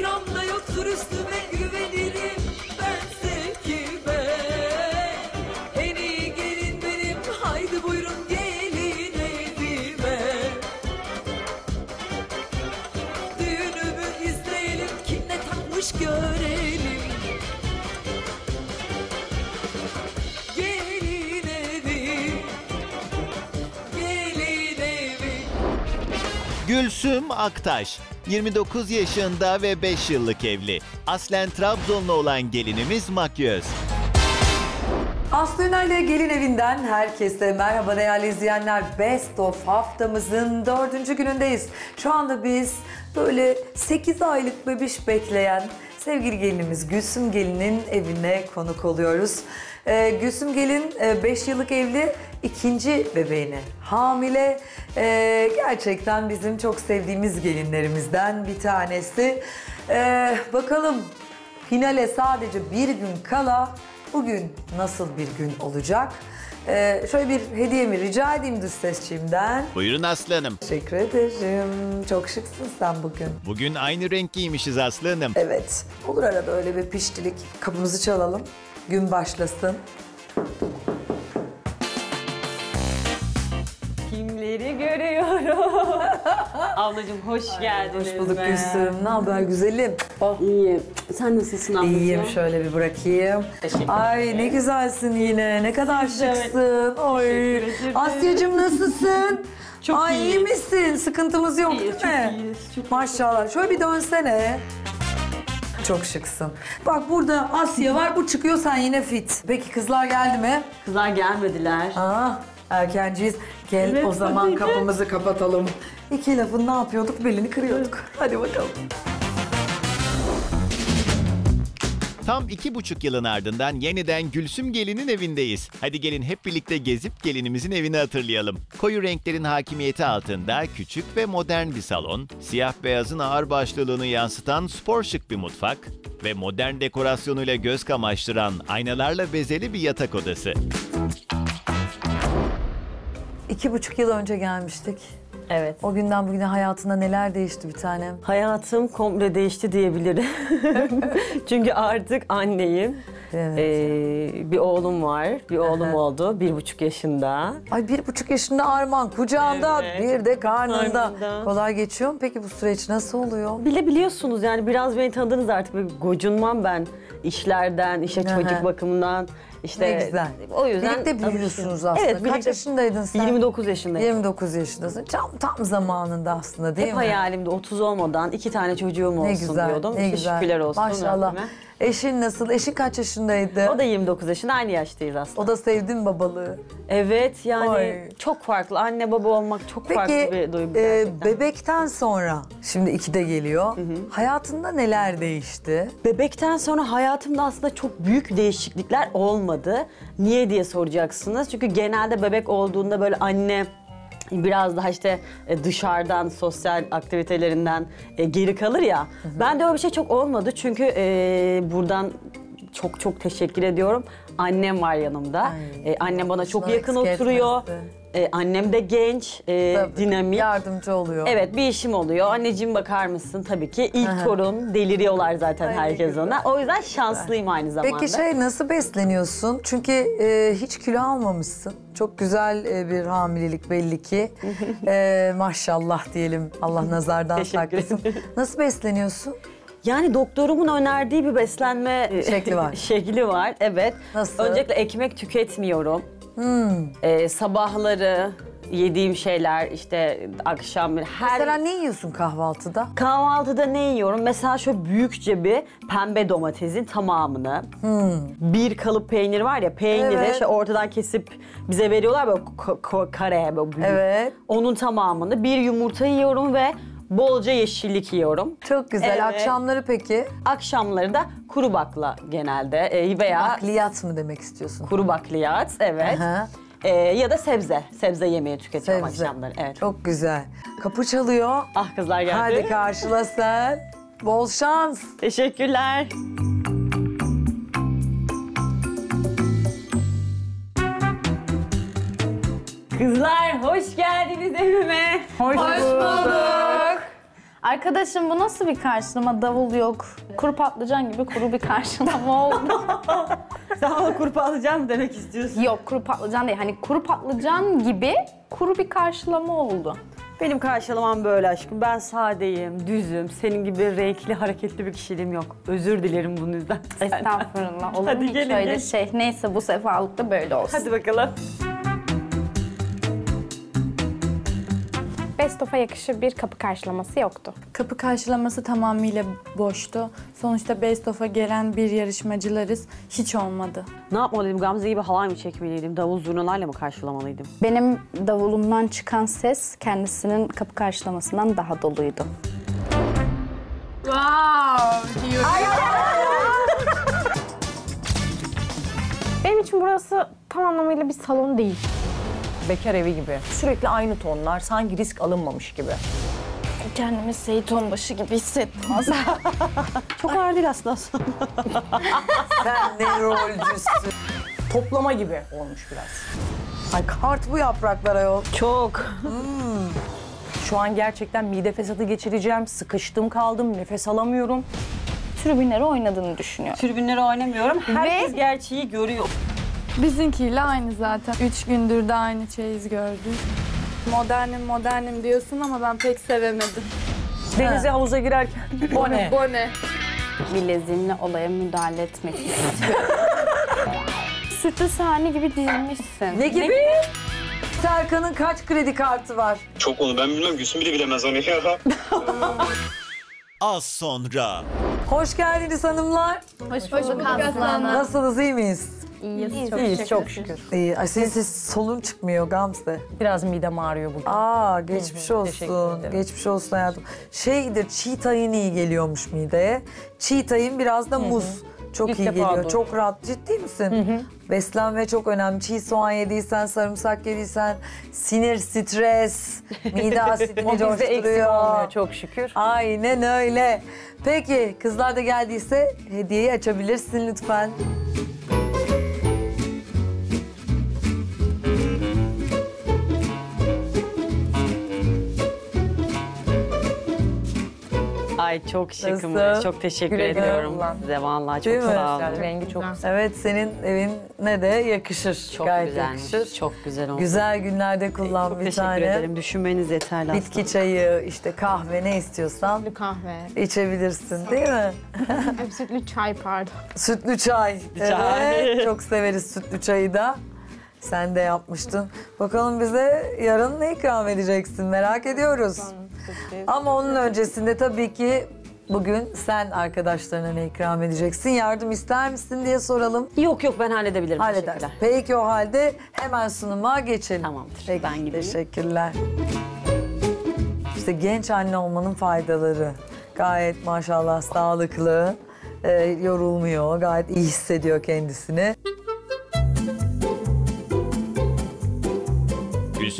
ikramda yoktur üstüme güvenirim bense kime En iyi gelin benim. Haydi buyurun gelin evime. Düğünümü izleyelim. Kim ne takmış görelim. Gülsüm Aktaş 29 yaşında ve 5 yıllık evli. Aslen Trabzonlu olan gelinimiz makyöz. Aslı Ünal'le Gelin Evi'nden herkese merhaba değerli izleyenler. Best of haftamızın dördüncü günündeyiz. Şu anda biz böyle 8 aylık bebiş bekleyen sevgili gelinimiz Gülsüm Gelin'in evine konuk oluyoruz. Ee, Gülsüm Gelin 5 yıllık evli, ikinci bebeğine hamile. Ee, gerçekten bizim çok sevdiğimiz gelinlerimizden bir tanesi. Ee, bakalım Finale sadece bir gün kala bugün nasıl bir gün olacak? Ee, şöyle bir hediyemi rica edeyim dış sesçimden. Buyurun Aslı Hanım. Teşekkür ederim. Çok şıksın sen bugün. Bugün aynı renk giymişiz Aslı Hanım. Evet. Olur arada öyle bir piştilik. Kapımızı çalalım. Gün başlasın. Kimleri görüyorum? Ablacığım hoş geldiniz. Hoş bulduk be. Gülsüm. Ne haber güzelim? Oh, İyiyim. Sen nasılsın ablacığım? İyiyim şöyle bir bırakayım. Teşekkür Ay ne güzelsin yine. Ne kadar şıksın. Oy. Ederim. Asya'cığım nasılsın? Çok Ay iyi iyiyiz. misin? Sıkıntımız yok İyiyiz, değil çok mi? iyiyiz, çok Maşallah. Şöyle bir dönsene. Çok şıksın. Bak burada Asya var. Bu çıkıyor sen yine fit. Peki kızlar geldi mi? Kızlar gelmediler. Aa, erkenciyiz. Gel Evet, o zaman hadi. kapımızı kapatalım. İki lafın ne yapıyorduk? Belini kırıyorduk. Hadi bakalım. Tam iki buçuk yılın ardından yeniden Gülsüm Gelin'in evindeyiz. Hadi gelin hep birlikte gezip gelinimizin evini hatırlayalım. Koyu renklerin hakimiyeti altında küçük ve modern bir salon, siyah beyazın ağır başlılığını yansıtan spor şık bir mutfak ve modern dekorasyonuyla göz kamaştıran aynalarla bezeli bir yatak odası. İki buçuk yıl önce gelmiştik. Evet. O günden bugüne hayatında neler değişti bir tanem? Hayatım komple değişti diyebilirim. Çünkü artık anneyim. Evet. Ee, bir oğlum var. Bir oğlum oldu. Bir buçuk yaşında. Ay bir buçuk yaşında Arman kucağında Evet. bir de karnında. Karnında. Kolay geçiyor mu peki bu süreç nasıl oluyor? Bile biliyorsunuz yani biraz beni tanıdınız artık. Gocunmam ben işlerden, işe çocuk bakımından. İşte Ne güzel. O yüzden Birlikte büyüyorsunuz aslında. Evet, Kaç birlikte- yaşındaydın sen? 29 yaşındayım. 29 yaşındasın. Tam, tam zamanında aslında değil Hep mi? hayalimde 30 olmadan iki tane çocuğum olsun Ne güzel, diyordum. ne güzel. Şükürler olsun. Maşallah. Rabbime. Eşin nasıl? Eşin kaç yaşındaydı? O da 29 yaşında aynı yaştayız aslında. O da sevdi mi babalığı? Evet yani Ay. çok farklı. Anne baba olmak çok farklı Peki bir duygu e, gerçekten. bebekten sonra, şimdi iki de geliyor. Hayatında neler değişti? Bebekten sonra hayatımda aslında çok büyük değişiklikler olmadı. Niye diye soracaksınız. Çünkü genelde bebek olduğunda böyle anne biraz daha işte e, dışarıdan sosyal aktivitelerinden e, geri kalır ya. Ben de öyle bir şey çok olmadı. Çünkü e, buradan çok çok teşekkür ediyorum. Annem var yanımda. Ay, E, annem bana çok yakın oturuyor. etmesin. E, annem de genç, e, Tabii, dinamik. Yardımcı oluyor. Evet bir işim oluyor. Anneciğim bakar mısın? Tabii ki. ilk Aha. torun deliriyorlar zaten Ay, herkes güzel. ona. O yüzden şanslıyım aynı zamanda. Peki şey nasıl besleniyorsun? Çünkü e, hiç kilo almamışsın. Çok güzel e, bir hamilelik belli ki. E, maşallah diyelim. Allah nazardan saklasın. Nasıl besleniyorsun? Yani doktorumun önerdiği bir beslenme Şekli var. şekli var. Evet. Nasıl? Öncelikle ekmek tüketmiyorum. Hmm. Ee, sabahları yediğim şeyler işte akşam her Mesela ne yiyorsun kahvaltıda? Kahvaltıda ne yiyorum? Mesela şöyle büyükçe bir pembe domatesin tamamını. Bir kalıp peynir var ya peyniri Hmm. Evet. şey ortadan kesip bize veriyorlar böyle ko- ko- kare böyle büyük. Evet. Onun tamamını bir yumurta yiyorum ve bolca yeşillik yiyorum. Çok güzel. Evet. Akşamları peki? Akşamları da kuru bakla genelde e, veya Bakliyat mı demek istiyorsun? kuru bakliyat evet. Aha. E, ya da sebze. Sebze yemeği tüketiyorum Sebze. akşamları. Evet. Çok güzel. Kapı çalıyor. Ah kızlar geldi. Hadi karşıla sen. Bol şans. Teşekkürler. Kızlar hoş geldiniz evime. Hoş, bulduk. Arkadaşım bu nasıl bir karşılama? Davul yok. Kuru patlıcan gibi kuru bir karşılama oldu. Sen bana kurpa alacağım demek istiyorsun. yok kuru patlıcan değil. Hani kuru patlıcan gibi kuru bir karşılama oldu. Benim karşılamam böyle aşkım. Ben sadeyim, düzüm. Senin gibi renkli, hareketli bir kişiliğim yok. Özür dilerim bunun yüzden. Estağfurullah. Olur Hadi mu hiç gelin, öyle gelin. şey? Neyse bu sefalıkta böyle olsun. Hadi bakalım. Best of'a yakışır bir kapı karşılaması yoktu. Kapı karşılaması tamamıyla boştu. Sonuçta Best of'a gelen bir yarışmacılarız. Hiç olmadı. Ne yapmalıydım? Gamze gibi halay mı çekmeliydim? Davul zurnalarla mı karşılamalıydım? Benim davulumdan çıkan ses kendisinin kapı karşılamasından daha doluydu. Benim için burası tam anlamıyla bir salon değil. Bekar evi gibi. Sürekli aynı tonlar, sanki risk alınmamış gibi. Kendimi Seyit Onbaşı gibi hissettim az. Çok ağır değil aslında. Sen ne rolcüsün. Toplama gibi olmuş biraz. Ay kart bu yapraklar ayol. Çok. Şu an gerçekten mide fesatı geçireceğim. Sıkıştım kaldım, nefes alamıyorum. Tribünlere oynadığını düşünüyorum. Tribünlere oynamıyorum. Herkes gerçeği görüyor. Bizimkiyle aynı zaten. Üç gündür de aynı çeyiz gördük. Modernim modernim diyorsun ama ben pek sevemedim. Denize havuza girerken bone. Bone. Bileziğimle olaya müdahale etmek istiyorum. Sütlü sahne gibi dizilmişsin. Ne gibi? Serkan'ın kaç kredi kartı var? Çok onu ben bilmem Gülsüm bile bilemez onu ya. Az sonra. Hoş geldiniz hanımlar. Hoş bulduk Aslanım. Nasılsınız iyi miyiz? İyiyiz. Çok İyiyiz çok şükür. İyi. Ay senin ses solun çıkmıyor Gamze. Biraz midem ağrıyor bugün. Aa geçmiş teşekkür olsun. ederim. Geçmiş olsun hayatım. Şeydir çiğ tayin iyi geliyormuş mideye. Çiğ tayin biraz da muz. Çok İlk iyi geliyor. duydum. Çok rahat. Ciddi misin? Beslenme çok önemli. Çiğ soğan yediysen, sarımsak yediysen, sinir, stres, mide eksik coşturuyor. çok şükür. Aynen öyle. Peki kızlar da geldiyse hediyeyi açabilirsin lütfen. Ay çok şıkım. Nasıl? Çok teşekkür Güle güle ediyorum kullan. size vallahi Değil çok mi? sağ olun. Yani rengi çok güzel. Evet senin evine de yakışır. Çok Gayet güzelmiş. yakışır. Çok güzel oldu. Güzel günlerde kullan Çok bir teşekkür tane. ederim. Düşünmeniz yeterli aslında. Bitki çayı, işte kahve ne istiyorsan kahve. içebilirsin değil mi? Sütlü çay pardon. Sütlü çay. çay. Evet, çok severiz sütlü çayı da. Sen de yapmıştın. Bakalım bize yarın ne ikram edeceksin merak ediyoruz. Ama onun öncesinde tabii ki bugün sen arkadaşlarına ne ikram edeceksin? Yardım ister misin diye soralım. Yok yok ben halledebilirim. Teşekkürler. Peki o halde hemen sunuma geçelim. Tamamdır, Peki, ben gideyim. Teşekkürler. İşte genç anne olmanın faydaları. Gayet maşallah sağlıklı, e, yorulmuyor, gayet iyi hissediyor kendisini.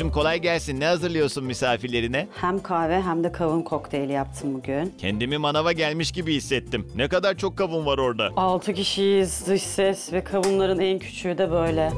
Gülsüm kolay gelsin. Ne hazırlıyorsun misafirlerine? Hem kahve hem de kavun kokteyli yaptım bugün. Kendimi manava gelmiş gibi hissettim. Ne kadar çok kavun var orada. Altı kişiyiz, dış ses ve kavunların en küçüğü de böyle.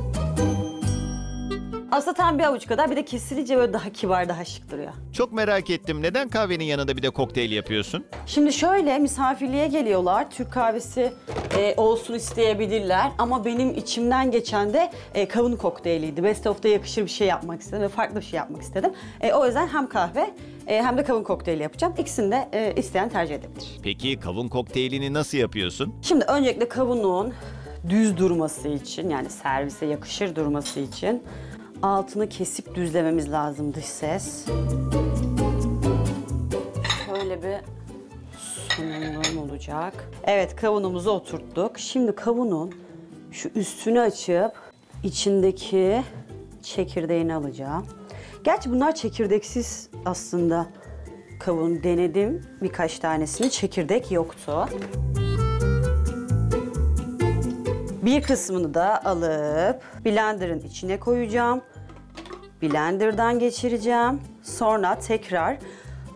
Aslında tam bir avuç kadar bir de kesilince böyle daha kibar, daha şık duruyor. Çok merak ettim. Neden kahvenin yanında bir de kokteyl yapıyorsun? Şimdi şöyle misafirliğe geliyorlar. Türk kahvesi e, olsun isteyebilirler. Ama benim içimden geçen de e, kavun kokteyliydi. Best of'ta yakışır bir şey yapmak istedim ve farklı bir şey yapmak istedim. E, o yüzden hem kahve e, hem de kavun kokteyli yapacağım. İkisini de e, isteyen tercih edebilir. Peki kavun kokteylini nasıl yapıyorsun? Şimdi öncelikle kavunun düz durması için yani servise yakışır durması için altını kesip düzlememiz lazım dış ses. Şöyle bir sunumum olacak. Evet kavunumuzu oturttuk. Şimdi kavunun şu üstünü açıp içindeki çekirdeğini alacağım. Gerçi bunlar çekirdeksiz aslında kavun denedim birkaç tanesini çekirdek yoktu. Bir kısmını da alıp blenderın içine koyacağım. Blenderdan geçireceğim. Sonra tekrar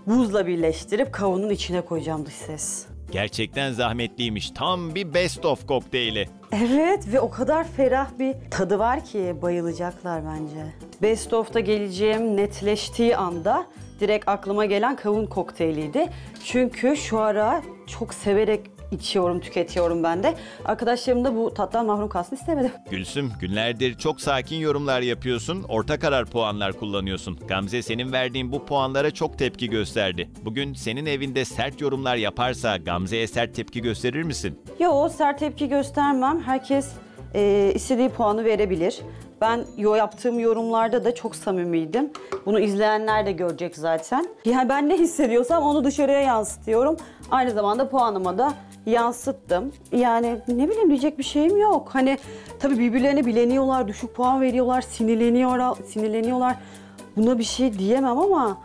buzla birleştirip kavunun içine koyacağım dış ses. Gerçekten zahmetliymiş. Tam bir best of kokteyli. Evet ve o kadar ferah bir tadı var ki bayılacaklar bence. Best of'ta geleceğim netleştiği anda direkt aklıma gelen kavun kokteyliydi. Çünkü şu ara çok severek içiyorum, tüketiyorum ben de. Arkadaşlarım da bu tattan mahrum kalsın istemedim. Gülsüm, günlerdir çok sakin yorumlar yapıyorsun, orta karar puanlar kullanıyorsun. Gamze senin verdiğin bu puanlara çok tepki gösterdi. Bugün senin evinde sert yorumlar yaparsa Gamze'ye sert tepki gösterir misin? Yo sert tepki göstermem. Herkes e, istediği puanı verebilir. Ben yaptığım yorumlarda da çok samimiydim. Bunu izleyenler de görecek zaten. Yani ben ne hissediyorsam onu dışarıya yansıtıyorum. Aynı zamanda puanıma da yansıttım. Yani ne bileyim diyecek bir şeyim yok. Hani tabii birbirlerine bileniyorlar, düşük puan veriyorlar, sinirleniyor, sinirleniyorlar. Buna bir şey diyemem ama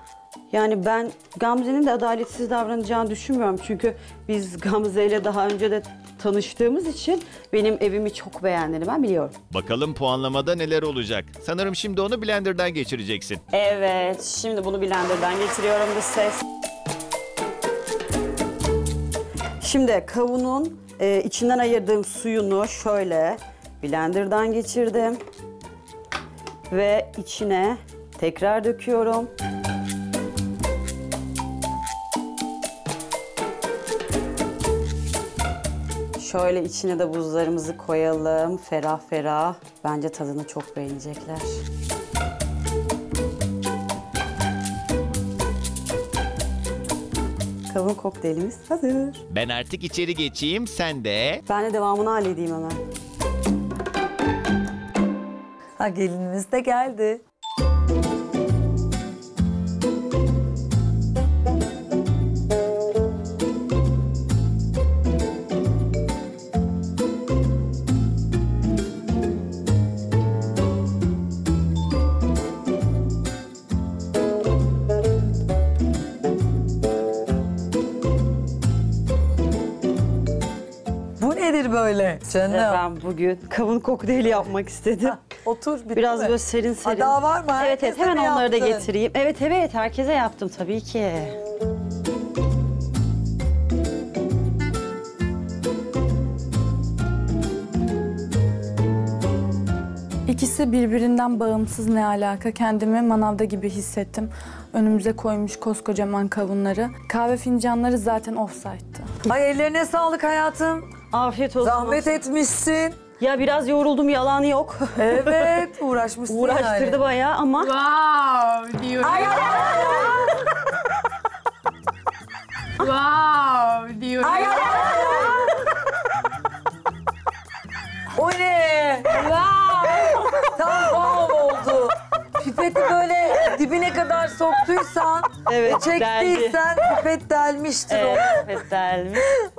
yani ben Gamze'nin de adaletsiz davranacağını düşünmüyorum. Çünkü biz Gamze ile daha önce de tanıştığımız için benim evimi çok beğendiğini ben biliyorum. Bakalım puanlamada neler olacak. Sanırım şimdi onu blenderdan geçireceksin. Evet, şimdi bunu blenderdan geçiriyorum bir ses. Şimdi kavunun e, içinden ayırdığım suyunu şöyle blenderdan geçirdim. Ve içine tekrar döküyorum. Şöyle içine de buzlarımızı koyalım. Ferah ferah. Bence tadını çok beğenecekler. Kavun kokteylimiz hazır. Ben artık içeri geçeyim, sen de... Ben de devamını halledeyim hemen. Ha gelinimiz de geldi. Canım. Ben bugün kavun kokteyli yapmak istedim. Otur bitti Biraz mi? böyle serin serin. Ha, daha var mı? Evet evet Herkese hemen mi onları da yaptın? getireyim. Evet evet herkese yaptım tabii ki. İkisi birbirinden bağımsız ne alaka? Kendimi manavda gibi hissettim. Önümüze koymuş koskocaman kavunları. Kahve fincanları zaten offside'tı. Ay ellerine sağlık hayatım. Afiyet olsun. Zahmet etmişsin. Ya biraz yoruldum yalan yok. Evet uğraşmışsın Uğraştırdı yani. bayağı ama Wow diyorum. wow diyorum. O ne? Tam wow oldu. Pipeti böyle dibine kadar soktuysan Evet, ve çektiysen pipet delmiştir o. evet, evet delmiş.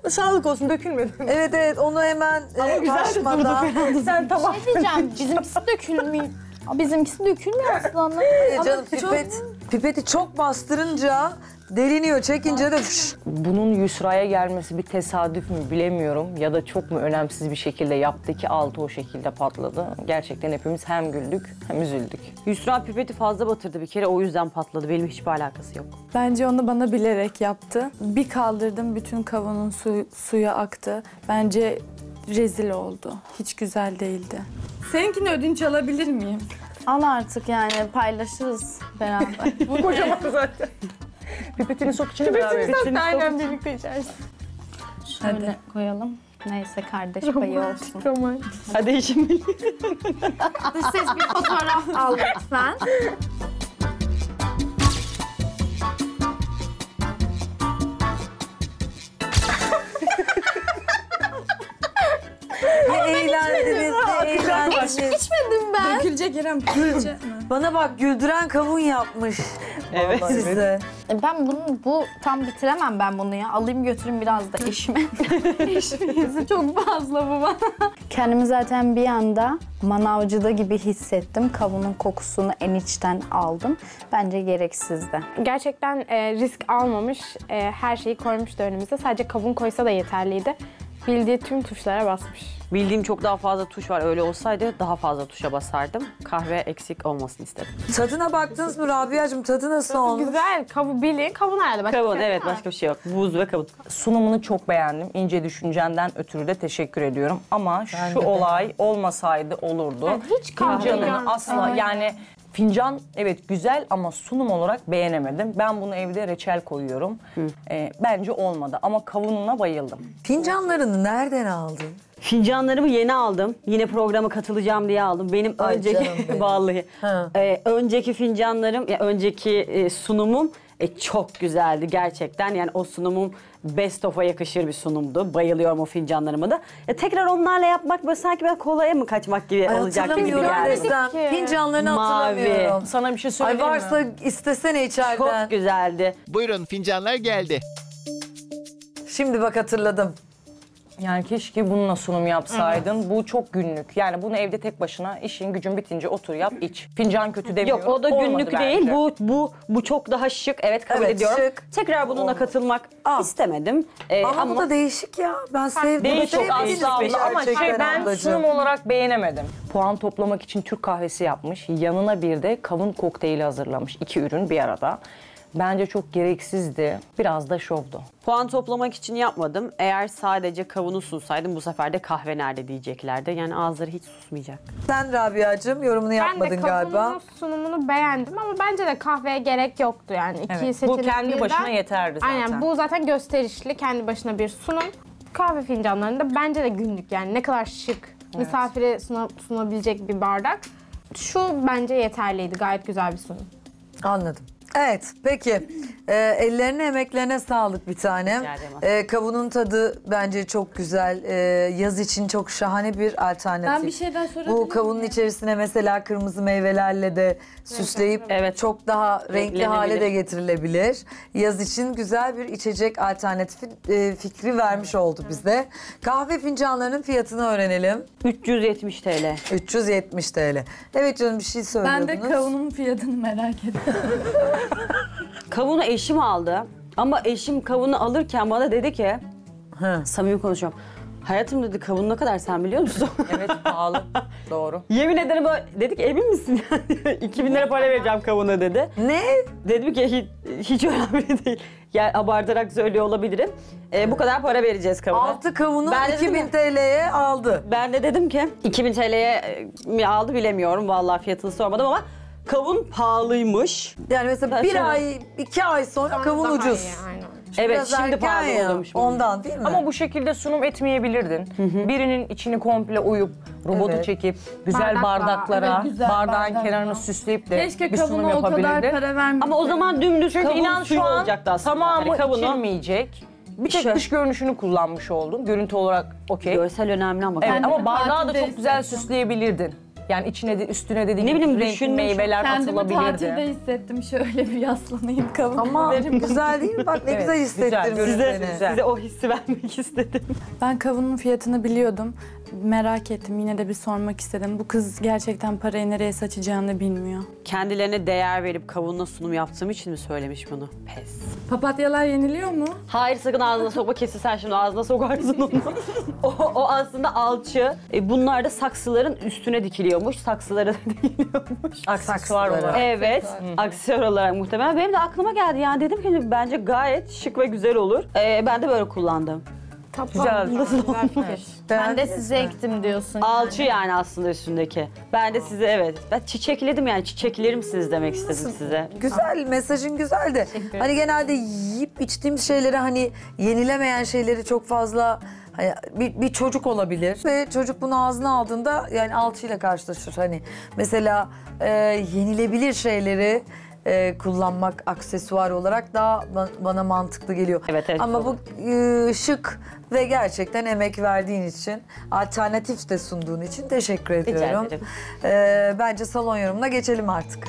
Sağlık olsun dökülmedi. Evet evet onu hemen e, taşmadan. Sen tamam. Ne diyeceğim? Bizimkisi dökülmüyor. Bizimkisi dökülmüyor aslında. E, Canım pipet, pipeti çok bastırınca deliniyor. Çekince de fış. Bunun Yusra'ya gelmesi bir tesadüf mü bilemiyorum ya da çok mu önemsiz bir şekilde yaptı ki altı o şekilde patladı. Gerçekten hepimiz hem güldük hem üzüldük. Yusra pipeti fazla batırdı bir kere o yüzden patladı. Benim hiçbir alakası yok. Bence onu bana bilerek yaptı. Bir kaldırdım bütün kavunun su, suya aktı. Bence rezil oldu. Hiç güzel değildi. Seninkini ödünç alabilir miyim? Al artık yani paylaşırız beraber. Kocaman zaten. Pipetini sok içine beraber. Pipetini sok. Aynen birlikte içeriz. Şöyle koyalım. Neyse kardeş payı olsun. Hadi şimdi. Dış ses bir fotoğraf al lütfen. Ne eğlendiniz, ne eğlendiniz. İçmedim ben. Dökülecek İrem, dökülecek. Bana bak güldüren kavun yapmış. Evet. Size. E, Ben bunu bu tam bitiremem ben bunu ya. Alayım götürün biraz da eşime. Eşimin yüzü çok fazla bu bana. Kendimi zaten bir anda manavcıda gibi hissettim. Kavunun kokusunu en içten aldım. Bence gereksizdi. Gerçekten e, risk almamış, e, her şeyi koymuştu önümüze. Sadece kavun koysa da yeterliydi. Bildiği tüm tuşlara basmış. Bildiğim çok daha fazla tuş var. Öyle olsaydı daha fazla tuşa basardım. Kahve eksik olmasını istedim. Tadına baktınız mı Rabia'cığım? Tadı nasıl olmuş? Güzel, kavun bildiğin kavun herhalde. Başka Kavun şey evet başka bir şey yok. Buz ve kavun. Sunumunu çok beğendim. İnce düşüncenden ötürü de teşekkür ediyorum. Ama şu olay olmasaydı olurdu. Evet, hiç kahve Fincanını yani. asla yani Fincan evet güzel ama sunum olarak beğenemedim. Ben bunu evde reçel koyuyorum. Ee, bence olmadı ama kavununa bayıldım. Fincanlarını nereden aldın? Fincanlarımı yeni aldım. Yine programa katılacağım diye aldım. Benim Ay canım önceki benim. vallahi Ha. e, önceki fincanlarım, ya önceki e, sunumum e, çok güzeldi gerçekten. Yani o sunumum best of'a yakışır bir sunumdu. Bayılıyorum o fincanlarıma da. Ya tekrar onlarla yapmak böyle sanki ben kolaya mı kaçmak gibi Ay olacaktı gibi hatırlamıyorum geldi. ki. Fincanlarını Mavi. hatırlamıyorum. Sana bir şey Ay söyleyeyim varsa mi? istesene içeriden. Çok güzeldi. Buyurun fincanlar geldi. Şimdi bak hatırladım. Yani keşke bununla sunum yapsaydın. Bu çok günlük. Yani bunu evde tek başına işin gücün bitince otur yap iç. Fincan kötü demiyorum. Yok o da Olmadı günlük bence. değil. Bu bu bu çok daha şık. Evet kabul Evet, ediyorum. şık. Tekrar bununla katılmak Aa. istemedim. Ee, Ama, bu da değişik ya. Ben sevdim. Değil çok Sevdiniz asla mi abla ama şey gerçekten ben ablacığım? sunum olarak beğenemedim. Puan toplamak için Türk kahvesi yapmış. Yanına bir de kavun kokteyli hazırlamış. İki ürün bir arada. Bence çok gereksizdi. Biraz da şovdu. Puan toplamak için yapmadım. Eğer sadece kavunu sunsaydım bu sefer de kahve nerede diyeceklerdi. Yani ağızları hiç susmayacak. Sen Rabia'cığım yorumunu Ben de yapmadın galiba. kavunun sunumunu beğendim ama bence de kahveye gerek yoktu yani. İki Evet, bu kendi birden- başına yeterdi zaten. Aynen bu zaten gösterişli kendi başına bir sunum. Kahve fincanlarında bence de günlük yani ne kadar şık. Misafire suna- sunabilecek bir bardak. Şu bence yeterliydi gayet güzel bir sunum. Anladım. Evet peki Ee, ellerine emeklerine sağlık bir tanem. Ee, kavunun tadı bence çok güzel. Ee, yaz için çok şahane bir alternatif. Ben bir şeyden sorabilir Bu kavunun içerisine mesela kırmızı meyvelerle de süsleyip Evet. çok daha renkli hale de getirilebilir. Yaz için güzel bir içecek alternatifi e, fikri vermiş oldu bize. Kahve fincanlarının fiyatını öğrenelim. 370 TL. 370 TL. Evet canım bir şey söylüyordunuz. Ben de kavunun fiyatını merak ettim. Kavunu eşim aldı. Ama eşim kavunu alırken bana dedi ki, Hı. samimi konuşuyorum. Hayatım dedi kavun ne kadar sen biliyor musun? Evet pahalı. Doğru. Yemin ederim böyle dedik emin misin? 2000 lira para vereceğim kavuna dedi. Ne? Dedim ki hiç, hiç önemli değil. Yani abartarak söylüyor olabilirim. Ee, bu kadar para vereceğiz kavuna. Altı kavunu Ben de 2000 dedim TL'ye aldı. Ben de dedim ki 2000 TL'ye mi aldı bilemiyorum. Vallahi fiyatını sormadım ama kavun pahalıymış. Yani mesela Ben bir ay, iki ay sonra kavun Daha ucuz. iyi, aynen. Evet Biraz şimdi erken pahalı ya, oluyormuş. Ondan değil mi? Ama bu şekilde sunum etmeyebilirdin. Birinin içini komple uyup robotu Evet. çekip güzel Bardakla, bardaklara, evet, güzel bardağın kenarını süsleyip de Keşke bir sunum kavuna o kadar yapabilirdin. para vermeseydin. Ama o zaman dümdüz Çünkü kavun inan suyu şu an olacaktı aslında. tamamı Yani kavunu içilmeyecek. Bir tek dış görünüşünü kullanmış oldun. Görüntü olarak okey. görsel önemli ama. Evet ama bardağı da tatilde çok güzel süsleyebilirdin. Yani içine de üstüne dediğin Ne bileyim, renkli düşündüm şu- meyveler Kendimi tatilde atılabilirdi. hissettim. Şöyle bir yaslanayım kavun Ama güzel değil mi? Bak ne Evet, güzel seni. güzel. Size o hissi vermek istedim. Ben kavunun fiyatını biliyordum. Merak ettim. Yine de bir sormak istedim. Bu kız gerçekten parayı nereye saçacağını bilmiyor. Kendilerine değer verip kavunla sunum yaptığım için mi söylemiş bunu? Pes. Papatyalar yeniliyor mu? Hayır sakın ağzına sokma kesin sen şimdi ağzına sokarsın onu. o, o aslında alçı. E, bunlar da saksıların üstüne dikiliyormuş. Saksılara dikiliyormuş. Aksesuar olarak. Evet, aksesuar olarak muhtemelen. Benim de aklıma geldi yani dedim ki bence gayet şık ve güzel olur. E, ben de böyle kullandım. Güzel. Nasıl olmuş? Ben de size ektim diyorsun. Alçı yani aslında üstündeki. Ben de size evet. Ben çiçekledim yani çiçeklerim misiniz demek istedim size. Güzel, mesajın güzel de. Hani genelde yiyip içtiğimiz şeyleri hani yenilemeyen şeyleri çok fazla hani bir, bir çocuk olabilir ve çocuk bunu ağzına aldığında yani alçıyla karşılaşır hani mesela e, yenilebilir şeyleri e, kullanmak aksesuar olarak daha ba- bana mantıklı geliyor. Evet, evet, Ama doğru. bu e, şık ve gerçekten emek verdiğin için, alternatif de sunduğun için teşekkür ediyorum. ederim. E, bence salon yorumuna geçelim artık.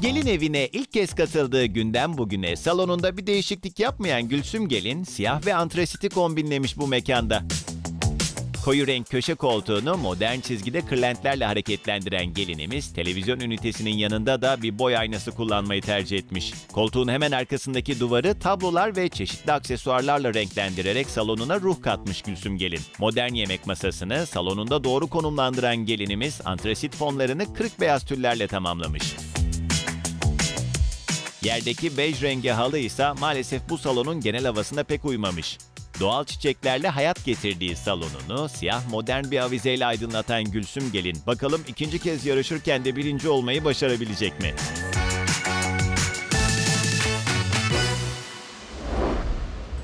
Gelin evine ilk kez katıldığı günden bugüne salonunda bir değişiklik yapmayan Gülsüm Gelin siyah ve antresiti kombinlemiş bu mekanda. Koyu renk köşe koltuğunu modern çizgide kırlentlerle hareketlendiren gelinimiz televizyon ünitesinin yanında da bir boy aynası kullanmayı tercih etmiş. Koltuğun hemen arkasındaki duvarı tablolar ve çeşitli aksesuarlarla renklendirerek salonuna ruh katmış Gülsüm Gelin. Modern yemek masasını salonunda doğru konumlandıran gelinimiz antresit fonlarını kırık beyaz tüllerle tamamlamış. Yerdeki bej rengi halı ise maalesef bu salonun genel havasına pek uymamış. Doğal çiçeklerle hayat getirdiği salonunu siyah modern bir avizeyle aydınlatan Gülsüm Gelin bakalım ikinci kez yarışırken de birinci olmayı başarabilecek mi?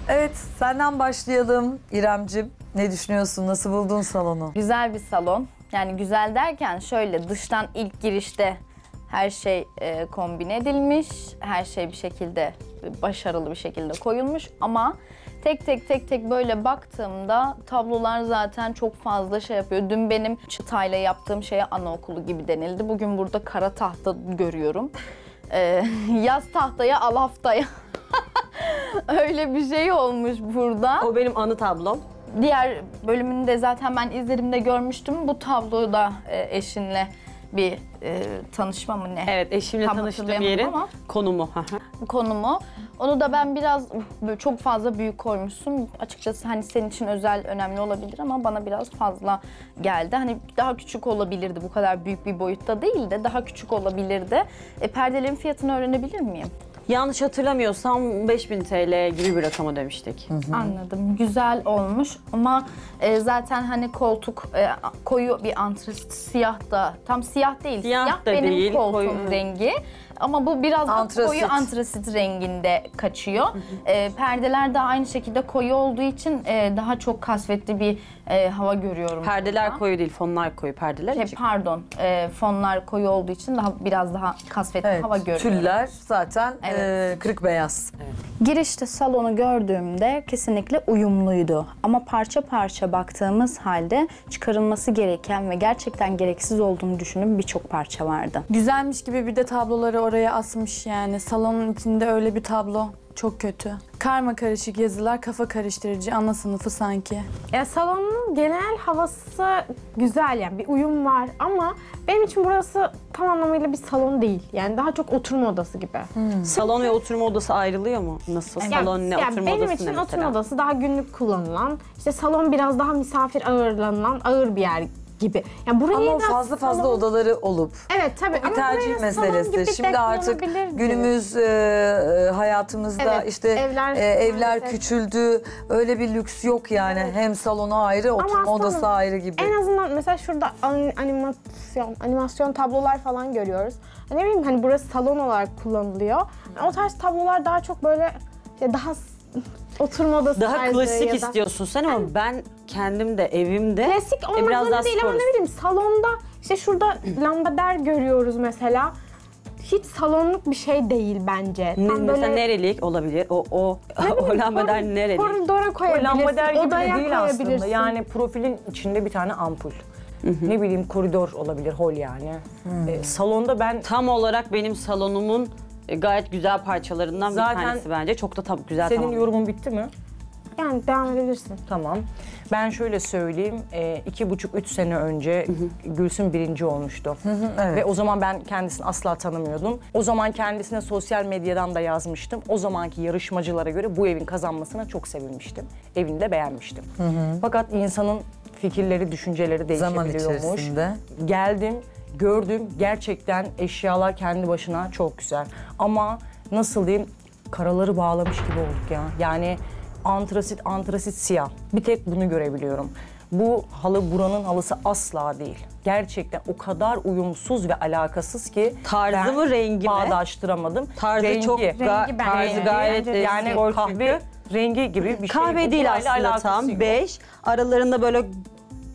Evet senden başlayalım İremcim. Ne düşünüyorsun? Nasıl buldun salonu? Güzel bir salon. Yani güzel derken şöyle dıştan ilk girişte her şey e, kombine edilmiş. Her şey bir şekilde başarılı bir şekilde koyulmuş ama tek tek tek tek böyle baktığımda tablolar zaten çok fazla şey yapıyor. Dün benim çıtayla yaptığım şeye anaokulu gibi denildi. Bugün burada kara tahta görüyorum. E, yaz tahtaya al haftaya. Öyle bir şey olmuş burada. O benim anı tablom. Diğer bölümünü de zaten ben izlerimde görmüştüm. Bu tabloda e, eşinle bir e, tanışma mı ne? Evet eşimle Tam tanıştığım yerin ama. konumu. Konumu. Onu da ben biraz böyle çok fazla büyük koymuşsun. Açıkçası hani senin için özel önemli olabilir ama bana biraz fazla geldi. Hani daha küçük olabilirdi. Bu kadar büyük bir boyutta değil de daha küçük olabilirdi. E, perdelerin fiyatını öğrenebilir miyim? Yanlış hatırlamıyorsam 5000 TL gibi bir rakama demiştik. Anladım. Güzel olmuş ama e, zaten hani koltuk e, koyu bir antrasit siyah da tam siyah değil. Siyah da benim değil, koltuğum koyu- rengi. Ama bu biraz Antrasit. koyu antrasit renginde kaçıyor. E, perdeler de aynı şekilde koyu olduğu için e, daha çok kasvetli bir e, hava görüyorum. Perdeler burada. koyu değil, fonlar koyu. Perdeler Şey, açık. pardon, e, fonlar koyu olduğu için daha biraz daha kasvetli Evet, hava görüyorum. tüller zaten Evet. e, kırık beyaz. Girişte salonu gördüğümde kesinlikle uyumluydu. Ama parça parça baktığımız halde çıkarılması gereken ve gerçekten gereksiz olduğunu düşündüğüm birçok parça vardı. Güzelmiş gibi bir de tabloları oraya asmış yani. Salonun içinde öyle bir tablo çok kötü. Karma karışık yazılar, kafa karıştırıcı, ana sınıfı sanki. Ya salonun genel havası güzel yani bir uyum var ama benim için burası tam anlamıyla bir salon değil. Yani daha çok oturma odası gibi. Salon ve oturma odası ayrılıyor mu? Nasıl? Yani- Salon ne, yani oturma benim odası için ne oturma odası daha günlük kullanılan, işte salon biraz daha misafir ağırlanılan ağır bir yer gibi. Yani burayı Ama da fazla fazla salon- odaları olup Evet tabii ama tercih meselesi. Şimdi artık günümüz e, e, hayatımızda Evet, işte evler e, evler maalesef- küçüldü. Öyle bir lüks yok yani. Hem salonu ayrı, oturma odası ayrı gibi. En azından mesela şurada an- animasyon, animasyon tablolar falan görüyoruz. Ne bileyim hani burası salon olarak kullanılıyor. Yani o tarz tablolar daha çok böyle daha oturma odası Daha tarzı klasik ya da- istiyorsun sen ama ben kendim de evimde Klasik e, olmak biraz zorunda daha değil ama sporuz. ne bileyim salonda işte şurada lambader görüyoruz mesela. Hiç salonluk bir şey değil bence. Ne- Tam mesela böyle- nerelik olabilir? O o o lambader Koridor- nerelik? Koridora O koyabilirsin, lambader gibi de odaya değil koyabilirsin. aslında. Yani profilin içinde bir tane ampul. Ne bileyim koridor olabilir, hol yani. Ee, salonda ben Tam olarak benim salonumun e, gayet güzel parçalarından Zaten bir tanesi bence. Çok da tam güzel senin tamam. yorumun bitti mi? Yani devam edebilirsin. Tamam. Ben şöyle söyleyeyim, e, iki buçuk, üç sene önce Gülsüm birinci olmuştu. evet. Ve o zaman ben kendisini asla tanımıyordum. O zaman kendisine sosyal medyadan da yazmıştım. O zamanki yarışmacılara göre bu evin kazanmasına çok sevinmiştim. Evini de beğenmiştim. Fakat insanın fikirleri, düşünceleri Zaman değişebiliyormuş. içerisinde. Geldim, gördüm. Gerçekten eşyalar kendi başına çok güzel. Ama nasıl diyeyim, karaları bağlamış gibi olduk ya. Yani antrasit, antrasit siyah. Bir tek bunu görebiliyorum. Bu halı buranın halısı asla değil. Gerçekten o kadar uyumsuz ve alakasız ki Tarzı ben mı, rengi mi? bağdaştıramadım. Tarzı çok ga- Rengi tarzı bence. gayet e, yani kahve rengi gibi bir şey. Kahve değil aslında tam. Beş. Aralarında böyle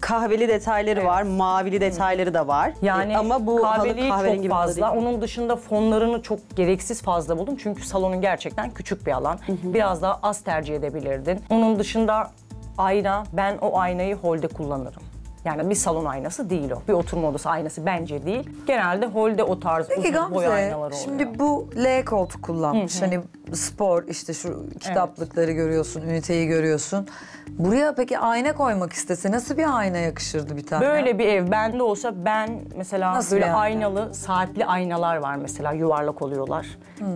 kahveli detayları var, mavili detayları da var. Yani E, ama bu kahverengi çok fazla. Onun dışında fonlarını çok gereksiz fazla buldum. Çünkü salonun gerçekten küçük bir alan. Biraz daha az tercih edebilirdin. Onun dışında ayna, ben o aynayı holde kullanırım. Yani bir salon aynası değil o. Bir oturma odası aynası bence değil. Genelde holde o tarz Peki uzun boy Gamze, aynalar oluyor. şimdi bu L koltuk kullanmış. Hani spor işte şu kitaplıkları görüyorsun, üniteyi görüyorsun. Buraya peki ayna koymak istese nasıl bir ayna yakışırdı bir tane? Böyle bir ev bende olsa ben mesela Nasıl böyle yani? aynalı, saatli aynalar var mesela yuvarlak oluyorlar.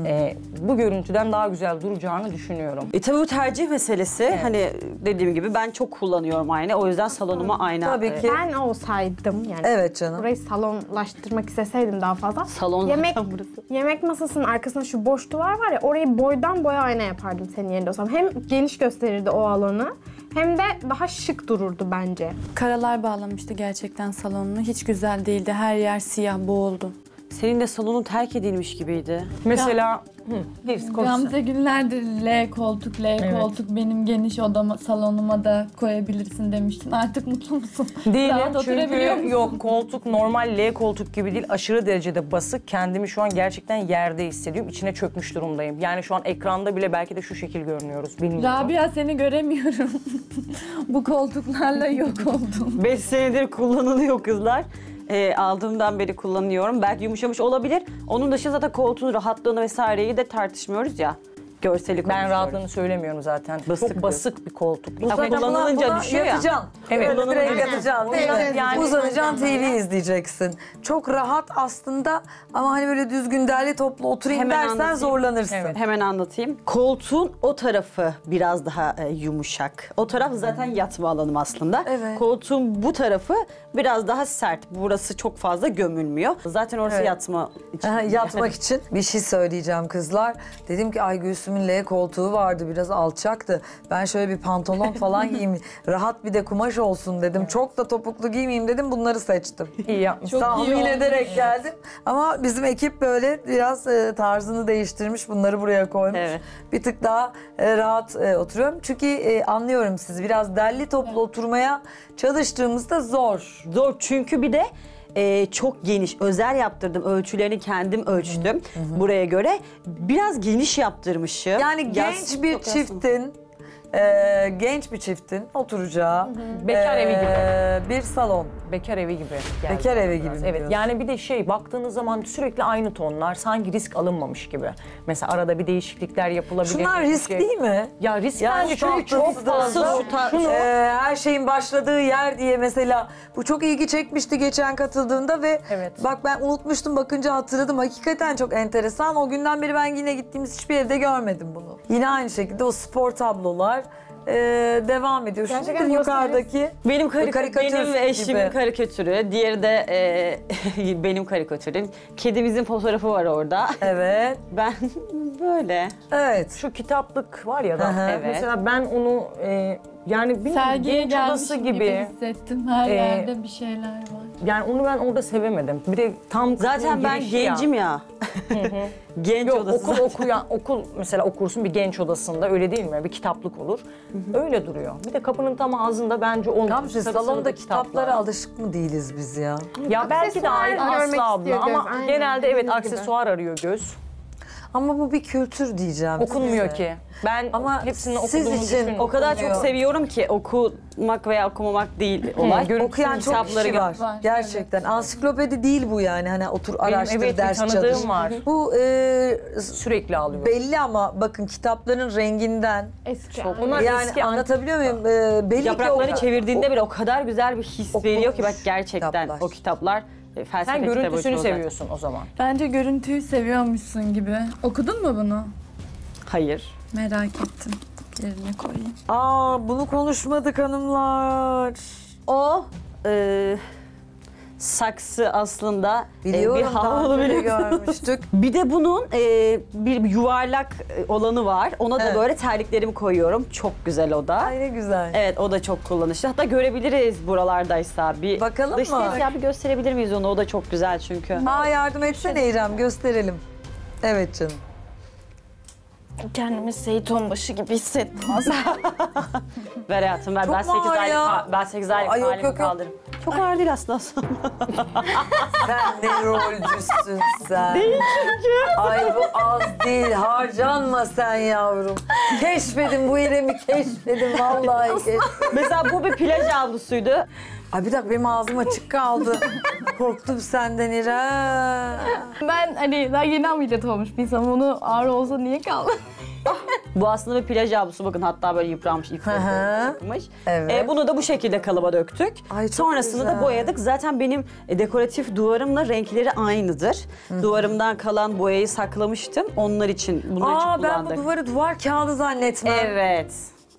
Ee, bu görüntüden daha güzel duracağını düşünüyorum. E tabii bu tercih meselesi. Hani dediğim gibi ben çok kullanıyorum ayna. O yüzden salonuma ayna Tabii Peki. Ben olsaydım yani. Evet canım. Burayı salonlaştırmak isteseydim daha fazla. Salon yemek, burası. yemek masasının arkasında şu boş duvar var ya orayı boydan boya ayna yapardım senin yerinde olsam. Hem geniş gösterirdi o alanı hem de daha şık dururdu bence. Karalar bağlamıştı gerçekten salonunu. Hiç güzel değildi. Her yer siyah boğuldu. Senin de salonun terk edilmiş gibiydi. Mesela Hı, konuş. Gamze günlerdir L koltuk, L koltuk benim geniş odama, salonuma da koyabilirsin demiştin. Artık mutlu musun? Değilim Rahat oturabiliyor çünkü musun? yok koltuk normal L koltuk gibi değil aşırı derecede basık. Kendimi şu an gerçekten yerde hissediyorum. İçine çökmüş durumdayım. Yani şu an ekranda bile belki de şu şekil görünüyoruz. Bilmiyorum. Rabia seni göremiyorum. Bu koltuklarla yok oldum. 5 senedir kullanılıyor kızlar. Ee, aldığımdan beri kullanıyorum. Belki yumuşamış olabilir. Onun dışında zaten koltuğun rahatlığını vesaireyi de tartışmıyoruz ya. Görseli Ben konuşuyoruz. rahatlığını söylemiyorum zaten. Basık Çok basık bir koltuk. Ama Zaten buna- kullanılınca buna düşüyor ya. Yatacaksın. Evet. Böyle direkt Aynen. yatacaksın değil mi? Evet. Yani- Uzanacaksın TV izleyeceksin. Çok rahat aslında ama hani böyle düzgün derli toplu oturayım Hemen dersen anlatayım. zorlanırsın. Evet. Hemen anlatayım. Koltuğun o tarafı biraz daha e, yumuşak. O taraf zaten yatma alanım aslında. Evet. Koltuğun bu tarafı biraz daha sert. Burası çok fazla gömülmüyor. Zaten orası Evet. yatma için. Aha, Yatmak için bir şey söyleyeceğim kızlar. Dedim ki ay Gülsüm'ün L koltuğu vardı biraz alçaktı. Ben şöyle bir pantolon falan giyeyim. Rahat bir de kumaş olsun dedim. Çok da topuklu giymeyeyim dedim bunları seçtim. İyi yapmışsın. Tahmin iyi ederek geldim. Ama bizim ekip böyle biraz e, tarzını değiştirmiş. Bunları buraya koymuş. Evet. Bir tık daha e, rahat e, oturuyorum. Çünkü e, anlıyorum sizi. Biraz derli toplu oturmaya çalıştığımızda zor. Zor çünkü bir de e, çok geniş. Özel yaptırdım. Ölçülerini kendim ölçtüm. Buraya göre. Biraz geniş yaptırmışım. Yani genç Yastık bir aslında. çiftin e, genç bir çiftin oturacağı Bekar evi gibi. e, bir salon. Bekar evi gibi. geldi Bekar evi gibi Evet diyorsun. yani bir de şey baktığınız zaman sürekli aynı tonlar sanki risk alınmamış gibi. Mesela arada bir değişiklikler yapılabilir. Şunlar bir risk şey- değil mi? Ya risk Yani bence şu çünkü çok haftasında fazla. şu ta- Şunu e, her şeyin başladığı yer diye mesela bu çok ilgi çekmişti geçen katıldığımda ve Evet. bak ben unutmuştum bakınca hatırladım. Hakikaten çok enteresan. O günden beri ben yine gittiğimiz hiçbir evde görmedim bunu. Yine aynı şekilde o spor tablolar e, devam ediyor. Gerçekten de yukarıdaki Benim karikatür, karikatür benim ve eşimin gibi. karikatürü. Diğeri de e, benim karikatürüm. Kedimizin fotoğrafı var orada. evet Ben böyle. evet şu kitaplık var ya Hı da hı. Evet. mesela ben onu e, yani bilmiyorum Sergiye genç odası gibi. gibi. hissettim. Her Ee, yerde bir şeyler var. Yani onu ben orada sevemedim. Bir de tam Zaten ben girişi ya. gencim ya. Genç Yok odası okul zaten. okuyan okul mesela okursun bir genç odasında öyle değil mi? Bir kitaplık olur. Öyle duruyor. Bir de kapının tam ağzında bence olmuş. Gamze Sarı sarı salonda da kitaplara alışık mı değiliz biz ya? Ya belki de Aksesuar görmek istiyor abla göz, ama aynen, genelde evet dediğiniz gibi. aksesuar arıyor göz. Ama bu bir kültür diyeceğim Okunmuyor size. ki. Ben Ama hepsini siz okuduğumu için. O kadar Okunuyor. çok seviyorum ki okumak veya okumamak değil olay. Okuyan çok kitapları kişi var. Var, Gerçekten. Ansiklopedi değil bu yani. Hani otur Benim araştır, evet ders tanıdığım çalış. var. Bu e, Sürekli alıyor. belli ama bakın kitapların renginden. Eski. Çok. Onlar yani eski anlatabiliyor muyum? E, belli ki Yaprakları o- çevirdiğinde bile o kadar güzel bir his veriyor ki bak gerçekten kitaplar. o kitaplar felsefe Sen görüntüsünü seviyorsun o zaman. Bence görüntüyü seviyormuşsun gibi. Okudun mu bunu? Hayır. Merak ettim. Yerine koyayım. Aa bunu konuşmadık hanımlar. O e, saksı aslında e, Biliyorum bir daha havalı önce de bir görmüştük. Bir de bunun e, bir yuvarlak e, olanı var. Ona da Evet. böyle terliklerimi koyuyorum. Çok güzel o da. Ay ne güzel. Evet o da çok kullanışlı. Hatta görebiliriz buralardaysa. Bir Bakalım dış mı? ses ya bir gösterebilir miyiz onu? O da çok güzel çünkü. Aa yardım etsene İrem gösterelim. Evet canım. Kendimi Seyit Onbaşı gibi hissettim aslında. Ver hayatım ver. Çok Ben 8 ağır aylık, ha- ben 8 aylık Ay, halimi yok, yok. kaldırırım. Çok ağır değil aslında. Sen ne rolcüsün sen. Değil çünkü. Ay bu az değil. Harcanma sen yavrum. Keşfedin bu İrem'i keşfedin. Vallahi keşfedin. Mesela bu bir plaj havlusuydu. Ay bir dakika benim ağzım açık kaldı. Korktum senden İrem. Ben hani daha yeni ameliyat olmuş bir insanım. Onu ağrı olsa niye kaldı? Bu aslında bir plaj havlusu. Bakın hatta böyle yıpranmış, çıkmış. Evet. Ee, bunu da bu şekilde kalıba döktük. Ay, Sonrasında güzel. da boyadık. Zaten benim e, dekoratif duvarımla renkleri aynıdır. Duvarımdan kalan boyayı saklamıştım. Onlar için bunlar için Aa ben bu kullandık. duvarı duvar kağıdı zannetmem. Evet.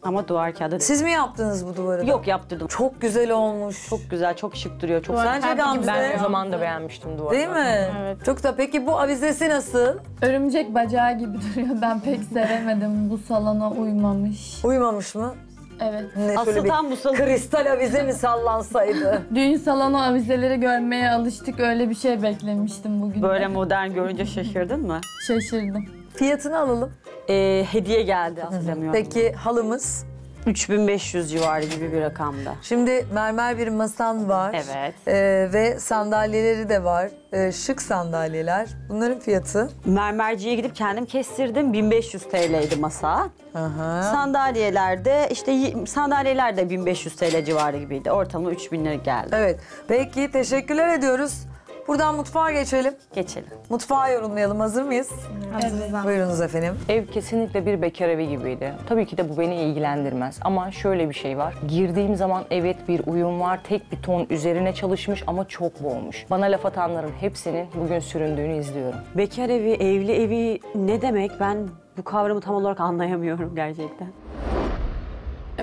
Ama duvar kağıdı değil. Siz mi yaptınız bu duvarı? da? Yok yaptırdım. Çok güzel olmuş. Çok güzel, çok şık duruyor. Çok Sence Gamze? Ben o zaman da beğenmiştim duvarı. Değil mi? Çok da. Peki bu avizesi nasıl? Örümcek bacağı gibi duruyor. Ben pek sevemedim. Bu salona uymamış. Uymamış mı? Evet. Ne Asıl tam bu salon. kristal avize mi sallansaydı? Düğün salonu avizeleri görmeye alıştık. Öyle bir şey beklemiştim bugün. de. Böyle modern görünce şaşırdın mı? Şaşırdım. Fiyatını alalım. Ee, hediye geldi hatırlamıyorum. Peki halımız? 3500 civarı gibi bir rakamda. Şimdi mermer bir masan var. Evet. Ee, ve sandalyeleri de var. Ee, şık sandalyeler. Bunların fiyatı? Mermerciye gidip kendim kestirdim. 1500 TL'ydi masa. Aha. Sandalyeler de işte sandalyeler de 1500 TL civarı gibiydi. Ortamı 3000 lira geldi. Evet. Peki teşekkürler ediyoruz. Buradan mutfağa geçelim. Geçelim. Mutfağı yorumlayalım. Hazır mıyız? Evet. Buyurunuz efendim. Ev kesinlikle bir bekar evi gibiydi. Tabii ki de bu beni ilgilendirmez. Ama şöyle bir şey var. Girdiğim zaman evet bir uyum var. Tek bir ton üzerine çalışmış ama çok boğmuş. Bana laf atanların hepsinin bugün süründüğünü izliyorum. Bekar evi, evli evi ne demek? Ben bu kavramı tam olarak anlayamıyorum gerçekten.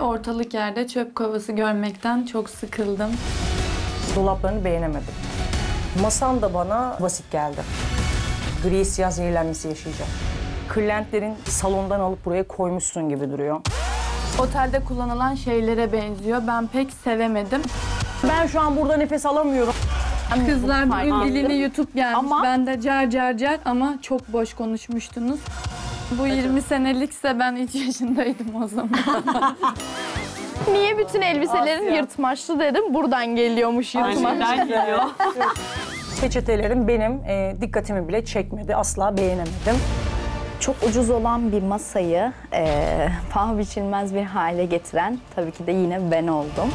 Ortalık yerde çöp kovası görmekten çok sıkıldım. Dolaplarını beğenemedim. Masan da bana basit geldi. Gri siyah zehirlenmesi yaşayacağım. Kırlentlerin salondan alıp buraya koymuşsun gibi duruyor. Otelde kullanılan şeylere benziyor. Ben pek sevemedim. Ben şu an burada nefes alamıyorum. Kızlar bugün dilini YouTube gelmiş. Ama- Ben de car car car ama çok boş konuşmuştunuz. Bu 20 senelikse ben 3 yaşındaydım o zaman. Niye bütün elbiselerin yırtmaçlı dedim. Buradan geliyormuş yırtmaç. geliyor. Peçetelerim benim e, dikkatimi bile çekmedi. Asla beğenemedim. Çok ucuz olan bir masayı eee paha biçilmez bir hale getiren tabii ki de yine ben oldum.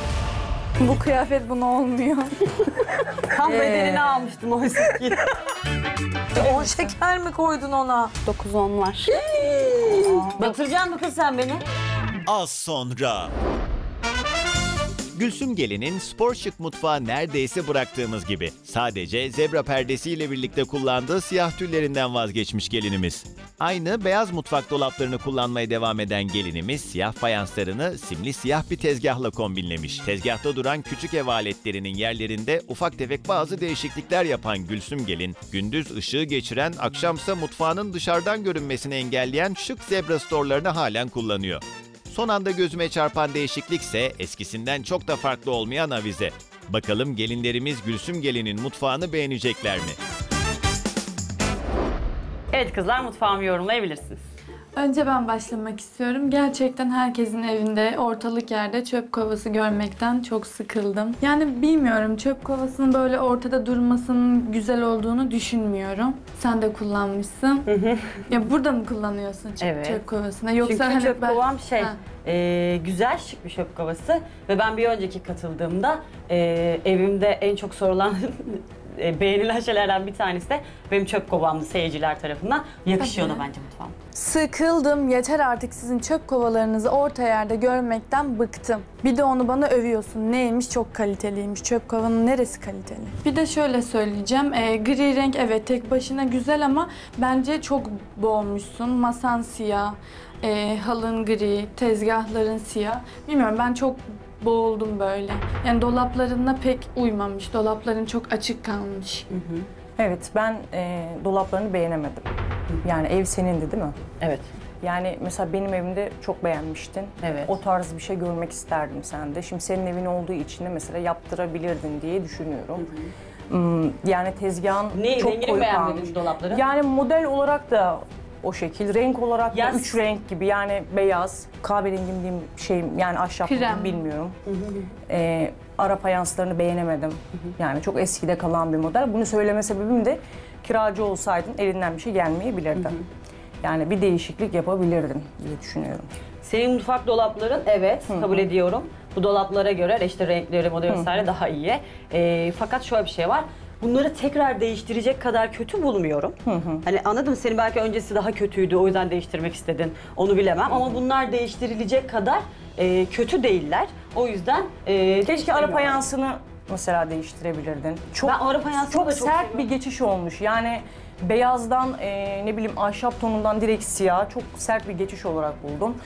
Bu kıyafet buna olmuyor. Tam bedenini almıştım oysa ki. 10 şeker mi koydun ona? 9-10 var. Batıracaksın mı kız sen beni? Az sonra. Gülsüm Gelin'in spor şık mutfağı neredeyse bıraktığımız gibi. Sadece zebra perdesiyle birlikte kullandığı siyah tüllerinden vazgeçmiş gelinimiz. Aynı beyaz mutfak dolaplarını kullanmaya devam eden gelinimiz siyah fayanslarını simli siyah bir tezgahla kombinlemiş. Tezgahta duran küçük ev aletlerinin yerlerinde ufak tefek bazı değişiklikler yapan Gülsüm Gelin, gündüz ışığı geçiren, akşamsa mutfağının dışarıdan görünmesini engelleyen şık zebra storlarını halen kullanıyor. Son anda gözüme çarpan değişiklikse eskisinden çok da farklı olmayan avize. Bakalım gelinlerimiz Gülsüm Gelin'in mutfağını beğenecekler mi? Evet kızlar mutfağımı yorumlayabilirsiniz. Önce ben başlamak istiyorum. Gerçekten herkesin evinde ortalık yerde çöp kovası görmekten çok sıkıldım. Yani bilmiyorum çöp kovasının böyle ortada durmasının güzel olduğunu düşünmüyorum. Sen de kullanmışsın. ya burada mı kullanıyorsun çöp, Evet. çöp kovasını? Yoksa Çünkü hani çöp ben- kovam şey, Ha. e, güzel şık bir çöp kovası. Ve ben bir önceki katıldığımda e, evimde en çok sorulan, e, beğenilen şeylerden bir tanesi de benim çöp kovamdı seyirciler tarafından. Yakışıyor da bence mutfağıma. Sıkıldım. Yeter artık sizin çöp kovalarınızı orta yerde görmekten bıktım. Bir de onu bana övüyorsun. Neymiş? Çok kaliteliymiş. Çöp kovanın neresi kaliteli? Bir de şöyle söyleyeceğim. Ee, gri renk evet tek başına güzel ama bence çok boğmuşsun. Masan siyah, e, halın gri, tezgahların siyah. Bilmiyorum ben çok boğuldum böyle. Yani dolaplarına pek uymamış. Dolapların çok açık kalmış. Evet ben e, dolaplarını beğenemedim. Yani ev senindi değil mi? Evet. Yani mesela benim evimde çok beğenmiştin. Evet. O tarz bir şey görmek isterdim sende. Şimdi senin evin olduğu için de mesela yaptırabilirdin diye düşünüyorum. Hmm, yani tezgahın Ne, çok koyu beğenmedin kalmış. dolapları? Yani model olarak da o şekil, renk olarak da Yaz- üç renk gibi yani beyaz, kahverengi mi diyeyim şey yani ahşap mı Krem. bilmiyorum. Ee, ara fayanslarını beğenemedim. Yani çok eskide kalan bir model. Bunu söyleme sebebim de kiracı olsaydın elinden bir şey gelmeyebilirdi. Yani bir değişiklik yapabilirdin diye düşünüyorum. Senin mutfak dolapların evet kabul ediyorum. Bu dolaplara göre işte renkleri, modeli vesaire daha iyi. Ee, fakat şöyle bir şey var. Bunları tekrar değiştirecek kadar kötü bulmuyorum. Hani anladım senin belki öncesi daha kötüydü o yüzden değiştirmek istedin. Onu bilemem ama bunlar değiştirilecek kadar e, kötü değiller. O yüzden e, Keşke ara fayansını mesela değiştirebilirdin. Çok Ben ara çok çok sert seviyorum. bir geçiş olmuş. Yani beyazdan e, ne bileyim ahşap tonundan direkt siyah çok sert bir geçiş olarak buldum.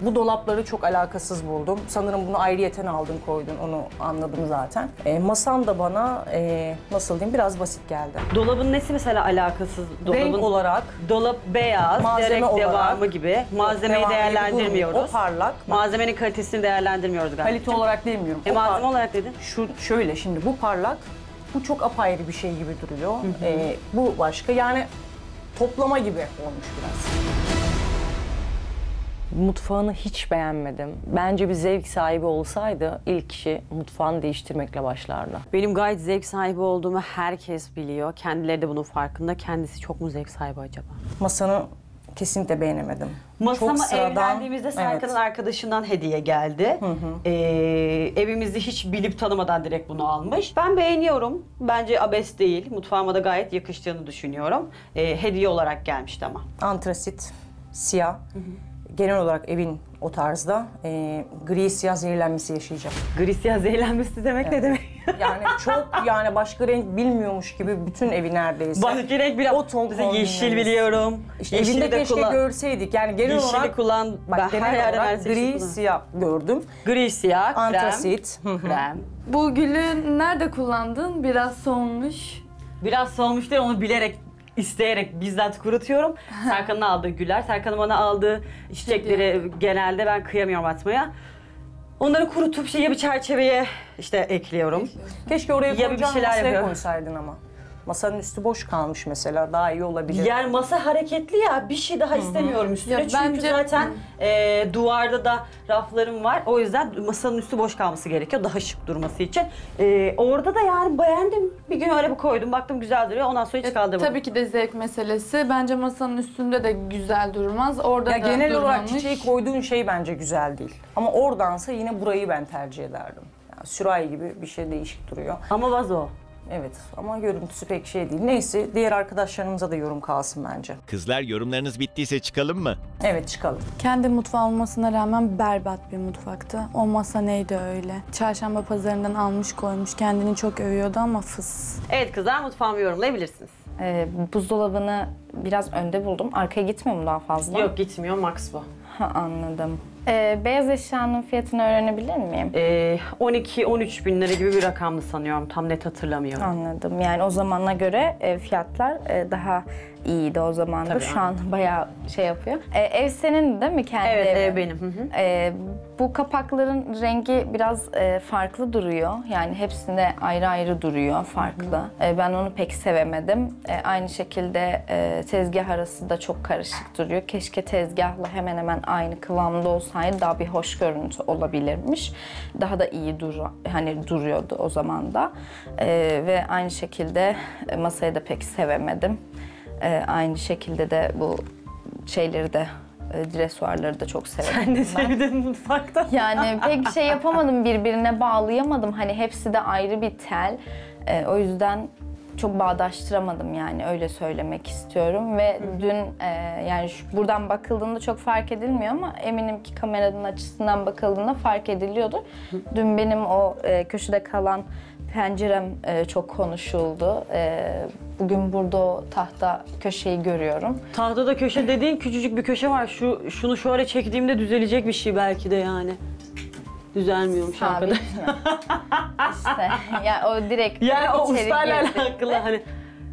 Bu dolapları çok alakasız buldum. Sanırım bunu ayrıyeten aldın koydun onu anladım zaten. E, masan da bana e, nasıl diyeyim biraz basit geldi. Dolabın nesi mesela alakasız? Dolabın Renk olarak dolap beyaz, Malzeme direkt olarak- devamı gibi. Malzemeyi devam gibi değerlendirmiyoruz. durmuyor. O parlak. Malzemenin kalitesini değerlendirmiyoruz galiba. Kalite olarak demiyorum. E malzeme olarak dedin. Şu şöyle şimdi bu parlak, bu çok apayrı bir şey gibi duruyor. Ee, bu başka yani toplama gibi olmuş biraz. Mutfağını hiç beğenmedim. Bence bir zevk sahibi olsaydı ilk kişi mutfağını değiştirmekle başlardı. Benim gayet zevk sahibi olduğumu herkes biliyor. Kendileri de bunun farkında. Kendisi çok mu zevk sahibi acaba? Masanı kesinlikle beğenemedim. Masama çok sıradan. evlendiğimizde Serkan'ın Evet. arkadaşından hediye geldi. Ee, evimizde hiç bilip tanımadan direkt bunu almış. Ben beğeniyorum. Bence abes değil. Mutfağıma da gayet yakıştığını düşünüyorum. Ee, hediye olarak gelmişti ama. Antrasit, siyah. Genel olarak evin o tarzda e, gri siyah zehirlenmesi yaşayacak. Gri siyah zehirlenmesi demek ne demek? Yani çok yani başka renk bilmiyormuş gibi bütün evi neredeyse. Başka renk biraz. O ton Mesela yeşil biliyorum. İşte Yeşili evinde de keşke kullan- görseydik. Yani genel Yeşili olarak kullan. bak ben genel her yerden olarak gri siyah gördüm. Gri siyah, krem. Antrasit. Hı hı. Krem. Bu gülü nerede kullandın? Biraz solmuş. Biraz solmuş değil onu bilerek isteyerek bizzat kurutuyorum. Serkan'ın aldığı güller, Serkan'ın bana aldığı çiçekleri genelde ben kıyamıyorum atmaya. Onları kurutup işte ya bir çerçeveye işte ekliyorum. Keşke oraya Ya bir şeyler masaya yapıyor. koysaydın ama. Masanın üstü boş kalmış mesela. Daha iyi olabilir. Yani masa hareketli ya bir şey daha istemiyorum üstüne. Ya Çünkü bence- zaten e, duvarda da raflarım var. O yüzden masanın üstü boş kalması gerekiyor daha şık durması için. E, orada da yani beğendim. Bir gün öyle bir koydum baktım güzel duruyor ondan sonra hiç kaldırmadım. Tabii ki de zevk meselesi. Bence masanın üstünde de güzel durmaz. Orada Ya da genel olarak durmamış. çiçeği koyduğun şey bence güzel değil. Ama oradansa yine burayı ben tercih ederdim. Yani sürahi gibi bir şey değişik duruyor. Ama vazo. Evet ama görüntüsü pek şey değil. Neyse diğer arkadaşlarımıza da yorum kalsın bence. Kızlar yorumlarınız bittiyse çıkalım mı? Evet çıkalım. Kendi mutfağı olmasına rağmen berbat bir mutfaktı. O masa neydi öyle? Çarşamba pazarından almış koymuş. Kendini çok övüyordu ama fıs. Evet kızlar mutfağımı yorumlayabilirsiniz. Ee, buzdolabını biraz önde buldum. Arkaya gitmiyor mu daha fazla? Yok gitmiyor Max bu. Ha, anladım. Ee, beyaz eşyanın fiyatını öğrenebilir miyim? Ee, 12-13 bin lira gibi bir rakamdı sanıyorum. Tam net hatırlamıyorum. Anladım. Yani o zamana göre e, fiyatlar e, daha iyiydi o zaman da. Şu an bayağı şey yapıyor. E, ev senin değil mi kendi Evet evin? ev benim. Hı hı. E, bu kapakların rengi biraz e, farklı duruyor. Yani hepsinde ayrı ayrı duruyor, farklı. E, ben onu pek sevemedim. E, aynı şekilde e, tezgah arası da çok karışık duruyor. Keşke tezgahla hemen hemen aynı kıvamda olsaydı daha bir hoş görüntü olabilirmiş. Daha da iyi dur hani duruyordu o zaman da. E, ve aynı şekilde e, masayı da pek sevemedim. E, aynı şekilde de bu şeyleri de e, dresuarları da çok sevemedim. Sen de sevdin mutfakta. Yani pek şey yapamadım, birbirine bağlayamadım. Hani hepsi de ayrı bir tel. Ee, o yüzden çok bağdaştıramadım yani öyle söylemek istiyorum ve dün e, yani şu, buradan bakıldığında çok fark edilmiyor ama eminim ki kameranın açısından bakıldığında fark ediliyordur. Dün benim o e, köşede kalan pencerem e, çok konuşuldu. E, bugün burada o tahta köşeyi görüyorum. Tahtada köşe dediğin küçücük bir köşe var. Şu şunu şöyle çektiğimde düzelecek bir şey belki de yani. Düzelmiyormuş arkadaş. Sabit mi? işte yani o direkt Yani o ustayla alakalı hani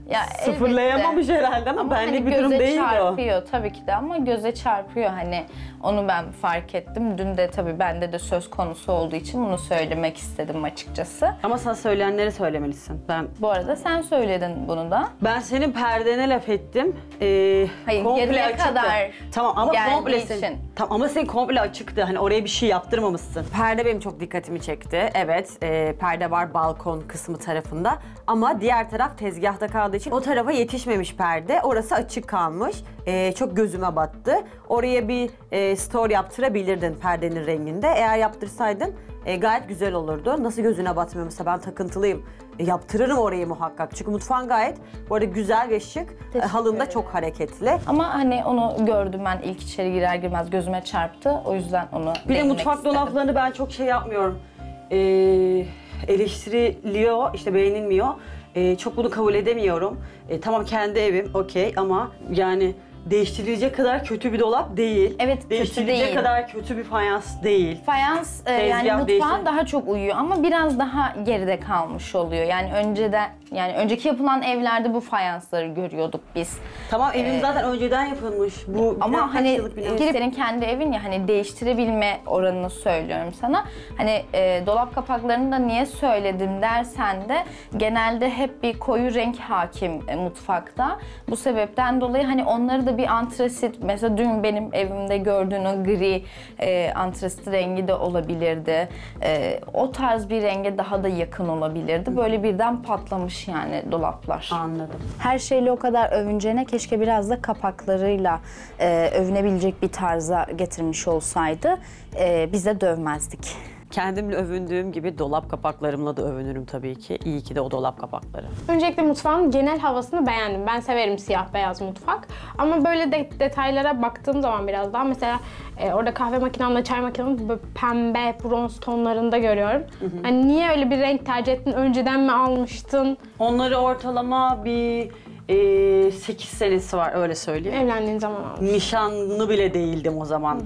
Ya sıfırlayamamış elbette. herhalde ama, Ama benlik hani bir durum göze değil o. çarpıyor tabii ki de ama göze çarpıyor hani onu ben fark ettim. Dün de tabii bende de söz konusu olduğu için bunu söylemek istedim açıkçası. Ama sen söyleyenleri söylemelisin. Ben Bu arada sen söyledin bunu da. ben senin perdene laf ettim. Ee, Hayır, komple açıktı. kadar Tamam ama komple sen, için. Tamam ama senin komple açıktı. Hani oraya bir şey yaptırmamışsın. Perde benim çok dikkatimi çekti. Evet, e, perde var balkon kısmı tarafında. Ama diğer taraf tezgahta kaldığı için o tarafa yetişmemiş perde. Orası açık kalmış. E, çok gözüme battı. Oraya bir e, store yaptırabilirdin perdenin renginde. Eğer yaptırsaydın e, gayet güzel olurdu. Nasıl gözüne batmıyor mesela ben takıntılıyım. E, yaptırırım orayı muhakkak. Çünkü mutfağın gayet bu arada güzel ve şık. E, halın da çok hareketli. Ama hani onu gördüm ben ilk içeri girer girmez gözüme çarptı. O yüzden onu Bir de değinmek mutfak istedim. dolaplarını ben çok şey yapmıyorum. Ee, eleştiriliyor, işte beğenilmiyor. Ee, çok bunu kabul edemiyorum. Ee, tamam kendi evim okey ama yani değiştirilecek kadar kötü bir dolap değil. Evet, kötü Değiştirilecek değil. kadar kötü bir fayans değil. Fayans e, Tezgah yani değişti. daha çok uyuyor ama biraz daha geride kalmış oluyor. Yani önceden yani önceki yapılan evlerde bu fayansları görüyorduk biz. Tamam evim zaten önceden yapılmış. Bu Ama hani girip senin kendi evin ya hani değiştirebilme oranını söylüyorum sana. Hani e, dolap kapaklarını da niye söyledim dersen de genelde hep bir koyu renk hakim e, mutfakta. Bu sebepten dolayı hani onları da bir antrasit mesela dün benim evimde gördüğün o gri e, antrasit rengi de olabilirdi. E, o tarz bir renge daha da yakın olabilirdi. Böyle birden patlamış yani dolaplar. Anladım. Her şeyle o kadar övüneceğine keşke biraz da kapaklarıyla e, övünebilecek bir tarza getirmiş olsaydı e, biz de dövmezdik. Kendimle övündüğüm gibi dolap kapaklarımla da övünürüm tabii ki. İyi ki de o dolap kapakları. Öncelikle mutfağın genel havasını beğendim. Ben severim siyah beyaz mutfak. Ama böyle de, detaylara baktığım zaman biraz daha mesela e, orada kahve makinemle çay makinemle böyle pembe, bronz tonlarında görüyorum. Hani niye öyle bir renk tercih ettin? Önceden mi almıştın? Onları ortalama bir 8 senesi var öyle söyleyeyim. Evlendiğin zaman aldın. Nişanlı bile değildim o zaman.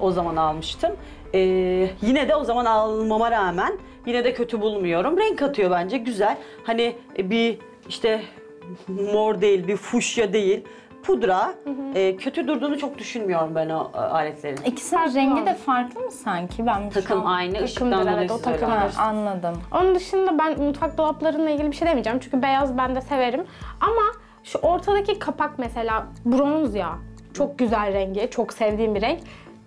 O zaman almıştım. Ee, yine de o zaman almama rağmen yine de kötü bulmuyorum. Renk katıyor bence güzel. Hani bir işte mor değil, bir fuşya değil. Pudra. Ee, kötü durduğunu çok düşünmüyorum ben o e, aletlerin. İkisinin rengi de farklı mı sanki? Ben şu Takım an- aynı, ışıktan dolayı evet, o söylüyorum. Ha, anladım. Onun dışında ben mutfak dolaplarıyla ilgili bir şey demeyeceğim. Çünkü beyaz ben de severim. Ama şu ortadaki kapak mesela bronz ya. Çok güzel rengi. Çok sevdiğim bir renk.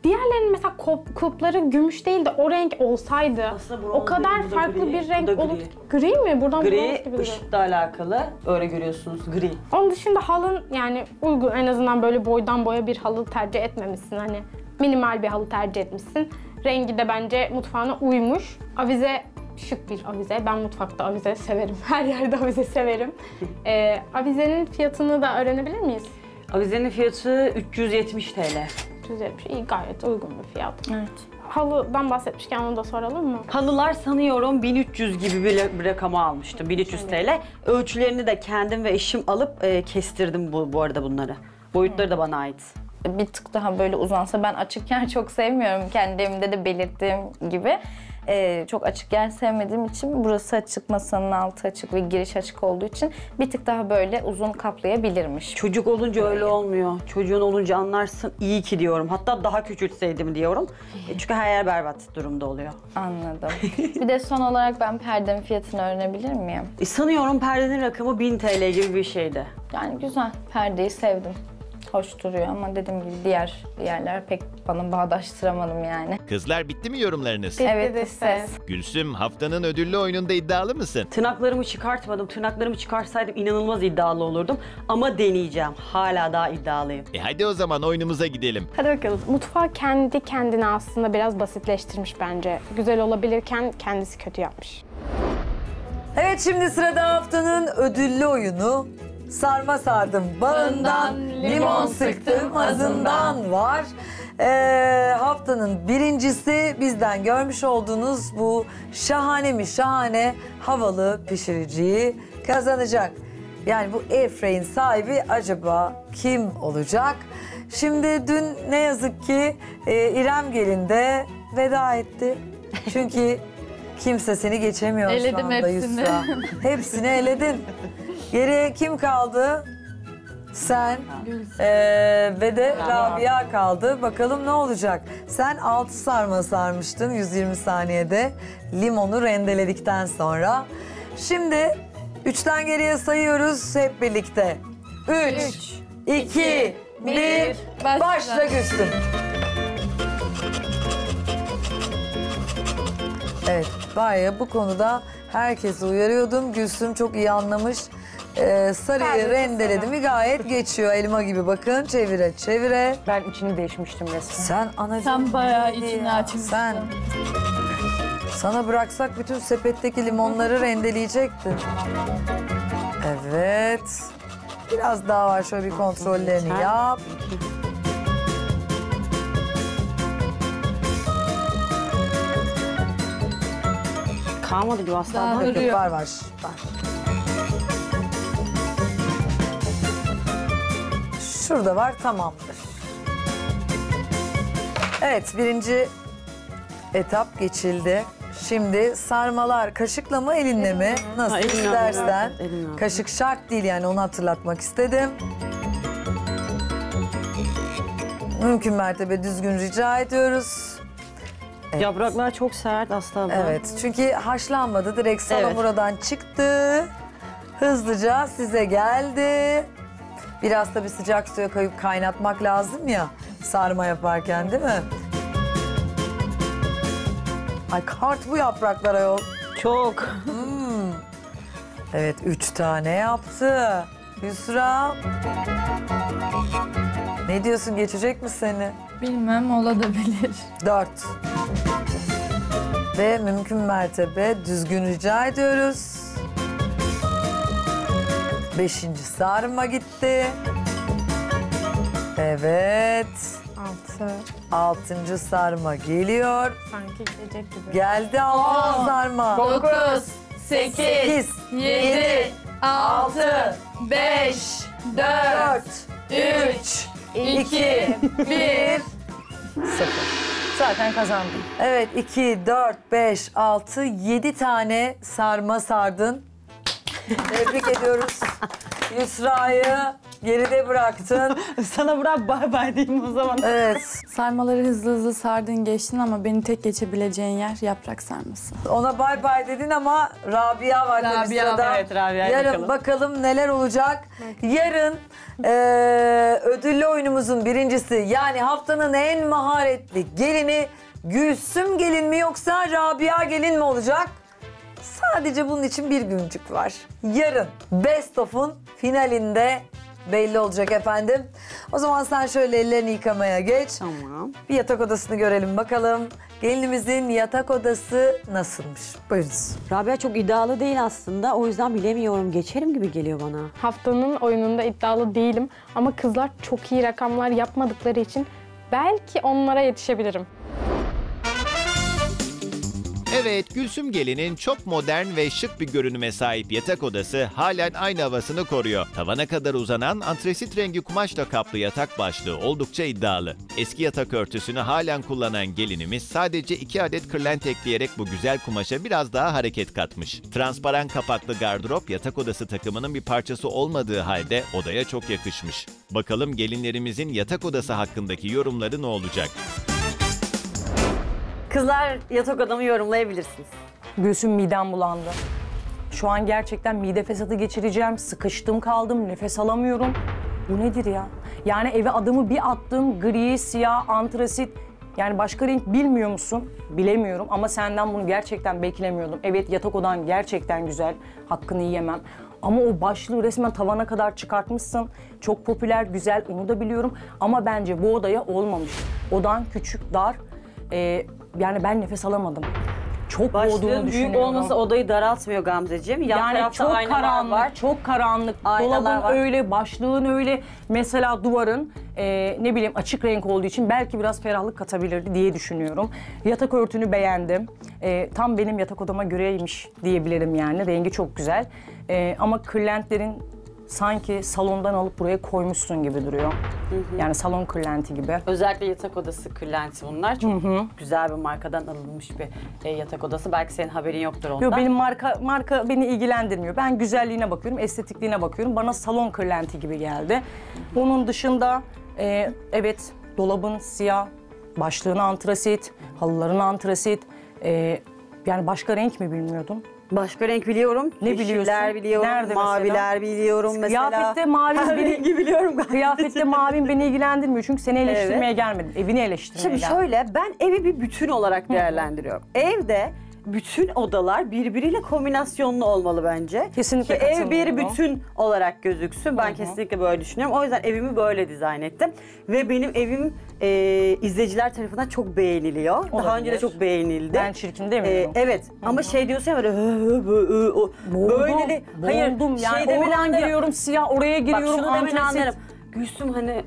Diğerlerinin mesela kop, kulpları gümüş değil de o renk olsaydı Aslında o kadar değil, farklı gri, bir renk gri. olup gri mi? Buradan Gri, gibi ışıkla alakalı. Öyle görüyorsunuz gri. Onun dışında halın yani uygun en azından böyle boydan boya bir halı tercih etmemişsin. Hani minimal bir halı tercih etmişsin. Rengi de bence mutfağına uymuş. Avize şık bir avize. Ben mutfakta avize severim. Her yerde avize severim. Ee, avizenin fiyatını da öğrenebilir miyiz? Avizenin fiyatı 370 TL. 170 iyi gayet uygun bir fiyat. Evet. Halıdan bahsetmişken onu da soralım mı? Halılar sanıyorum 1300 gibi bir, bir rakama almıştım. 1300 TL. Ölçülerini de kendim ve eşim alıp e, kestirdim bu, bu arada bunları. Boyutları da bana ait. bir tık daha böyle uzansa ben açık yer çok sevmiyorum. Kendi evimde de belirttiğim gibi. Ee, çok açık yer sevmediğim için burası açık, masanın altı açık ve giriş açık olduğu için bir tık daha böyle uzun kaplayabilirmiş. Çocuk olunca öyle olmuyor. Çocuğun olunca anlarsın iyi ki diyorum. Hatta daha küçültseydim diyorum. E, Çünkü her yer berbat durumda oluyor. Anladım. bir de son olarak ben perdemin fiyatını öğrenebilir miyim? E, sanıyorum perdenin rakamı 1000 TL gibi bir şeydi. Yani güzel, perdeyi sevdim. Hoş duruyor ama dediğim gibi diğer yerler pek bana bağdaştıramadım yani. Kızlar bitti mi yorumlarınız? Evet, ses. Gülsüm haftanın ödüllü oyununda iddialı mısın? Tırnaklarımı çıkartmadım. Tırnaklarımı çıkarsaydım inanılmaz iddialı olurdum. Ama deneyeceğim. Hala daha iddialıyım. E hadi o zaman oyunumuza gidelim. Hadi bakalım. Mutfağı kendi kendine aslında biraz basitleştirmiş bence. Güzel olabilirken kendisi kötü yapmış. Evet şimdi sırada haftanın ödüllü oyunu Sarma sardım bağından, limon sıktım azından var. Ee, haftanın birincisi bizden görmüş olduğunuz bu şahane mi şahane havalı pişiriciyi kazanacak. Yani bu airfryer'in sahibi acaba kim olacak? Şimdi dün ne yazık ki e, İrem Gelin de veda etti. Çünkü kimse seni geçemiyor şu Eledim anda hepsini. Yusra. Hepsini eledin. Geriye kim kaldı? Sen eee, ve de Rabia kaldı. Bakalım ne olacak? Sen 6 sarma sarmıştın 120 saniyede. Limonu rendeledikten sonra. Şimdi 3'ten geriye sayıyoruz hep birlikte. 3, 2, 1, başla Gülsüm. Evet, var ya bu konuda herkesi uyarıyordum. Gülsüm çok iyi anlamış. Ee, sarıyı Sadece rendeledi mi gayet geçiyor. Elma gibi bakın çevire çevire. Ben içini değişmiştim resmen. Sen anacığım. Sen bayağı neydi içini ya? açmışsın. Sen. Sana bıraksak bütün sepetteki limonları rendeleyecektin. Evet. Biraz daha var şöyle bir kontrollerini yap. Kalmadı gibi asla. Daha Yok, yok, duruyor. var var. var. Şurada var tamamdır. Evet birinci etap geçildi. Şimdi sarmalar kaşıkla mı elinle mi? Nasıl Ha, elimle istersen. Kaşık şart değil yani onu hatırlatmak istedim. Mümkün mertebe düzgün rica ediyoruz. Yapraklar çok sert aslında. Evet çünkü haşlanmadı direkt Evet. salamuradan çıktı. Hızlıca size geldi. Biraz da bir sıcak suya koyup kaynatmak lazım ya sarma yaparken değil mi? Ay kart bu yapraklara yol. Çok. Evet üç tane yaptı. Yusra. Ne diyorsun geçecek mi seni? Bilmem olabilir. Dört. Ve mümkün mertebe düzgün rica ediyoruz. Beşinci sarma gitti. Evet. Altı. Altıncı sarma geliyor. Sanki gidecek gibi. Geldi altıncı sarma. 9, 8, Sekiz, 7, 6, 5, 4, dört, 3, iki, 1. Zaten kazandım. Evet 2, 4, 5, 6, 7 tane sarma sardın. Tebrik ediyoruz. Yusra'yı geride bıraktın. Sana bırak bay bay diyeyim o zaman. Evet. Sarmaları hızlı hızlı sardın geçtin ama beni tek geçebileceğin yer yaprak sarması. Ona bay bay dedin ama Rabia var tabii Rabia sırada. var. Evet, Rabia'ya Yarın bakalım. bakalım. neler olacak. Yarın eee, ödüllü oyunumuzun birincisi yani haftanın en maharetli gelini Gülsüm gelin mi yoksa Rabia gelin mi olacak? Sadece bunun için bir güncük var. Yarın Best of'un finalinde belli olacak efendim. O zaman sen şöyle ellerini yıkamaya geç. Tamam. Bir yatak odasını görelim bakalım. Gelinimizin yatak odası nasılmış? Buyurunuz. Rabia çok iddialı değil aslında. O yüzden bilemiyorum. Geçerim gibi geliyor bana. Haftanın oyununda iddialı değilim ama kızlar çok iyi rakamlar yapmadıkları için belki onlara yetişebilirim. Evet, Gülsüm Gelin'in çok modern ve şık bir görünüme sahip yatak odası halen aynı havasını koruyor. Tavana kadar uzanan antresit rengi kumaşla kaplı yatak başlığı oldukça iddialı. Eski yatak örtüsünü halen kullanan gelinimiz sadece iki adet kırlent ekleyerek bu güzel kumaşa biraz daha hareket katmış. Transparan kapaklı gardırop yatak odası takımının bir parçası olmadığı halde odaya çok yakışmış. Bakalım gelinlerimizin yatak odası hakkındaki yorumları ne olacak? Kızlar yatak odamı yorumlayabilirsiniz. Göğsüm midem bulandı. Şu an gerçekten mide fesatı geçireceğim. Sıkıştım kaldım, nefes alamıyorum. Bu nedir ya? Yani eve adımı bir attım. Gri, siyah, antrasit. Yani başka renk bilmiyor musun? Bilemiyorum ama senden bunu gerçekten beklemiyordum. Evet yatak odan gerçekten güzel. Hakkını yiyemem. Ama o başlığı resmen tavana kadar çıkartmışsın. Çok popüler, güzel onu da biliyorum. Ama bence bu odaya olmamış. Odan küçük, dar. Ee, yani ben nefes alamadım. Çok boğduğunu Başlığın büyük düşünüyorum. olması odayı daraltmıyor Gamzeciğim. Yan Yani tarafta çok aynalar karanlık, var. çok karanlık. Aynalar Dolabın var. öyle, başlığın öyle. Mesela duvarın e, ne bileyim açık renk olduğu için belki biraz ferahlık katabilirdi diye düşünüyorum. Yatak örtünü beğendim. E, tam benim yatak odama göreymiş diyebilirim yani. Rengi çok güzel. E, ama kırlentlerin sanki salondan alıp buraya koymuşsun gibi duruyor. Yani salon kırlenti gibi. Özellikle yatak odası kırlenti bunlar. Çok güzel bir markadan alınmış bir e, yatak odası. Belki senin haberin yoktur ondan. Yok benim marka marka beni ilgilendirmiyor. Ben güzelliğine bakıyorum, estetikliğine bakıyorum. Bana salon kırlenti gibi geldi. Onun dışında e, evet dolabın siyah, başlığın antrasit, halıların antrasit. E, yani başka renk mi bilmiyordum? Başka renk biliyorum. Ne Yeşiller biliyorsun? biliyorum. Nerede mesela? maviler biliyorum mesela. Kıyafette mavi beni, rengi biliyorum. kıyafette mavin beni ilgilendirmiyor. Çünkü seni eleştirmeye gelmedim. Evini eleştirmeye Şimdi geldim. şöyle ben evi bir bütün olarak değerlendiriyorum. Evde bütün odalar birbiriyle kombinasyonlu olmalı bence. Kesinlikle Ki ev bir bütün olarak gözüksün. Ben kesinlikle böyle düşünüyorum. O yüzden evimi böyle dizayn ettim. Ve benim evim e, izleyiciler tarafından çok beğeniliyor. Daha Olabilir. önce de çok beğenildi. Ben çirkin demiyorum. E, evet ama şey diyorsun ya böyle hı hı hı hı, böyle de hayır boğuldum. yani şey oradan giriyorum siyah, oraya Bak giriyorum şunu demeni antrasit. anlarım. Gülsüm hani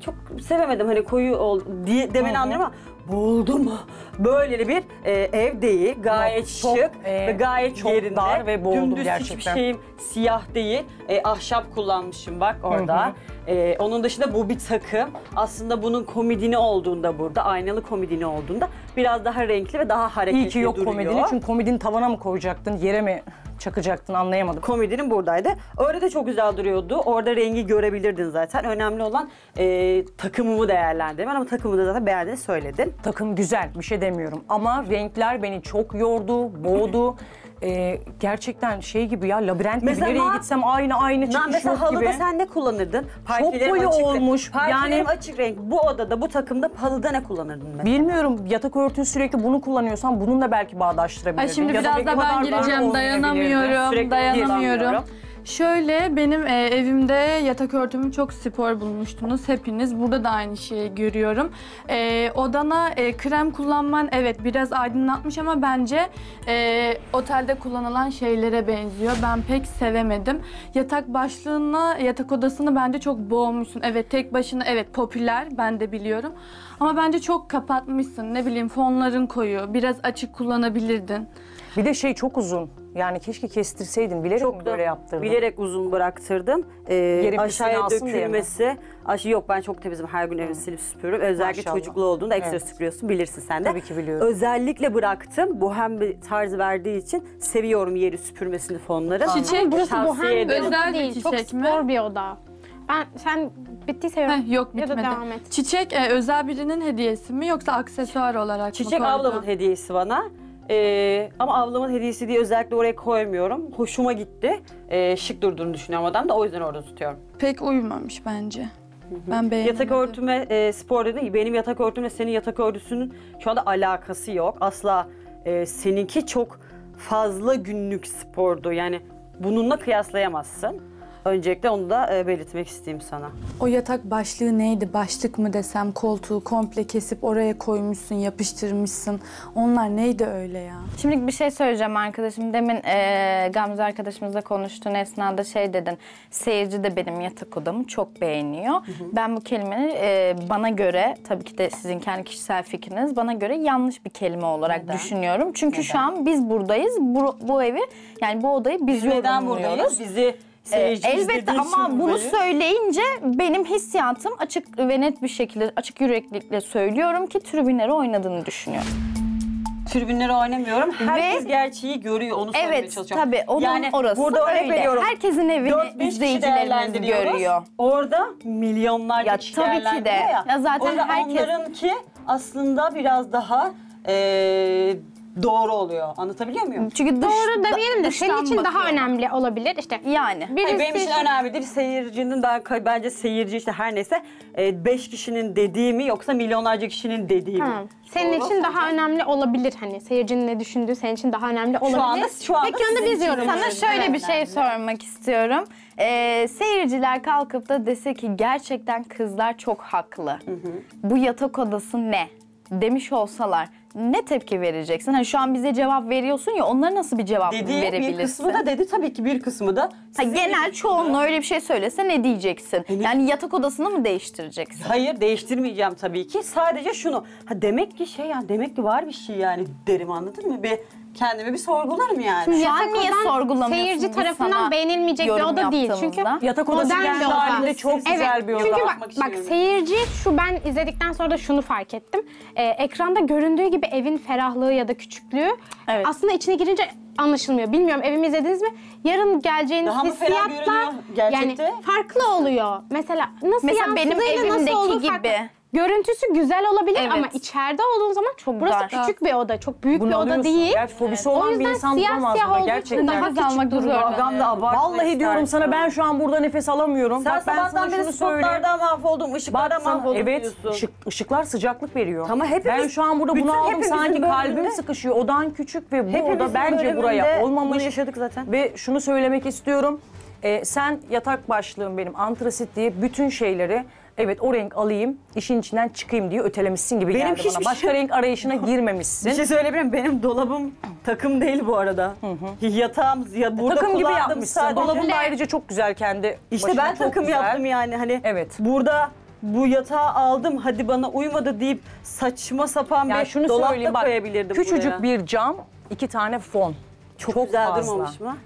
çok sevemedim hani koyu ol diye demeni anlıyorum ama boğuldu mu? böyle bir e, ev değil. Gayet Çok, şık e, ve gayet çok yerinde. dar ve boğuldum Dümdüz gerçekten. hiçbir şeyim siyah değil. E, ahşap kullanmışım bak orada. E, onun dışında bu bir takım. Aslında bunun komodini olduğunda burada, aynalı komodini olduğunda biraz daha renkli ve daha hareketli İyi ki yok duruyor. komedini çünkü komedini tavana mı koyacaktın, yere mi çakacaktın anlayamadım. komedinin buradaydı. Öyle de çok güzel duruyordu. Orada rengi görebilirdin zaten. Önemli olan e, takımımı değerlendirmen ama takımı da zaten beğendiğini söyledin. Takım güzel, bir şey demiyorum. Ama renkler beni çok yordu, boğdu. Ee, gerçekten şey gibi ya, labirent gibi. Mesela- Nereye gitsem aynı aynı Na, çıkış mesela yok halıda gibi. sen ne kullanırdın? Parkelerim koyu açık renk. olmuş. Yani- açık renk. Bu odada, bu takımda halıda ne kullanırdın mesela? Bilmiyorum yatak örtün sürekli bunu kullanıyorsan bununla belki bağdaştırabilirdin. Ay şimdi Ya da biraz da kadar ben dar gireceğim olmayabilirdi. dayanamıyorum Sürekli dayanamıyorum. kullanmıyorum. Şöyle benim e, evimde yatak örtümü çok spor bulmuştunuz hepiniz. Burada da aynı şeyi görüyorum. E, odana e, krem kullanman evet biraz aydınlatmış ama bence e, otelde kullanılan şeylere benziyor. Ben pek sevemedim. Yatak başlığına yatak odasını bence çok boğmuşsun. Evet tek başına evet popüler ben de biliyorum. Ama bence çok kapatmışsın. Ne bileyim fonların koyu. Biraz açık kullanabilirdin. Bir de şey çok uzun. Yani keşke kestirseydin. Bilerek mi Çok da böyle yaptırdın? bilerek uzun bıraktırdım. Ee, aşağıya pisliğini alsın diye mi? dökülmesi. Aş yok ben çok temizim. Her gün evimi silip süpürüyorum. Özellikle Maşallah. çocuklu olduğunda ekstra Evet. süpürüyorsun. Bilirsin sen de. Tabii ki biliyorum. Özellikle bıraktım. Bohem bir tarz verdiği için seviyorum yeri süpürmesini fonları. Çiçek Burası Tavsiye bohem ederim. Özel bir değil. Çok çiçek mi? spor bir oda. Ben sen bittiyse yok. Heh, yok Ya da bitmedi. devam et. Çiçek e, özel birinin hediyesi mi yoksa aksesuar olarak mı Çiçek koydun? ablamın hediyesi bana. Ee, ama ablamın hediyesi diye özellikle oraya koymuyorum. Hoşuma gitti. Ee, şık durduğunu düşünüyorum adam da o yüzden orada tutuyorum. Pek uyumamış bence. Ben beğenmedim. Yatak örtüme e, spor dedin. Benim yatak örtümle senin yatak örtüsünün şu anda alakası yok. Asla e, seninki çok fazla günlük spordu. Yani bununla kıyaslayamazsın. Öncelikle onu da e, belirtmek isteyeyim sana. O yatak başlığı neydi? Başlık mı desem koltuğu komple kesip oraya koymuşsun, yapıştırmışsın. Onlar neydi öyle ya? Şimdi bir şey söyleyeceğim arkadaşım. Demin eee Gamze arkadaşımızla konuştuğun esnada şey dedin. Seyirci de benim yatak odamı çok beğeniyor. Ben bu kelimeyi eee, bana göre tabii ki de sizin kendi kişisel fikriniz bana göre yanlış bir kelime olarak düşünüyorum. Çünkü şu an biz buradayız. Bu, bu evi yani bu odayı biz, Neden yorumluyoruz. buradayız? Bizi seyirci elbette ama bunu söyleyince benim hissiyatım açık ve net bir şekilde açık yüreklilikle söylüyorum ki tribünlere oynadığını düşünüyorum. Tribünlere oynamıyorum. Herkes Ve- gerçeği görüyor. Onu söylemeye Evet çalışıyorum. tabii onun yani orası burada örnek öyle. veriyorum. Herkesin evini 4-5 kişi izleyicilerimiz değerlendiriyoruz. görüyor. Orada milyonlarca Ya kişi tabii ki de. değerlendiriyor Ya. Ya zaten Orada herkes- onlarınki aslında biraz daha eee, doğru oluyor. Anlatabiliyor muyum? Çünkü dış, Doğru da- demeyelim de senin dıştan için daha önemli olabilir. İşte Yani. birisi Hayır, benim için önemli değil. Seyircinin ben bence seyirci işte her neyse 5 kişinin dediği mi yoksa milyonlarca kişinin dediği mi? Tamam. Senin Doğru. için daha önemli olabilir hani seyircinin ne düşündüğü senin için daha önemli olabilir. anda- şu anda Peki onu sizin biz için yorumluyoruz. Sana şöyle bir şey sormak istiyorum. Ee, seyirciler kalkıp da dese ki gerçekten kızlar çok haklı. Bu yatak odası ne? Demiş olsalar ne tepki vereceksin? Hani şu an bize cevap veriyorsun ya onlara nasıl bir cevap Dediği verebilirsin? bir kısmı da dedi tabii ki bir kısmı da. Ha, genel çoğunluğu öyle bir şey söylese ne diyeceksin? Yani yatak odasını mı değiştireceksin? Hayır değiştirmeyeceğim tabii ki. Sadece şunu. Ha demek ki şey yani demek ki var bir şey yani derim anladın mı? Bir kendimi bir sorgularım yani. Yatak niye odan sorgulamıyorsun Seyirci biz tarafından sana beğenilmeyecek bir yorum oda değil. Çünkü yaptığımızda? Yatak odası modern kendi bir oda. halinde çok güzel bir oda. Çünkü bak, bak istiyorum. seyirci şu ben izledikten sonra da şunu fark ettim. Ee, ekranda göründüğü gibi evin ferahlığı ya da küçüklüğü Evet. aslında içine girince anlaşılmıyor. Bilmiyorum evimi izlediniz mi? Yarın geleceğiniz Daha mı ferah hissiyatlar görünüyor gerçekte? yani farklı oluyor. Mesela nasıl Mesela benim yansıdığıyla nasıl evimdeki olduğu farklı. gibi. Görüntüsü güzel olabilir Evet. ama içeride olduğun zaman Çok burası dar. küçük bir oda, çok büyük Bunu bir oda değil. Gerçi fobisi O olan bir yüzden insan siyah bulamaz siyah burada olduğu için gerçekten. daha Nefes almak küçük duruyor. duruyor. Agam da abartma Vallahi diyorum istersen. sana ben şu an burada nefes alamıyorum. Sen Bak ben sana sabahtan beri şunu söyleyeyim. spotlardan mahvoldum, ışıklardan Bak sana- mahvoldum evet diyorsun. ışık, ışıklar sıcaklık veriyor. Ama hepimiz- ben şu an burada bütün bunu aldım hepimizin sanki kalbim bölümünde- sıkışıyor. Odan küçük ve bu oda bence buraya bunu olmamış. yaşadık zaten. Ve şunu söylemek istiyorum. Ee, sen yatak başlığım benim antrasit diye bütün şeyleri evet o renk alayım işin içinden çıkayım diye ötelemişsin gibi Benim geldi hiçbir bana. Başka şey- renk arayışına girmemişsin. Bir şey söyleyebilir miyim? Benim dolabım takım değil bu arada. Yatağım ya burada Takım gibi kullandığım yapmışsın. sadece- Dolabın da ayrıca çok güzel kendi İşte başına ben çok takım güzel. yaptım yani hani. Evet. Burada bu yatağı aldım hadi bana uymadı deyip saçma sapan Yani bir şunu dolap söyleyeyim da bak. koyabilirdim Küçücük buraya. bir cam, iki tane fon. Çok, güzel fazla. durmamış mı?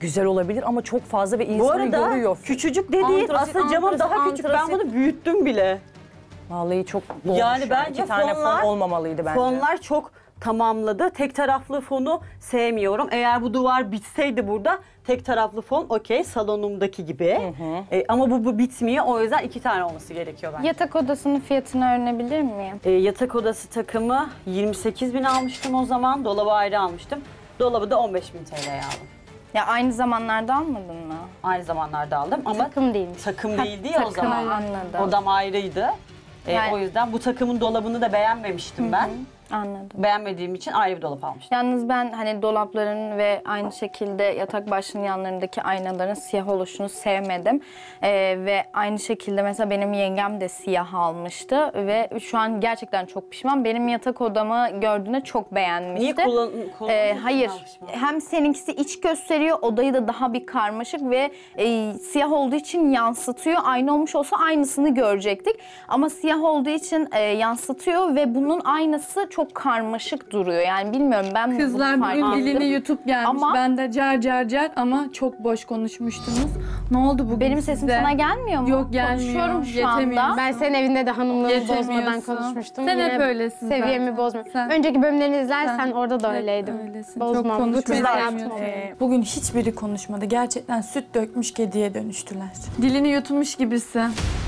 Güzel olabilir ama çok fazla ve insanı Bu arada yoruyor. küçücük dediğin Antrasit, aslında camın antrasit, daha küçük. Ben antrasit. bunu büyüttüm bile. Vallahi çok dolmuş Yani bence İki tane fonlar- fon olmamalıydı bence. Fonlar çok tamamladı. Tek taraflı fonu sevmiyorum. Eğer bu duvar bitseydi burada tek taraflı fon okey salonumdaki gibi. E, ama bu, bu bitmiyor. O yüzden iki tane olması gerekiyor bence. Yatak odasının fiyatını öğrenebilir miyim? E, yatak odası takımı 28 bin almıştım o zaman. Dolabı ayrı almıştım. Dolabı da 15 bin TL'ye aldım. Ya aynı zamanlarda almadın mı? Aynı zamanlarda aldım ama Takım değilmiş. takım değildi ya o takım, zaman. anladım. Odam ayrıydı. E, Yani- O yüzden bu takımın dolabını da beğenmemiştim ben. Anladım. Beğenmediğim için ayrı bir dolap almıştım. Yalnız ben hani dolapların ve aynı şekilde yatak başının yanlarındaki aynaların siyah oluşunu sevmedim. Ee, ve aynı şekilde mesela benim yengem de siyah almıştı ve şu an gerçekten çok pişman. Benim yatak odamı gördüğünde çok beğenmişti. Niye kullan, kullandın Ee, hayır. Hem seninkisi iç gösteriyor, odayı da daha bir karmaşık ve e, siyah olduğu için yansıtıyor. Aynı olmuş olsa aynısını görecektik. Ama siyah olduğu için e, yansıtıyor ve bunun aynısı çok karmaşık duruyor. Yani bilmiyorum ben Kızlar bunu fark bugün ettim. dilini YouTube gelmiş. Ama- Ben de car car car ama çok boş konuşmuştunuz. Ne oldu bugün Benim sesim size? sana gelmiyor mu? Yok gelmiyor. Konuşuyorum şu anda. Ben senin evinde de hanımlığımı Yetemiyorsun. bozmadan konuşmuştum. Sen hep Yine öylesin Seviyemi. Sen- Önceki bölümlerini izlersen Sen orada da hep öyleydim. öylesin. Bozmam. Çok yapma. Ee, Bugün hiçbiri konuşmadı. Gerçekten süt dökmüş kediye dönüştüler. Dilini yutmuş gibisin.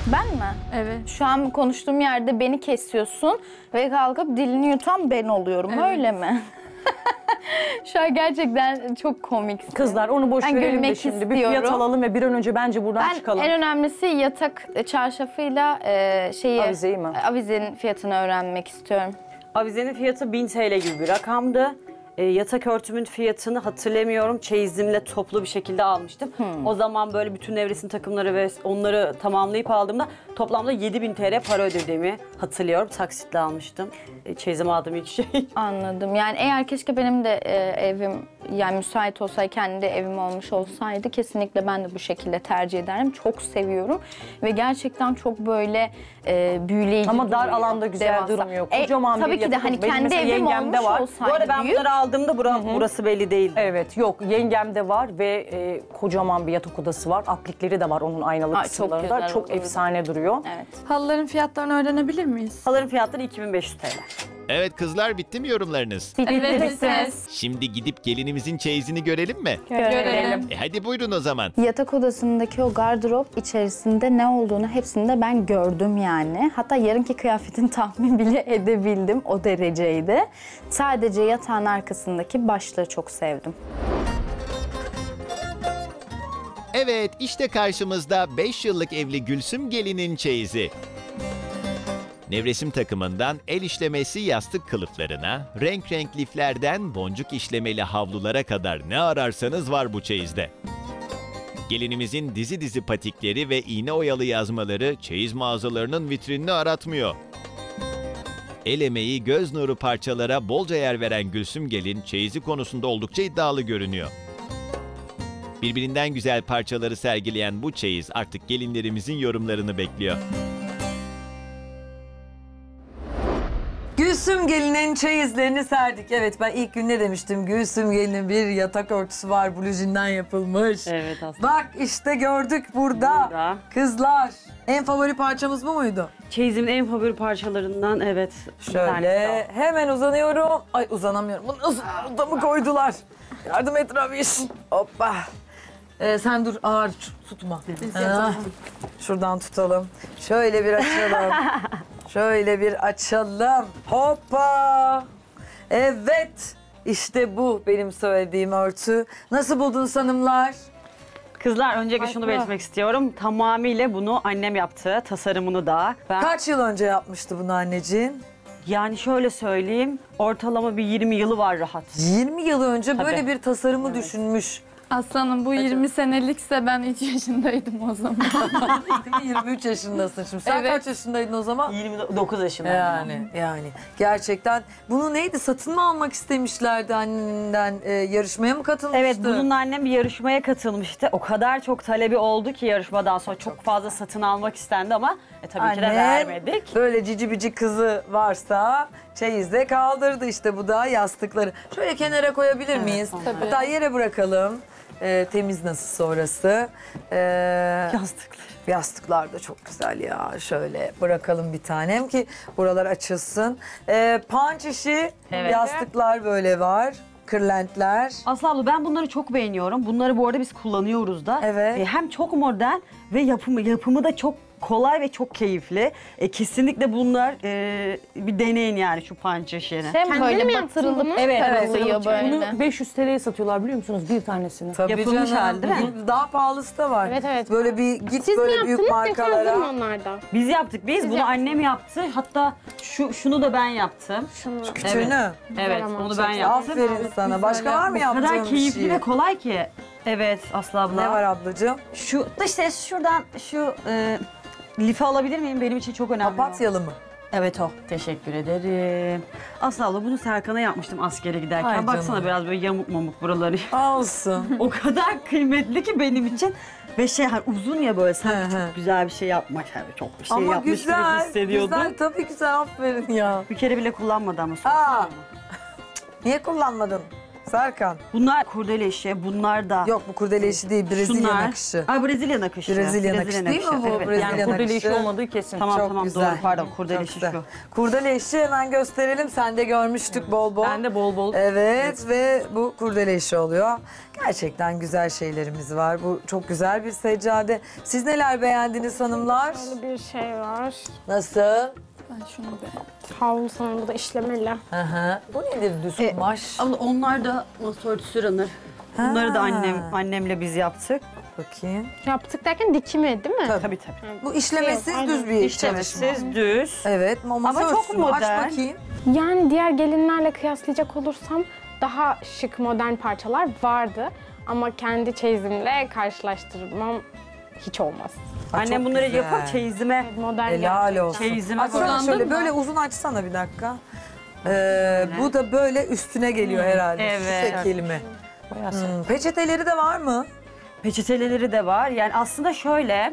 Ben mi? Evet. Şu an konuştuğum yerde beni kesiyorsun ve kalkıp dilini yutan ben oluyorum Evet. öyle mi? Şu an gerçekten çok komik. Kızlar onu boş Ben verelim de şimdi. Bir fiyat istiyorum. alalım ve bir an önce bence buradan Ben çıkalım. en önemlisi yatak çarşafıyla e, şeyi Avizeyi mi? avizenin fiyatını öğrenmek istiyorum. Avizenin fiyatı 1000 TL gibi bir rakamdı. E, yatak örtümün fiyatını hatırlamıyorum. Çeyizimle toplu bir şekilde almıştım. O zaman böyle bütün nevresim takımları ve onları tamamlayıp aldığımda toplamda 7000 TL para ödediğimi hatırlıyorum. Taksitle almıştım. E, çeyizime aldığım ilk şey. Anladım. Yani eğer keşke benim de e, evim yani müsait olsaydı, kendi evim olmuş olsaydı kesinlikle ben de bu şekilde tercih ederim. Çok seviyorum ve gerçekten çok böyle e, büyüleyici Ama dar duruyor. alanda güzel durmuyor. E, Kocaman bir tabii ki de hani. Benim kendi mesela evim yengemde olmuş var. Olsaydı Bu arada ben büyük. bunları aldığımda bura, burası belli değildi. Evet yok yengemde var ve e, kocaman bir yatak odası var. Aplikleri de var onun aynalı Ay, çok kısımlarında. güzel Çok, olurdu. efsane duruyor. Evet. Halıların fiyatlarını öğrenebilir miyiz? Halıların fiyatları 2500 TL. Evet kızlar bitti mi yorumlarınız? Evet ses. Şimdi gidip gelinimizin çeyizini görelim mi? Görelim. E hadi buyurun o zaman. Yatak odasındaki o gardırop içerisinde ne olduğunu hepsini de ben gördüm yani. Hatta yarınki kıyafetin tahmin bile edebildim o dereceydi. Sadece yatağın arkasındaki başlığı çok sevdim. Evet işte karşımızda 5 yıllık evli Gülsüm gelinin çeyizi. Nevresim takımından el işlemesi yastık kılıflarına, renk renk liflerden boncuk işlemeli havlulara kadar ne ararsanız var bu çeyizde. Gelinimizin dizi dizi patikleri ve iğne oyalı yazmaları çeyiz mağazalarının vitrinini aratmıyor. El emeği göz nuru parçalara bolca yer veren Gülsüm Gelin çeyizi konusunda oldukça iddialı görünüyor. Birbirinden güzel parçaları sergileyen bu çeyiz artık gelinlerimizin yorumlarını bekliyor. Gülsüm gelinin çeyizlerini serdik. Evet ben ilk gün ne demiştim? Gülsüm gelinin bir yatak örtüsü var blujinden yapılmış. Evet aslında. Bak işte gördük burada. Burada. Kızlar. En favori parçamız bu muydu? Çeyizimin en favori parçalarından evet. Şöyle hemen uzanıyorum. Ay uzanamıyorum. Bunu nasıl burada mı koydular? Yardım et Raviş. Hoppa. Ee, sen dur ağır tutma. Ha, Şuradan tutalım. Şöyle bir açalım. Şöyle bir açalım. Hoppa. Evet. İşte bu benim söylediğim örtü. Nasıl buldunuz hanımlar? Kızlar öncelikle şunu belirtmek istiyorum. Tamamıyla bunu annem yaptı. Tasarımını da. Ben Kaç yıl önce yapmıştı bunu anneciğin? yani şöyle söyleyeyim. Ortalama bir 20 yılı var rahat. 20 yıl önce böyle Tabii. bir tasarımı düşünmüş Aslanım bu 20 senelikse ben 3 yaşındaydım o zaman. 23 yaşındasın şimdi. Sen Evet. kaç yaşındaydın o zaman? 29 yaşındayım. Yani yani gerçekten bunu neydi satın mı almak istemişlerdi annenden e, yarışmaya mı katılmıştı? Evet bununla annem bir yarışmaya katılmıştı. O kadar çok talebi oldu ki yarışmadan sonra çok fazla satın almak istendi ama e, tabii ki de vermedik. Böyle cici bici kızı varsa çeyizde kaldırdı işte bu da yastıkları. Şöyle kenara koyabilir miyiz? Hatta yere bırakalım. Ee, temiz nasıl sonrası. Ee, Yastıklar. Yastıklar da çok güzel ya. Şöyle bırakalım bir tanem ki buralar açılsın. Ee, punch işi Evet. yastıklar böyle var. Kırlentler. Aslı abla ben bunları çok beğeniyorum. Bunları bu arada biz kullanıyoruz da. Evet. E, hem çok modern ve yapımı yapımı da çok kolay ve çok keyifli. E, kesinlikle bunlar e, bir deneyin yani şu pança işini. Hem Kendin böyle mi batırılı yaptın mı? Evet, evet. Sarılıyor böyle. Bunu 500 TL'ye satıyorlar biliyor musunuz bir tanesini? Tabii Yapılmış canım. hali değil mi? Daha pahalısı da var. Evet, evet. Böyle bir git Siz böyle yaptınız büyük yoksa markalara. hazır mı onlarda? Biz yaptık biz. Bunu yaptınız. annem yaptı. Hatta şu şunu da ben yaptım. Şunu. Küçüğünü. Evet, ama. onu ben yaptım. Aferin sana. Başka var mı O yaptığın kadar bir keyifli şey? ve kolay ki. Evet Aslı abla. Ne var ablacığım? Şu işte şuradan şu e, lifi alabilir miyim? Benim için çok önemli. Papatyalı mı? Evet o. Teşekkür ederim. Aslı abla bunu Serkan'a yapmıştım askere giderken. Ay Baksana canım. biraz böyle yamuk mamuk buraları. Olsun. o kadar kıymetli ki benim için. Ve şey hani uzun ya böyle hı. çok güzel bir şey yapmak. Yani çok bir şey Ama yapmış gibi güzel, hissediyordum. güzel. Tabii güzel. Aferin ya. Bir kere bile kullanmadı ama. Aa. Niye kullanmadın Serkan? Bunlar kurdele işi, bunlar da. Yok bu kurdele işi değil, Brezilya Şunlar. nakışı. Ay Brezilya nakışı. Brezilya nakışı değil mi bu? Evet. Brezilya Yani kurdele işi olmadığı kesin. Tamam Çok tamam güzel. doğru pardon kurdele işi şu. Kurdele işi hemen gösterelim. Sen de görmüştük bol bol. Ben de bol bol. Evet ve bu kurdele işi oluyor. Gerçekten güzel şeylerimiz var. Bu çok güzel bir seccade. Siz neler beğendiniz hanımlar? Böyle bir şey var. Nasıl? Ben şunu beğendim. Havlu sanırım bu da işlemeli. Hı hı. Bu nedir düz E, kumaş? Ama onlar da masa örtüsü runner. Bunları da annem annemle biz yaptık. Bakayım. Yaptık derken dikimi değil mi? Tabii. Tabii tabii. Bu işlemesiz Aynen. düz bir çalışma. İşlemesiz, düz. Evet, ama, Ama çok örtüsünü Aç modern. bakayım. Yani diğer gelinlerle kıyaslayacak olursam daha şık modern parçalar vardı. Ama kendi çeyizimle karşılaştırmam hiç olmaz. Annem çok bunları güzel. yapıp çeyizime Modern Helal gerçekten. olsun. Çeyizime Açsana kullandın şöyle mı? böyle uzun açsana bir dakika. Ee, bu da böyle üstüne geliyor herhalde. Evet. Şu şekil mi? Bayağı Hmm, Peçeteleri de var mı? Peçeteleri de var. Yani aslında şöyle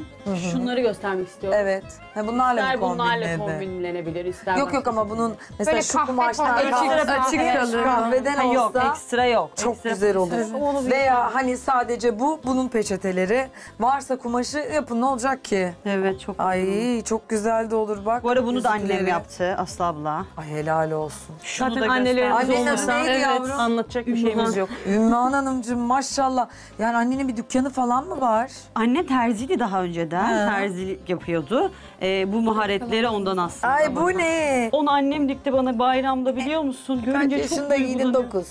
şunları göstermek istiyorum. Evet. Ha, bunlarla mı İster bunlarla kombinledi? kombinlenebilir, ister Yok yok ama bunun mesela Böyle şu kahve kumaştan kalsa, Ekstra açık evet, kalır. kahveden Ha, yok, olsa ekstra yok. çok Ekstra- güzel olur. Veya hani sadece bu, bunun peçeteleri. Varsa kumaşı yapın ne olacak ki? Evet, çok Ay çok güzel de olur bak. Bu arada bunu da annem Yüzükleri. yaptı Aslı abla. Ay helal olsun. Şunu Zaten da annelerimiz Annenin adı neydi yavrum? anlatacak bir şeyimiz yok. Ümmühan Hanımcığım maşallah. Yani annenin bir dükkanı falan mı var? Annem terziydi daha önceden. Ha. Terzilik yapıyordu. Ee, bu maharetleri ondan aslında. Ay bu ne? Onu annem dikti bana bayramda biliyor musun? Kaç Görünce çok yaşında giydin? duygulanıyorum. 9.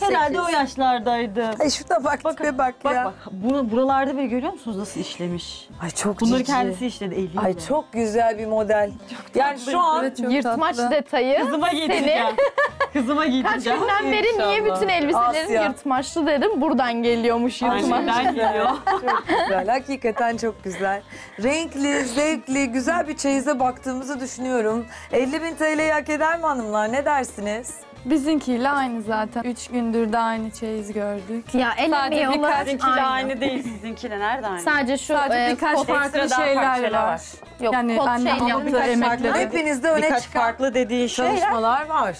Herhalde o yaşlardaydı. Ay şuna bak, Bak, tipe bak, Bak ya. bak bunu, buralarda böyle görüyor musunuz nasıl işlemiş? Ay çok Bunları cici. kendisi işledi eliyle. Ay çok güzel bir model. yani şu an Evet, çok Yırtmaç tatlı. detayı. Kızıma giydireceğim. Kızıma Kaç giydireceğim. günden beri niye bütün elbiselerin Asya. yırtmaçlı dedim. Buradan geliyormuş yırtmaç. Aynen geliyor. çok güzel. Hakikaten çok güzel. Renkli, zevkli, güzel bir çeyize baktığımızı düşünüyorum. 50 bin TL'yi hak eder mi hanımlar? Ne dersiniz? Bizimkiyle aynı zaten. Üç gündür de aynı çeyiz gördük. Ya el Sadece emeği birkaç olarak Sizinkiyle aynı. aynı değil sizinkiyle nerede aynı? Sadece şu Sadece e, birkaç kot, farklı şeyler parçalar var. var. yok, yani kot anne şeyleri altı birkaç emekleri. farklı. Hepinizde öne Birkaç çıkan farklı dediğin şeyler. çalışmalar var.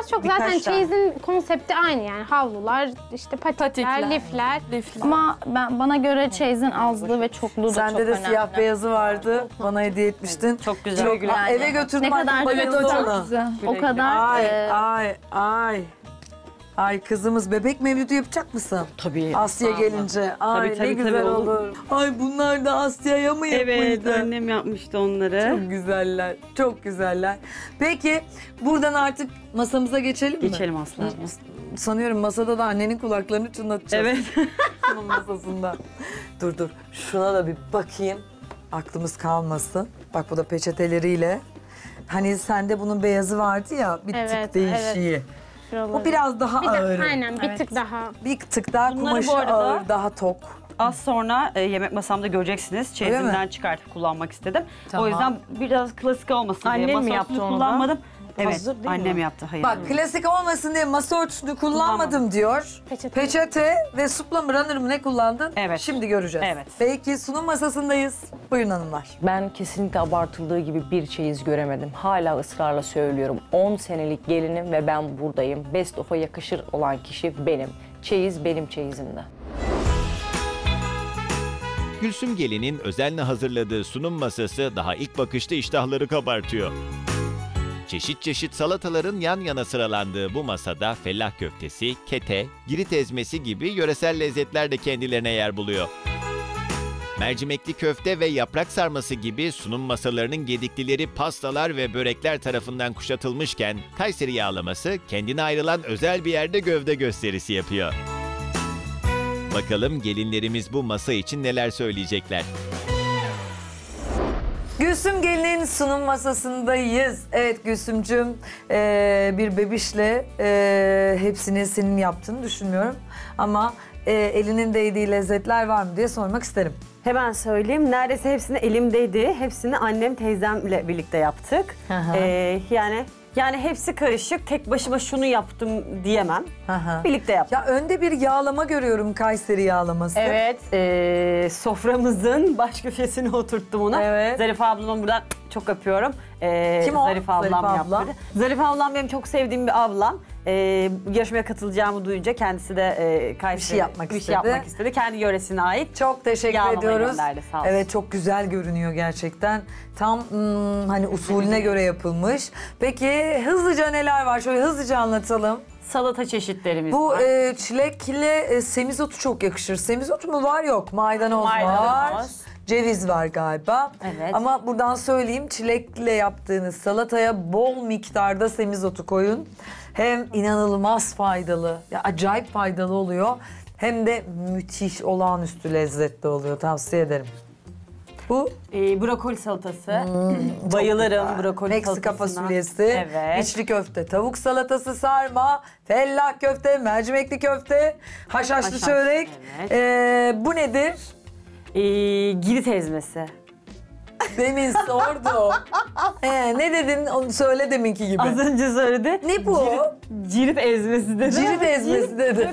Az çok Birkaç zaten tane. çeyizin konsepti aynı yani. Havlular, işte patikler, Patikler. lifler. Lifler. Ama ben bana göre çeyizin azlığı ve çokluğu da çok Sende de önemli. siyah beyazı vardı. Bana hediye etmiştin. Çok güzel. Çok Yani. Eve götürdüm. Ne kadar bayıldı çok ona. güzel. O kadar Ay e, ay ay. Ay kızımız bebek mevlütü yapacak mısın? Tabii. Asya gelince. Ay Tabii, tabii, ne güzel tabii, olur. olur. Ay bunlar da Asya'ya mı Evet yapıldı? annem yapmıştı onları. Çok güzeller, çok güzeller. Peki buradan artık masamıza geçelim mi? Geçelim Aslı abla. Sanıyorum masada da annenin kulaklarını çınlatacağız. Evet. Bunun masasında. dur dur, şuna da bir bakayım. Aklımız kalmasın. Bak bu da peçeteleriyle. Hani sende bunun beyazı vardı ya, bir tık Evet, değişiği. Şuraları. Bu biraz daha bir de, ağır. Aynen bir tık daha. Bir tık daha Bunları kumaşı arada- ağır, daha tok. Az sonra e, yemek masamda göreceksiniz. Çeyizimden çıkartıp kullanmak istedim. Tamam. O yüzden biraz klasik olmasın Annen diye mi masa yaptı örtüsünü onu da? Evet, Hazır değil annem mi? yaptı. Hayır. Bak klasik olmasın diye masa örtüsünü kullanmadım diyor. Peçete. Peçete ve supla mı runner mı ne kullandın? Evet. Şimdi göreceğiz. Evet. Peki sunum masasındayız. Buyurun hanımlar. Ben kesinlikle abartıldığı gibi bir çeyiz göremedim. Hala ısrarla söylüyorum. 10 senelik gelinim ve ben buradayım. Best of'a yakışır olan kişi benim. Çeyiz benim çeyizimde. Gülsüm Gelin'in özenle hazırladığı sunum masası daha ilk bakışta iştahları kabartıyor. Çeşit çeşit salataların yan yana sıralandığı bu masada fellah köftesi, kete, girit ezmesi gibi yöresel lezzetler de kendilerine yer buluyor. Mercimekli köfte ve yaprak sarması gibi sunum masalarının gediklileri pastalar ve börekler tarafından kuşatılmışken Kayseri yağlaması kendine ayrılan özel bir yerde gövde gösterisi yapıyor. Bakalım gelinlerimiz bu masa için neler söyleyecekler. Gülsüm Gelin'in sunum masasındayız. Evet Gülsümcüm eee, bir bebişle eee, hepsini senin yaptığını düşünmüyorum. Ama eee, elinin değdiği lezzetler var mı diye sormak isterim. Hemen söyleyeyim. Neredeyse hepsini elimdeydi. Hepsini annem teyzemle birlikte yaptık. Ee, yani yani hepsi karışık. Tek başıma şunu yaptım diyemem. Hı. Birlikte yaptık. Ya önde bir yağlama görüyorum Kayseri yağlaması. Evet, ee, soframızın baş köşesine oturttum onu. Evet. Zarife ablamı buradan çok öpüyorum. Ee, Kim o? Zarife ablam Zarife abla. yaptı. Zarife ablam benim çok sevdiğim bir ablam. Ee, yarışmaya katılacağımı duyunca kendisi de e, Kayseri, Bir şey yapmak bir istedi. şey yapmak istedi. Kendi yöresine ait. Çok teşekkür ediyoruz. gönderdi, sağ olsun. Evet çok güzel görünüyor gerçekten. Tam hmm, hani usulüne göre yapılmış. Peki hızlıca neler var? Şöyle hızlıca anlatalım. Salata çeşitlerimiz Bu var. e, çilekle e, semizotu çok yakışır. Semizotu mu var yok? Maydanoz, var. Maydanoz. Ceviz var galiba. Evet. Ama buradan söyleyeyim çilekle yaptığınız salataya bol miktarda semizotu koyun. Hem inanılmaz faydalı, ya acayip faydalı oluyor. Hem de müthiş, olağanüstü lezzetli oluyor. Tavsiye ederim. Bu Ee, brokoli salatası. Bayılırım brokoli Meksika salatasına. fasulyesi, Evet. içli köfte, tavuk salatası sarma, fellah köfte, mercimekli köfte, haşhaşlı Haşhaş, çörek. evet. Ee, bu nedir? Ee, girit ezmesi. Demin sordu. ee, ne dedin? Onu söyle deminki gibi. Az önce söyledi. Ne bu? Cirit ezmesi dedi. Cirit ezmesi dedi.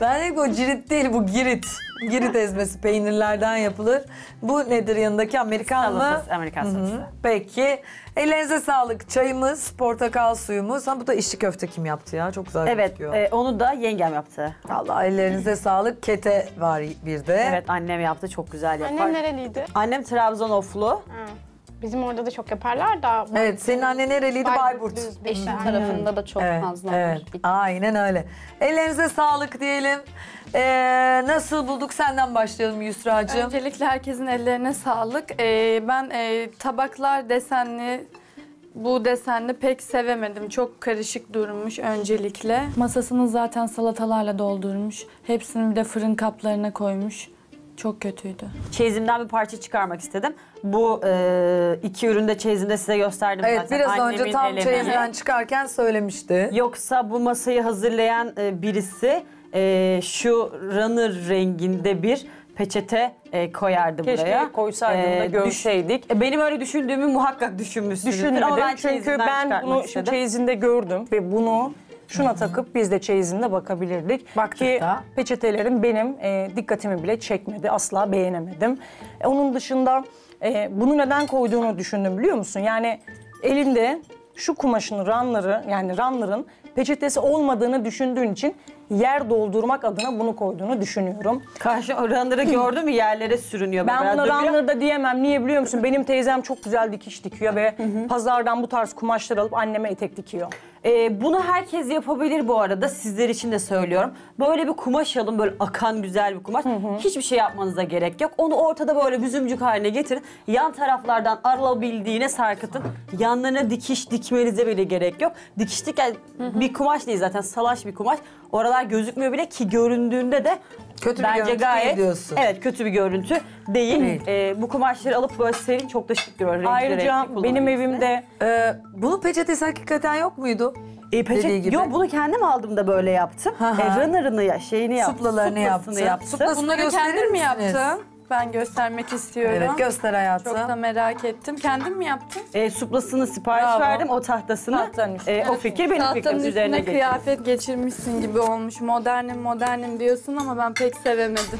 Ben dedim ki o cirit değil bu girit. Girit ezmesi peynirlerden yapılır. Bu nedir yanındaki Amerikan mı? Salatası, Amerikan salatası. Peki. Ellerinize sağlık. Çayımız, portakal suyumuz. Ha bu da içli köfte kim yaptı ya? Çok güzel Evet, gözüküyor. e, onu da yengem yaptı. Allah ellerinize sağlık. Kete var bir de. Evet, annem yaptı, çok güzel yapar. Annem nereliydi? Annem Trabzon oflu. Ha. Bizim orada da çok yaparlar da. Evet, senin anne nereliydi? Bayburt. düz bir Eşim tarafında da çok Evet, fazla var. evet. Aynen öyle. Ellerinize sağlık diyelim. Ee, nasıl bulduk? Senden başlayalım Yusra'cığım. Öncelikle herkesin ellerine sağlık. Ee, ben e, tabaklar desenli, bu desenli pek sevemedim. Çok karışık durmuş öncelikle. Masasını zaten salatalarla doldurmuş. Hepsini bir de fırın kaplarına koymuş. Çok kötüydü. Çeyizimden bir parça çıkarmak istedim. Bu e, iki ürünü de çeyizimde size gösterdim Evet, zaten. biraz önce Annemin tam elemeği. çeyizden çıkarken söylemişti. Yoksa bu masayı hazırlayan e, birisi e, şu runner renginde bir peçete e, koyardı Keşke buraya. koysaydın da düş- görseydik. E, benim öyle düşündüğümü muhakkak düşünmüşsünüzdür. Düşünmedim Ama ben çünkü çeyizimden ben çıkartmak bunu istedim. çeyizinde gördüm ve bunu şuna takıp biz de çeyizinde bakabilirdik. Baktık Ki da. peçetelerim benim e, dikkatimi bile çekmedi. Asla beğenemedim. E, onun dışında e, bunu neden koyduğunu düşündüm biliyor musun? Yani elinde şu kumaşın ranları yani ranların peçetesi olmadığını düşündüğün için yer doldurmak adına bunu koyduğunu düşünüyorum. Karşı runner'ı gördüm mü yerlere sürünüyor. Ben buna runner da diyemem. Niye biliyor musun? Benim teyzem çok güzel dikiş dikiyor ve pazardan bu tarz kumaşlar alıp anneme etek dikiyor. Ee, bunu herkes yapabilir bu arada. Sizler için de söylüyorum. Böyle bir kumaş alın, böyle akan güzel bir kumaş. Hiçbir şey yapmanıza gerek yok. Onu ortada böyle büzümcük haline getirin. Yan taraflardan alabildiğine sarkıtın. Yanlarına dikiş dikmenize bile gerek yok. Dikiş diken bir kumaş değil zaten salaş bir kumaş. Oralar gözükmüyor bile ki göründüğünde de Kötü bir bence görüntü gayet değil diyorsun. Evet kötü bir görüntü değil. Ee, bu kumaşları alıp böyle serin çok da şık duruyor. Renkli Ayrıca renkli benim evimde Ee, bunun peçetesi hakikaten yok muydu? E, peçet-. Yok bunu kendim aldım da böyle yaptım. Hı. E, runner'ını ya şeyini yaptım. Suplalarını suplasını yaptın. Suplasını Bunları kendin mi yaptın? Ben göstermek istiyorum. Evet göster hayatım. Çok da merak ettim. Kendin mi yaptın? E, suplasını sipariş Bravo. verdim o tahtasını. Tahtanın üstüne. E, o fikir benim fikrim üzerine geçti. kıyafet geçirmişsin gibi olmuş. Modernim modernim diyorsun ama ben pek sevemedim.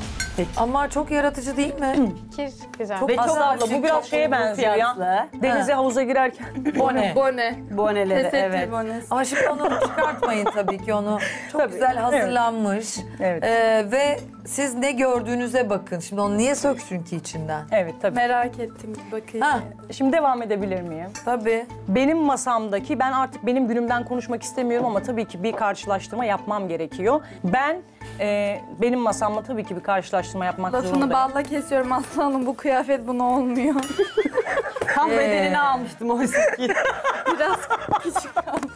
Ama çok yaratıcı değil mi? Kir güzel. Çok Ve çok abla bu biraz şeye benziyor ya. Denize havuza girerken. Bone. Bone. Boneleri Tesettür evet. bonesi. Ama şimdi onu çıkartmayın tabii ki onu. Çok Tabii, güzel hazırlanmış. Evet. Ee, ve siz ne gördüğünüze bakın. Şimdi onu niye söksün ki içinden? evet tabii. Merak ettim bakayım. Ha, Şimdi devam edebilir miyim? tabii. Benim masamdaki, ben artık benim günümden konuşmak istemiyorum ama tabii ki bir karşılaştırma yapmam gerekiyor. Ben, e, benim masamla tabii ki bir karşılaştırma yapmak Lafını zorundayım. balla kesiyorum aslanım. Bu kıyafet buna olmuyor. Tam Ee. bedenini almıştım oysa ki. Biraz küçük kaldı.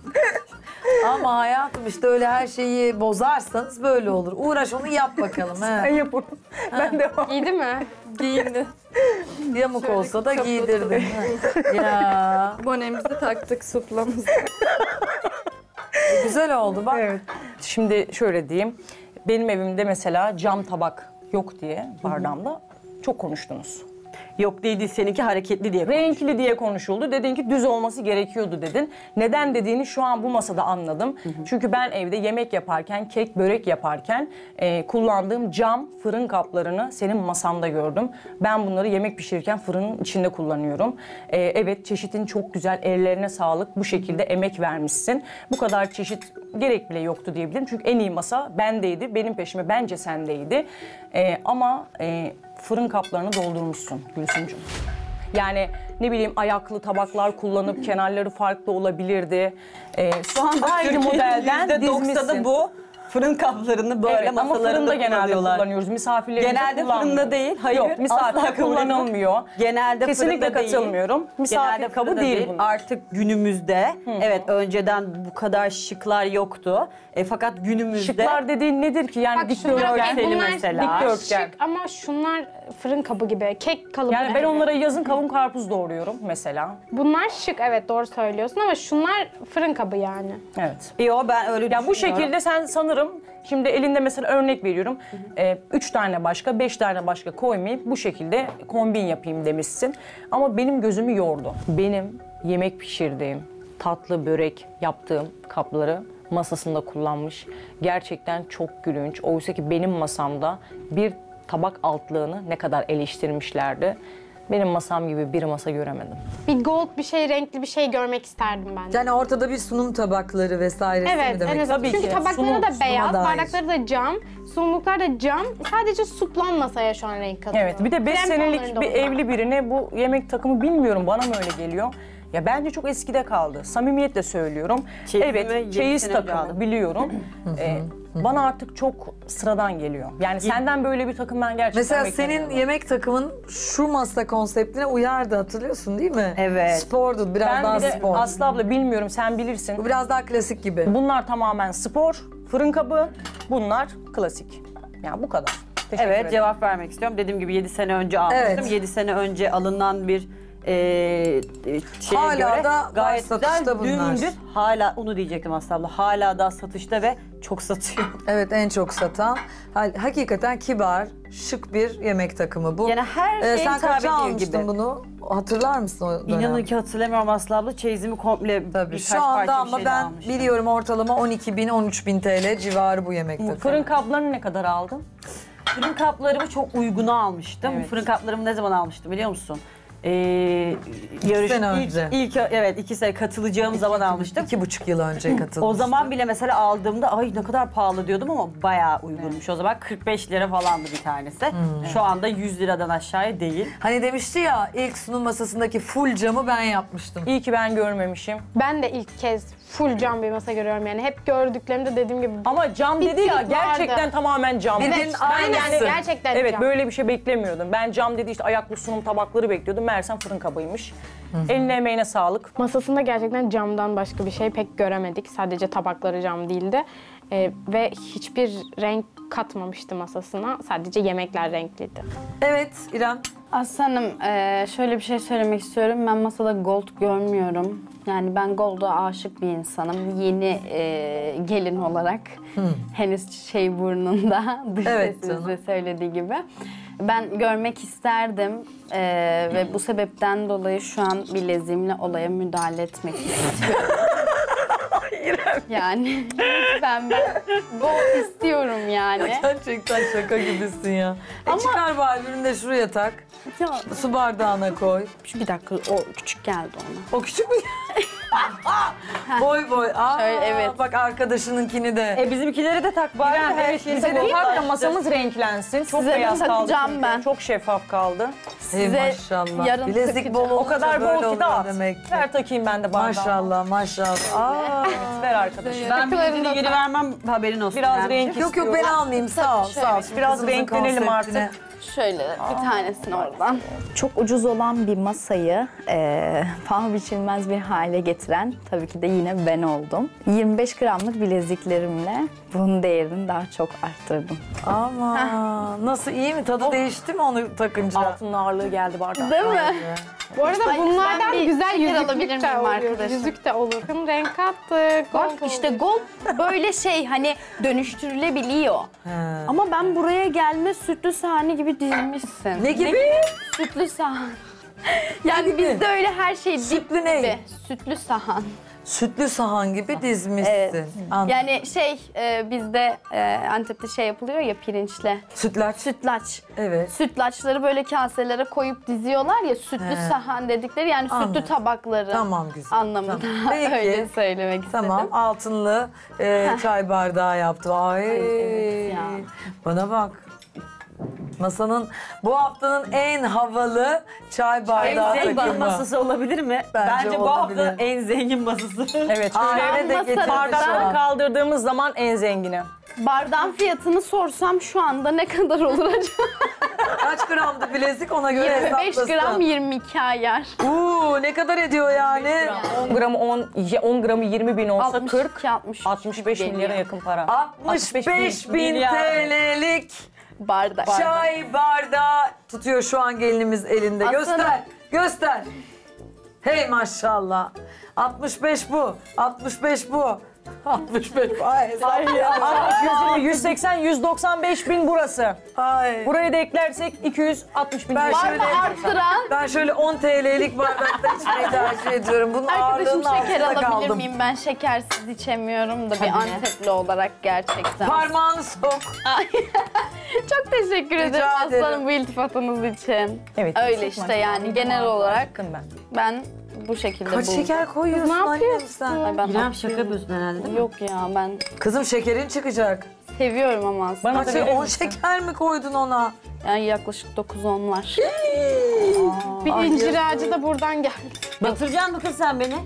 Ama hayatım işte öyle her şeyi bozarsanız böyle olur. Uğraş onu yap bakalım. Ben He. yaparım. Ben devam. Giydi mi? Giyindi. Yamuk Şöyle olsa da kapatalım. giydirdim. ya Bonemizi taktık suplamızı. güzel oldu bak. Evet. Şimdi şöyle diyeyim. Benim evimde mesela cam tabak yok diye bardağımda çok konuştunuz. Yok değildi seninki hareketli diye. Renkli diye konuşuldu. Dedin ki düz olması gerekiyordu dedin. Neden dediğini şu an bu masada anladım. Çünkü ben evde yemek yaparken, kek, börek yaparken e, kullandığım cam fırın kaplarını senin masanda gördüm. Ben bunları yemek pişirirken fırının içinde kullanıyorum. E, evet çeşitin çok güzel, ellerine sağlık. Bu şekilde emek vermişsin. Bu kadar çeşit gerek bile yoktu diyebilirim. Çünkü en iyi masa bendeydi. Benim peşime bence sendeydi. E, ama e, fırın kaplarını doldurmuşsun Gülsümcüğüm. Yani ne bileyim ayaklı tabaklar kullanıp kenarları farklı olabilirdi. Ee, Şu anda aynı modelden %90'ı dizmişsin. bu. Fırın kaplarını böyle Evet, ama masalarında fırında genelde kullanıyoruz. Misafirlerimize Genelde fırında değil, hayır, Yok, asla misafirde kullanılmıyor. Genelde Kesinlikle fırında değil. katılmıyorum. Misafir Genelde kabı fırında değil bunlar. Artık günümüzde, evet önceden bu kadar şıklar yoktu. E, fakat günümüzde... Şıklar dediğin nedir ki? Yani Bak dikdörtgen. bunlar mesela. Dikdörtgen. şık ama şunlar fırın kabı gibi. Kek kalıbı. Yani ben onlara yazın kavun karpuz doğruyorum mesela. Bunlar şık evet doğru söylüyorsun ama şunlar fırın kabı yani. Evet. Yo ben öyle Ya bu şekilde sen sanırım şimdi elinde mesela örnek veriyorum. e, üç tane başka, beş tane başka koymayıp bu şekilde kombin yapayım demişsin. Ama benim gözümü yordu. Benim yemek pişirdiğim, tatlı börek yaptığım kapları masasında kullanmış. Gerçekten çok gülünç. Oysa ki benim masamda bir tabak altlığını ne kadar eleştirmişlerdi. Benim masam gibi bir masa göremedim. Bir gold bir şey, renkli bir şey görmek isterdim ben. Yani ortada bir sunum tabakları vesairesi mi Evet, demek? en azından. Tabii Çünkü ki. tabakları Sunum- da beyaz, dair. bardakları da cam, sunumluklar da cam. Sadece suplan masaya şu an renk katıyor. Evet bir de 5 Krem senelik bir evli birine bu yemek takımı bilmiyorum bana mı öyle geliyor. Ya bence çok eskide kaldı. Samimiyetle söylüyorum. Çeyizimi evet çeyiz takımı biliyorum. Ee, bana artık çok sıradan geliyor. Yani senden böyle bir takım ben gerçekten Mesela senin yemek takımın şu masa konseptine uyardı hatırlıyorsun değil mi? Evet. Spordu biraz ben daha bir de spor. Aslı abla bilmiyorum sen bilirsin. Bu biraz daha klasik gibi. Bunlar tamamen spor, fırın kabı, bunlar klasik. Yani bu kadar. Teşekkür Evet ederim. cevap vermek istiyorum. Dediğim gibi 7 sene önce almıştım. Evet. 7 sene önce alınan bir e, şeye Hala göre da gayet satışta bunlar. dümdüz. Hala onu diyecektim aslında abla. Hala da satışta ve çok satıyor. Evet en çok satan. Ha- Hakikaten kibar, şık bir yemek takımı bu. Yani her Ee, şeye sen kaça ediyor almıştın gibi. bunu? Hatırlar mısın o dönem? İnanın ki hatırlamıyorum Aslı abla. Çeyizimi komple Tabii. birkaç Şu anda parça bir ama şeyle ben almıştım. biliyorum ortalama 12 bin, 13 bin TL civarı bu yemek takımı. Fırın kaplarını ne kadar aldın? Fırın kaplarımı çok uyguna almıştım. Evet. Fırın kaplarımı ne zaman almıştım biliyor musun? Ee, yarış, sene ilk, önce. ilk, evet iki sene katılacağım zaman almıştım. İki buçuk yıl önce katılmıştım. O zaman bile mesela aldığımda ay ne kadar pahalı diyordum ama bayağı uygunmuş. O zaman 45 lira falandı bir tanesi. Şu anda 100 liradan aşağıya değil. Hani demişti ya ilk sunum masasındaki full camı ben yapmıştım. İyi ki ben görmemişim. Ben de ilk kez full cam bir masa görüyorum yani. Hep gördüklerimde dediğim gibi Ama cam dedi ya gerçekten vardı. tamamen cam. Evet, aynısı. aynen gerçekten Evet cam. böyle bir şey beklemiyordum. Ben cam dedi işte ayaklı sunum tabakları bekliyordum. Meğersem fırın kabıymış. Eline emeğine sağlık. Masasında gerçekten camdan başka bir şey pek göremedik. Sadece tabakları cam değildi. Ee, ve hiçbir renk katmamıştı masasına. Sadece yemekler renkliydi. Evet İrem. Aslanım eee, şöyle bir şey söylemek istiyorum. Ben masada gold görmüyorum. Yani ben gold'a aşık bir insanım. Yeni eee, gelin olarak. Henüz şey burnunda. Dış Evet sesinizde canım. söylediği gibi. Ben görmek isterdim eee, ve bu sebepten dolayı şu an bileziğimle olaya müdahale etmek istiyorum. yani ben ben gold istiyorum yani. Gerçekten şaka gibisin ya. E çıkar bari birini de şuraya tak. Ya, Su bardağına koy. şu bir dakika o küçük geldi ona. O küçük mü? boy boy. Aa, Şöyle, evet. Bak arkadaşınınkini de. E bizimkileri de tak bari. İrem, her evet, şeyi bize de tak da masamız renklensin. Çok Size beyaz kaldı. çünkü. ben. Çok şeffaf kaldı. Hey, size maşallah. yarın Bilezik takacağım. bol O kadar bol ki dağıt. demek ki. Ver takayım ben de bardağımı. Maşallah maşallah. Aa. Ver arkadaşım. Ben bileziğini geri vermem haberin olsun. Biraz renk Yok yok ben almayayım sağ ol sağ ol. Biraz Kızımızın renklenelim artık. Şöyle bir tanesini oradan. Çok ucuz olan bir masayı eee paha biçilmez bir hale getiren tabii ki de yine ben oldum. 25 gramlık bileziklerimle bunun değerini daha çok arttırdım. Ama nasıl iyi mi? Tadı değişti mi onu takınca? Altının ağırlığı geldi bardağa. Değil mi? Bu arada Ben- bunlardan ben bir güzel şeker alabilir de miyim oluyor. arkadaşım? Yüzük de olur. Bakın renk kattık. Bak gold işte gold böyle şey hani dönüştürülebiliyor. He. Ama ben buraya gelme sütlü sahne gibi dizmişsin. Ne gibi? Sütlü sahan. Yani gibi? bizde öyle her şey dip Sütlü ne? gibi. Sütlü sahan. Sütlü sahan gibi dizmişsin. Evet. Anladım. Yani şey e, bizde e, Antep'te şey yapılıyor ya pirinçle. Sütlaç. Sütlaç. Evet. Sütlaçları böyle kaselere koyup diziyorlar ya sütlü He. sahan dedikleri yani Anladım. sütlü tabakları Tamam güzel. anlamında Tamam. Peki. öyle söylemek istedim. Tamam altınlı e, çay bardağı yaptı. Ay, evet ya. Bana bak. Masanın bu haftanın en havalı çay bardağı En zengin takımı. masası olabilir mi? Bence Bence, bu olabilir. haftanın en zengin masası. Evet. Şöyle de getirdi şu bardağını an. kaldırdığımız zaman en zengini. Bardağın fiyatını sorsam şu anda ne kadar olur acaba? Kaç gramdı bilezik ona göre 25 hesaplasın. gram 22 ayar. Uuu ne kadar ediyor yani? 10 gramı 10, 10 gramı 20 bin olsa 40, 62 60 65 geliyor. milyara yakın para. 65 bin milyar. TL'lik bardak. çay bardağı tutuyor şu an gelinimiz elinde. Aslında- Göster, göster. Hey maşallah. 65 bu, 65 bu. 65 bu. Ay, ay, 120, 180, 195 bin burası. ay. Burayı da eklersek 260 bin. Ben. Var şöyle- arttıran? Ben şöyle 10 TL'lik bardakta içmeyi tercih ediyorum. Bunun Arkadaşım ağırlığının şeker altında alabilir kaldım. miyim? Ben şekersiz içemiyorum da bir Antepli olarak gerçekten. Parmağını sok. Çok teşekkür Rica ederim ederim. aslanım bu iltifatınız için. Evet. Öyle işte yani genel olarak Yakın ben. ben bu şekilde Kaç buldum. şeker koyuyorsun Ne annem yapıyorsun? sen? Ay ben İrem şaka yapıyorsun herhalde değil mi? Yok ya ben Kızım şekerin çıkacak. seviyorum ama aslında. Bana Kaç da verir 10 misin? şeker mi koydun ona? Yani yaklaşık 9-10 var. Bir Ay, incir ağacı da buradan geldi. Batıracaksın mı kız sen beni?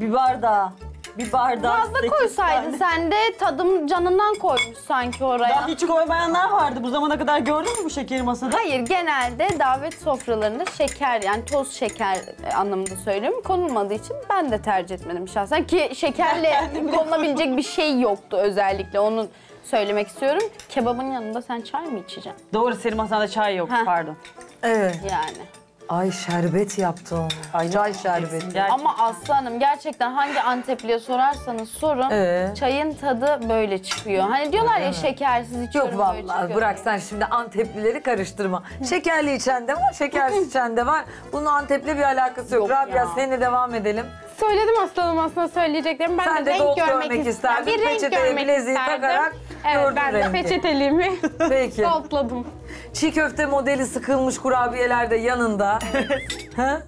Bir bardağa. Bir bardağa. Fazla sekiz koysaydın tane. sen de tadım canından koymuş sanki oraya. Daha hiç koymayanlar vardı. Bu zamana kadar gördün mü bu şekeri masada? Hayır genelde davet sofralarında şeker yani toz şeker anlamında söylüyorum. Konulmadığı için ben de tercih etmedim şahsen. Ki şekerle konulabilecek bir şey yoktu özellikle onu söylemek istiyorum. Kebabın yanında sen çay mı içeceksin? Doğru senin masanda çay yok Heh. pardon. Evet. Yani. Ay şerbet yaptı onu. Ay çay şerbeti. Gerçekten. Ama aslanım gerçekten hangi Antepli'ye sorarsanız sorun Ee? çayın tadı böyle çıkıyor. Hani diyorlar ya şekersiz içiyorum Yok böyle vallahi çıkıyor. bırak sen şimdi Anteplileri karıştırma. Şekerli içen de var, şekersiz içen de var. Bunun Antep'le bir alakası yok. Yok Rabia ya. seninle devam edelim. Söyledim aslanım aslında söyleyeceklerimi. Ben Sen de de renk gold görmek, görmek isterdin. Bir renk Peçeteye görmek bileziği isterdim. takarak Evet gördün ben de rengi. peçeteliğimi Peki. goldladım. Çiğ köfte modeli sıkılmış kurabiyeler de yanında. ha?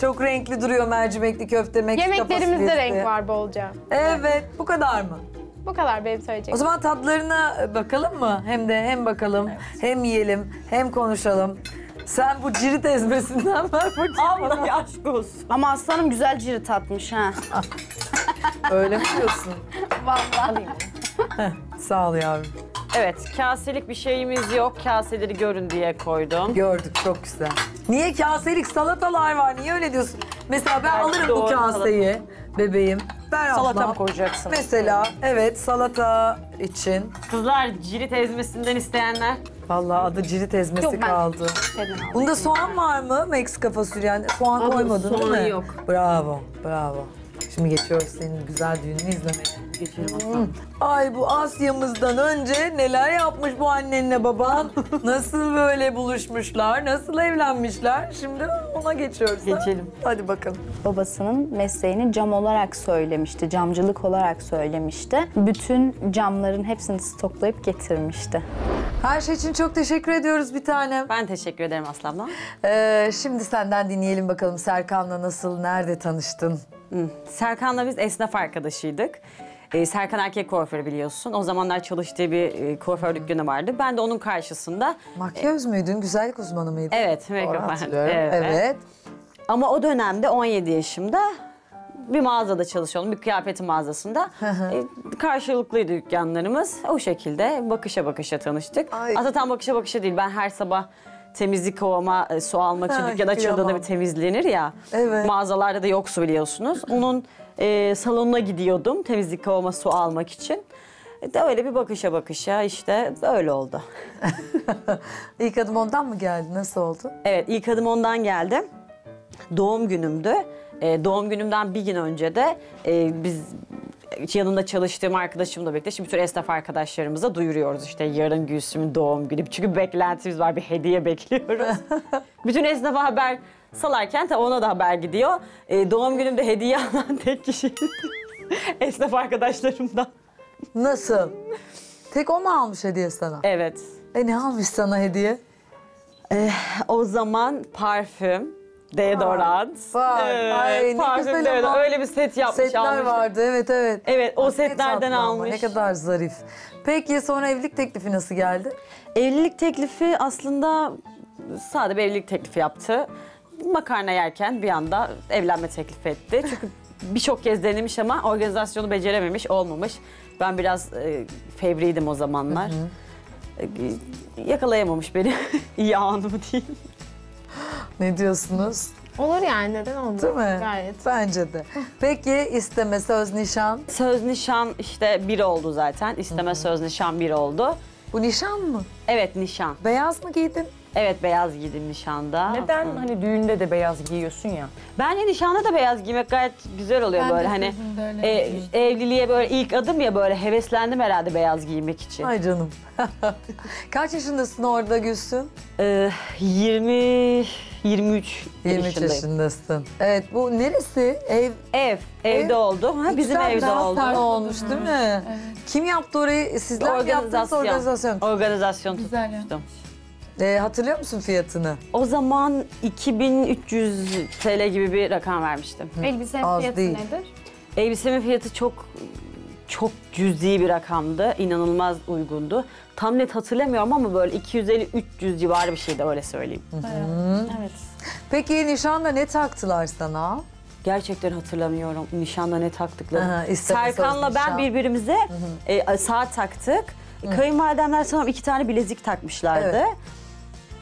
Çok renkli duruyor mercimekli köfte, Meksika Yemeklerimizde renk var bolca. Evet, bu kadar mı? Bu kadar benim O söyleyeceklerim. zaman tadlarına bakalım mı? Hem de hem bakalım, hem yiyelim, hem konuşalım. Sen bu cirit ezmesinden ver bakayım. Allah aşk olsun. Ama aslanım güzel cirit atmış ha. Öyle mi diyorsun? Vallahi. Sağ ol yavrum. Evet kaselik bir şeyimiz yok. Kaseleri görün diye koydum. Gördük çok güzel. Niye kaselik salatalar var? Niye öyle diyorsun? Mesela ben Belki alırım bu doğru kaseyi bebeğim. Ben Salata ablam. mı koyacaksın? Mesela evet salata için. Kızlar cirit ezmesinden isteyenler. Vallahi adı cirit ezmesi Yok, ben- kaldı. Bunda soğan var mı? Meksika fasulyen. Soğan Abla, koymadın soğan değil mi? yok. Bravo, bravo. Şimdi geçiyoruz senin güzel düğününü izlemeye. Geçelim Ay bu Asya'mızdan önce neler yapmış bu annenle baban? Nasıl böyle buluşmuşlar? Nasıl evlenmişler? Şimdi ona geçiyoruz. ha? Geçelim. Hadi bakalım. Babasının mesleğini cam olarak söylemişti, camcılık olarak söylemişti. Bütün camların hepsini stoklayıp getirmişti. Her şey için çok teşekkür ediyoruz bir tanem. Ben teşekkür ederim Aslı abla. Ee, şimdi senden dinleyelim bakalım Serkan'la nasıl, nerede tanıştın? Serkan'la biz esnaf arkadaşıydık. Ee, Serkan erkek kuaförü biliyorsun. O zamanlar çalıştığı bir e, kuaför dükkanı vardı. Ben de onun karşısında... Makyöz müydün? Güzellik uzmanı mıydın? Evet, Doğru make-up hatırlıyorum. evet. evet. Ama o dönemde 17 yaşımda bir mağazada çalışıyordum. Bir kıyafetin mağazasında. E, karşılıklıydı dükkanlarımız. O şekilde bakışa bakışa tanıştık. Ay. Aslında tam bakışa bakışa değil. Ben her sabah temizlik kovama e, su almak için dükkan açıldığında kıyamam. bir temizlenir ya. Evet. Mağazalarda da yok su biliyorsunuz. Onun e, salonuna gidiyordum temizlik kovama su almak için. E, de öyle bir bakışa bakışa işte öyle oldu. İlk adım ondan mı geldi? Nasıl oldu? Evet ilk adım ondan geldi. Doğum günümdü. Ee, doğum günümden bir gün önce de e, biz yanında çalıştığım arkadaşımla birlikte şimdi bütün esnaf arkadaşlarımıza duyuruyoruz işte yarın Gülsüm'ün doğum günü. Çünkü beklentimiz var bir hediye bekliyoruz. bütün esnafa haber salarken tabii ona da haber gidiyor. Ee, doğum günümde hediye alan tek kişi esnaf arkadaşlarımdan. Nasıl? Tek o mu almış hediye sana? Evet. E ne almış sana hediye? O zaman parfüm, deodorant. Vay, ay ne parfüm, güzel deodorant. ama. Öyle bir set yapmış Setler almış. vardı evet evet. Evet o Ne setlerden tatlı ama, almış. Ne kadar zarif. Peki sonra evlilik teklifi nasıl geldi? Evlilik teklifi aslında sade bir evlilik teklifi yaptı. Makarna yerken bir anda evlenme teklifi etti. Çünkü birçok kez denemiş ama organizasyonu becerememiş, olmamış. Ben biraz e, fevriydim o zamanlar. E, yakalayamamış beni. İyi anımı diyeyim. Ne diyorsunuz? Olur yani neden olmaz? Değil mi? Gayet. Bence de. Peki isteme söz nişan. Söz nişan işte bir oldu zaten. İsteme söz nişan bir oldu. Bu nişan mı? Evet nişan. Beyaz mı giydin? Evet beyaz giydim nişanda. Neden hani düğünde de beyaz giyiyorsun ya? Bence nişanda da beyaz giymek gayet güzel oluyor Ben böyle hani e, evliliğe böyle ilk adım ya böyle heveslendim herhalde beyaz giymek için. Ay canım. Kaç yaşındasın orada Gülsüm? Ee, 20 23 23 yaşındayım. yaşındasın. Evet bu neresi? Ev Ev, evde Ev? oldu. Ha, bizim Güzel, evde daha oldu. farklı olmuş değil mi? Kim yaptı orayı? Sizler mi yaptınız organizasyon? Organizasyon Güzel ya. tutmuştum. Ee, hatırlıyor musun fiyatını? O zaman 2300 TL gibi bir rakam vermiştim. Elbisenin Az fiyatı değil. nedir? Elbisemin fiyatı çok çok cüzi bir rakamdı. İnanılmaz uygundu. Tam net hatırlamıyorum ama böyle 250-300 civarı bir şeydi öyle söyleyeyim. Evet. Peki nişanda ne taktılar sana? Gerçekten hatırlamıyorum nişanda ne taktıklarını. İsteme Serkan'la ben nişan. birbirimize e, saat taktık. Kayınvalidemler sanırım iki tane bilezik takmışlardı. Evet.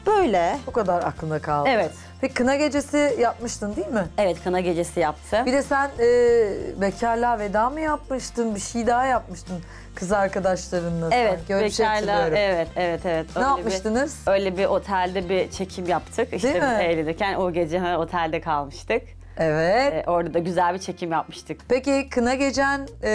Böyle. O kadar aklında kaldı. Evet. Peki kına gecesi yapmıştın değil mi? Evet kına gecesi yaptı. Bir de sen e, bekarlığa veda mı yapmıştın? Bir şey daha yapmıştın kız arkadaşlarınla. Evet, sanki. Öyle bir şey bekarla, hatırlıyorum. evet, evet, evet. Ne Öyle yapmıştınız? Bir, öyle bir otelde bir çekim yaptık. İşte Değil mi? eğlenirken o gece ha, otelde kalmıştık. Evet. Ee, orada da güzel bir çekim yapmıştık. Peki kına gecen e,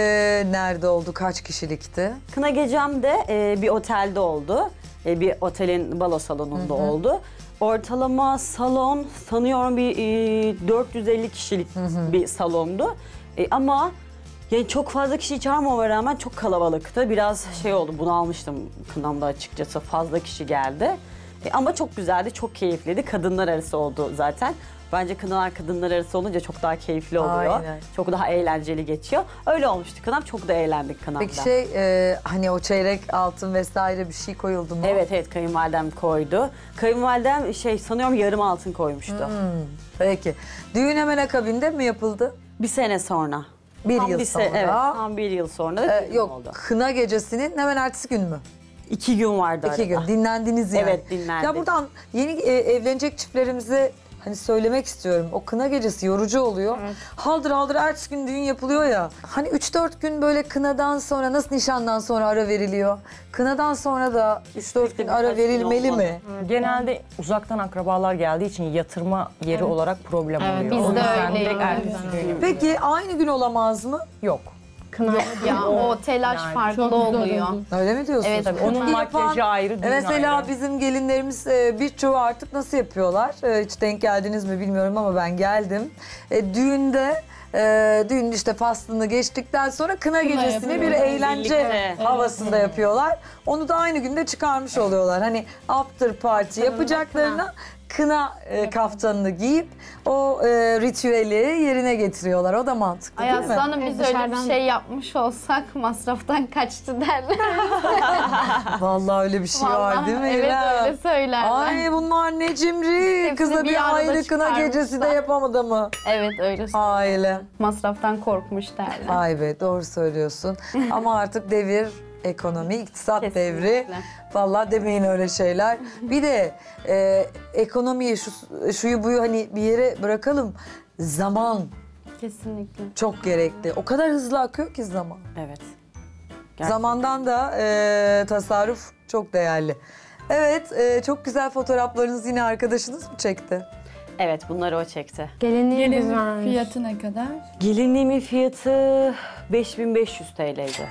nerede oldu? Kaç kişilikti? Kına gecem de e, bir otelde oldu. E, bir otelin balo salonunda oldu. Ortalama salon sanıyorum bir e, 450 kişilik bir salondu. E, ama yani çok fazla kişi çağırmama rağmen çok kalabalıktı. Biraz şey oldu bunalmıştım kınamda açıkçası fazla kişi geldi. E, ama çok güzeldi, çok keyifliydi. Kadınlar arası oldu zaten. Bence kınalar kadınlar arası olunca çok daha keyifli oluyor. Aynen. Çok daha eğlenceli geçiyor. Öyle olmuştu kınam. Çok da eğlendik kınamda. Peki şey e, hani o çeyrek altın vesaire bir şey koyuldu mu? Evet evet kayınvalidem koydu. Kayınvalidem şey sanıyorum yarım altın koymuştu. Peki. Düğün hemen akabinde mi yapıldı? Bir sene sonra. Bir Tam yıl bir sonra. Evet, tam bir yıl sonra da E, düğün yok oldu. kına gecesinin hemen ertesi gün mü? İki gün vardı İki arada. gün dinlendiniz yani. Evet, dinlendik. Ya buradan yeni e, evlenecek çiftlerimize hani söylemek istiyorum. O kına gecesi yorucu oluyor. Haldır haldır ertesi gün düğün yapılıyor ya. Hani 3-4 gün böyle kınadan sonra nasıl nişandan sonra ara veriliyor? Kınadan sonra da 3-4 gün ara verilmeli mi? Genelde uzaktan akrabalar geldiği için yatırma yeri olarak problem Evet, oluyor. biz O de yapıyoruz. Peki aynı gün olamaz mı? Yok. Kına Ya o telaş Yani farklı oluyor. Öyle mi diyorsun? Evet, Tabii onun makyajı ayrı, düğün Mesela ayrı. bizim gelinlerimiz e, birçoğu artık nasıl yapıyorlar? E, Hiç denk geldiniz mi bilmiyorum ama ben geldim. E, Düğünde e, düğün işte faslını geçtikten sonra kına gecesini bir eğlence Birlikte. havasında yapıyorlar. Onu da aynı günde çıkarmış oluyorlar. Hani after party yapacaklarına kına e, kaftanını giyip o e, ritüeli yerine getiriyorlar. O da mantıklı Ay değil mi? aslanım biz öyle dışarıdan- bir şey yapmış olsak masraftan kaçtı derler. Vallahi öyle bir şey var Vallahi, değil mi? Evet İrem? öyle söylerler. Ay bunlar ne cimri. Hepsini Kıza bir bir arada ayrı kına gecesi de yapamadı mı? Evet öyle söylerler. Aile. Masraftan korkmuş derler. Ay be doğru söylüyorsun. Ama artık devir ekonomi, iktisat Kesinlikle. devri. Vallahi demeyin öyle şeyler. Bir de e, ekonomiyi, şu, şuyu buyu hani bir yere bırakalım. Zaman Kesinlikle. çok gerekli. O kadar hızlı akıyor ki zaman. Evet. Zamandan da e, tasarruf çok değerli. Evet, e, çok güzel fotoğraflarınızı yine arkadaşınız mı çekti? Evet bunları o çekti. Gelinliği Gelin güzelmiş. fiyatı ne kadar? Gelinliğimin fiyatı 5500 TL'ydi.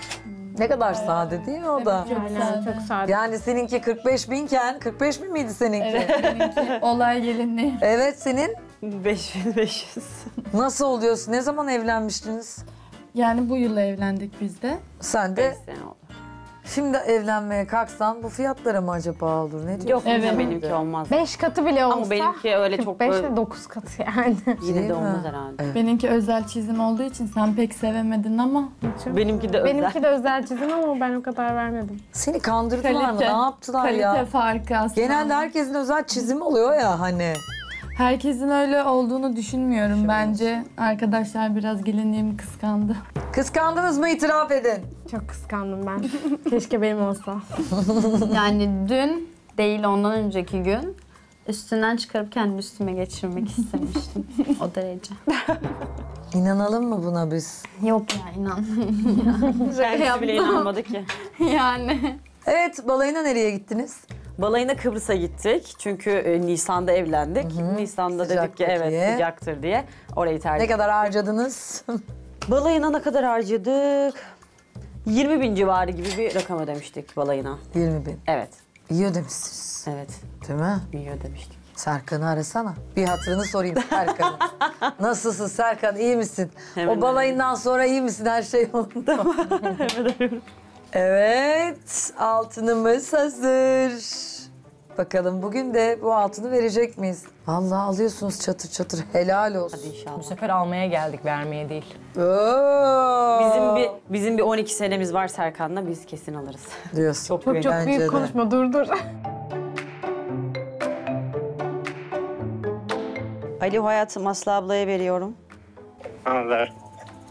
Ne kadar sade değil mi o da? Aynen, çok sade. Yani seninki 45 binken, 45 bin miydi seninki? Evet, Benimki olay gelinliği. senin 5500. nasıl oluyorsun? Ne zaman evlenmiştiniz? Yani bu yıl evlendik biz de. Sen de sene oldu. Şimdi evlenmeye kalksan bu fiyatlara mı acaba olur? Ne diyorsun? Yok Evet. benimki olmaz. Beş katı bile olsa. Ama benimki öyle çok 45 böyle- ile 9 katı yani. Yine de olmaz herhalde. Benimki özel çizim olduğu için sen pek sevemedin ama Benimki de özel. Benimki de özel çizim ama ben o kadar vermedim. Seni kandırdılar mı? Kalite. Ne yaptılar kalite ya? farkı aslında. Genelde herkesin özel çizimi oluyor ya hani. Herkesin öyle olduğunu düşünmüyorum bence. Arkadaşlar biraz gelinliğimi kıskandı. Kıskandınız mı itiraf edin. Çok kıskandım ben. Keşke benim olsa. Yani dün değil ondan önceki gün üstünden çıkarıp kendi üstüme geçirmek istemiştim. o derece. İnanalım mı buna biz? Yok ya inan. Kendisi bile inanmadı ki. yani. Evet balayına nereye gittiniz? Balayına Kıbrıs'a gittik. Çünkü e, Nisan'da evlendik. Nisan'da dedik ki evet diye. sıcaktır diye orayı tercih Ne kadar harcadınız? Balayına ne kadar harcadık? 20 bin civarı gibi bir rakam ödemiştik balayına. 20 bin. Evet. İyi ödemişsiniz. Evet. Değil mi? İyi ödemiştik. Serkan'ı arasana. Bir hatırını sorayım Serkan'ı. Nasılsın Serkan iyi misin? Hemen o balayından sonra iyi misin? Her şey yolunda mı? evet altınımız hazır. Bakalım bugün de bu altını verecek miyiz? Vallahi alıyorsunuz çatır çatır. Helal olsun. Hadi inşallah. Bu sefer almaya geldik, vermeye değil. Oo. Bizim bir bizim bir 12 senemiz var Serkan'la biz kesin alırız. diyorsun. Çok Çok çok Bence de. büyük konuşma dur dur. Ali hayatım Aslı ablaya veriyorum. Ha ver.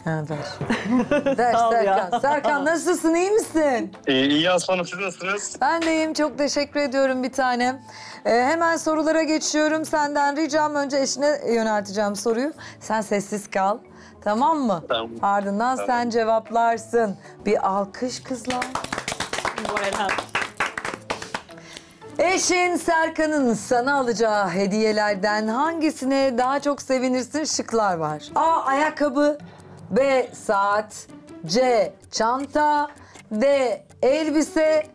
Ha, ver. ver Sağ ol ya. Serkan. Serkan nasılsın iyi misin? İyi, iyi aslanım siz nasılsınız? Ben de iyiyim. Çok teşekkür ediyorum bir tanem. Ee, hemen sorulara geçiyorum. Senden ricam önce eşine yönelteceğim soruyu. Sen sessiz kal. Tamam mı? Tamam. Ardından sen cevaplarsın. Bir alkış kızlar. Eşin Serkan'ın sana alacağı hediyelerden hangisine daha çok sevinirsin? Şıklar var. A. Ayakkabı. B. Saat. C. Çanta. D. Elbise.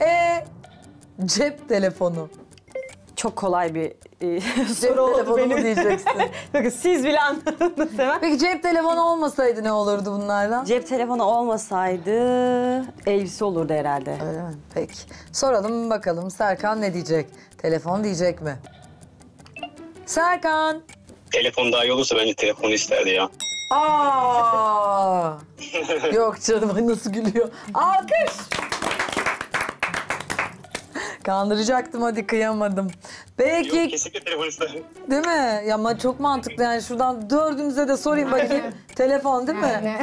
E. Cep telefonu. Çok kolay bir e, Cep soru oldu telefonu mu benim. diyeceksin? Bakın siz bile anladınız hemen. Peki cep telefonu olmasaydı ne olurdu bunlardan? Cep telefonu olmasaydı elbise olurdu herhalde. Öyle mi? Peki. Soralım bakalım Serkan ne diyecek? Telefon diyecek mi? Serkan. Telefon daha iyi olursa bence telefonu isterdi ya. Aa! Yok canım nasıl gülüyor. Alkış. Kandıracaktım hadi kıyamadım. Yok Peki kesinlikle telefon isterdim. değil mi? Ya ama çok mantıklı yani şuradan dördünüze de sorayım bakayım. Telefon değil mi?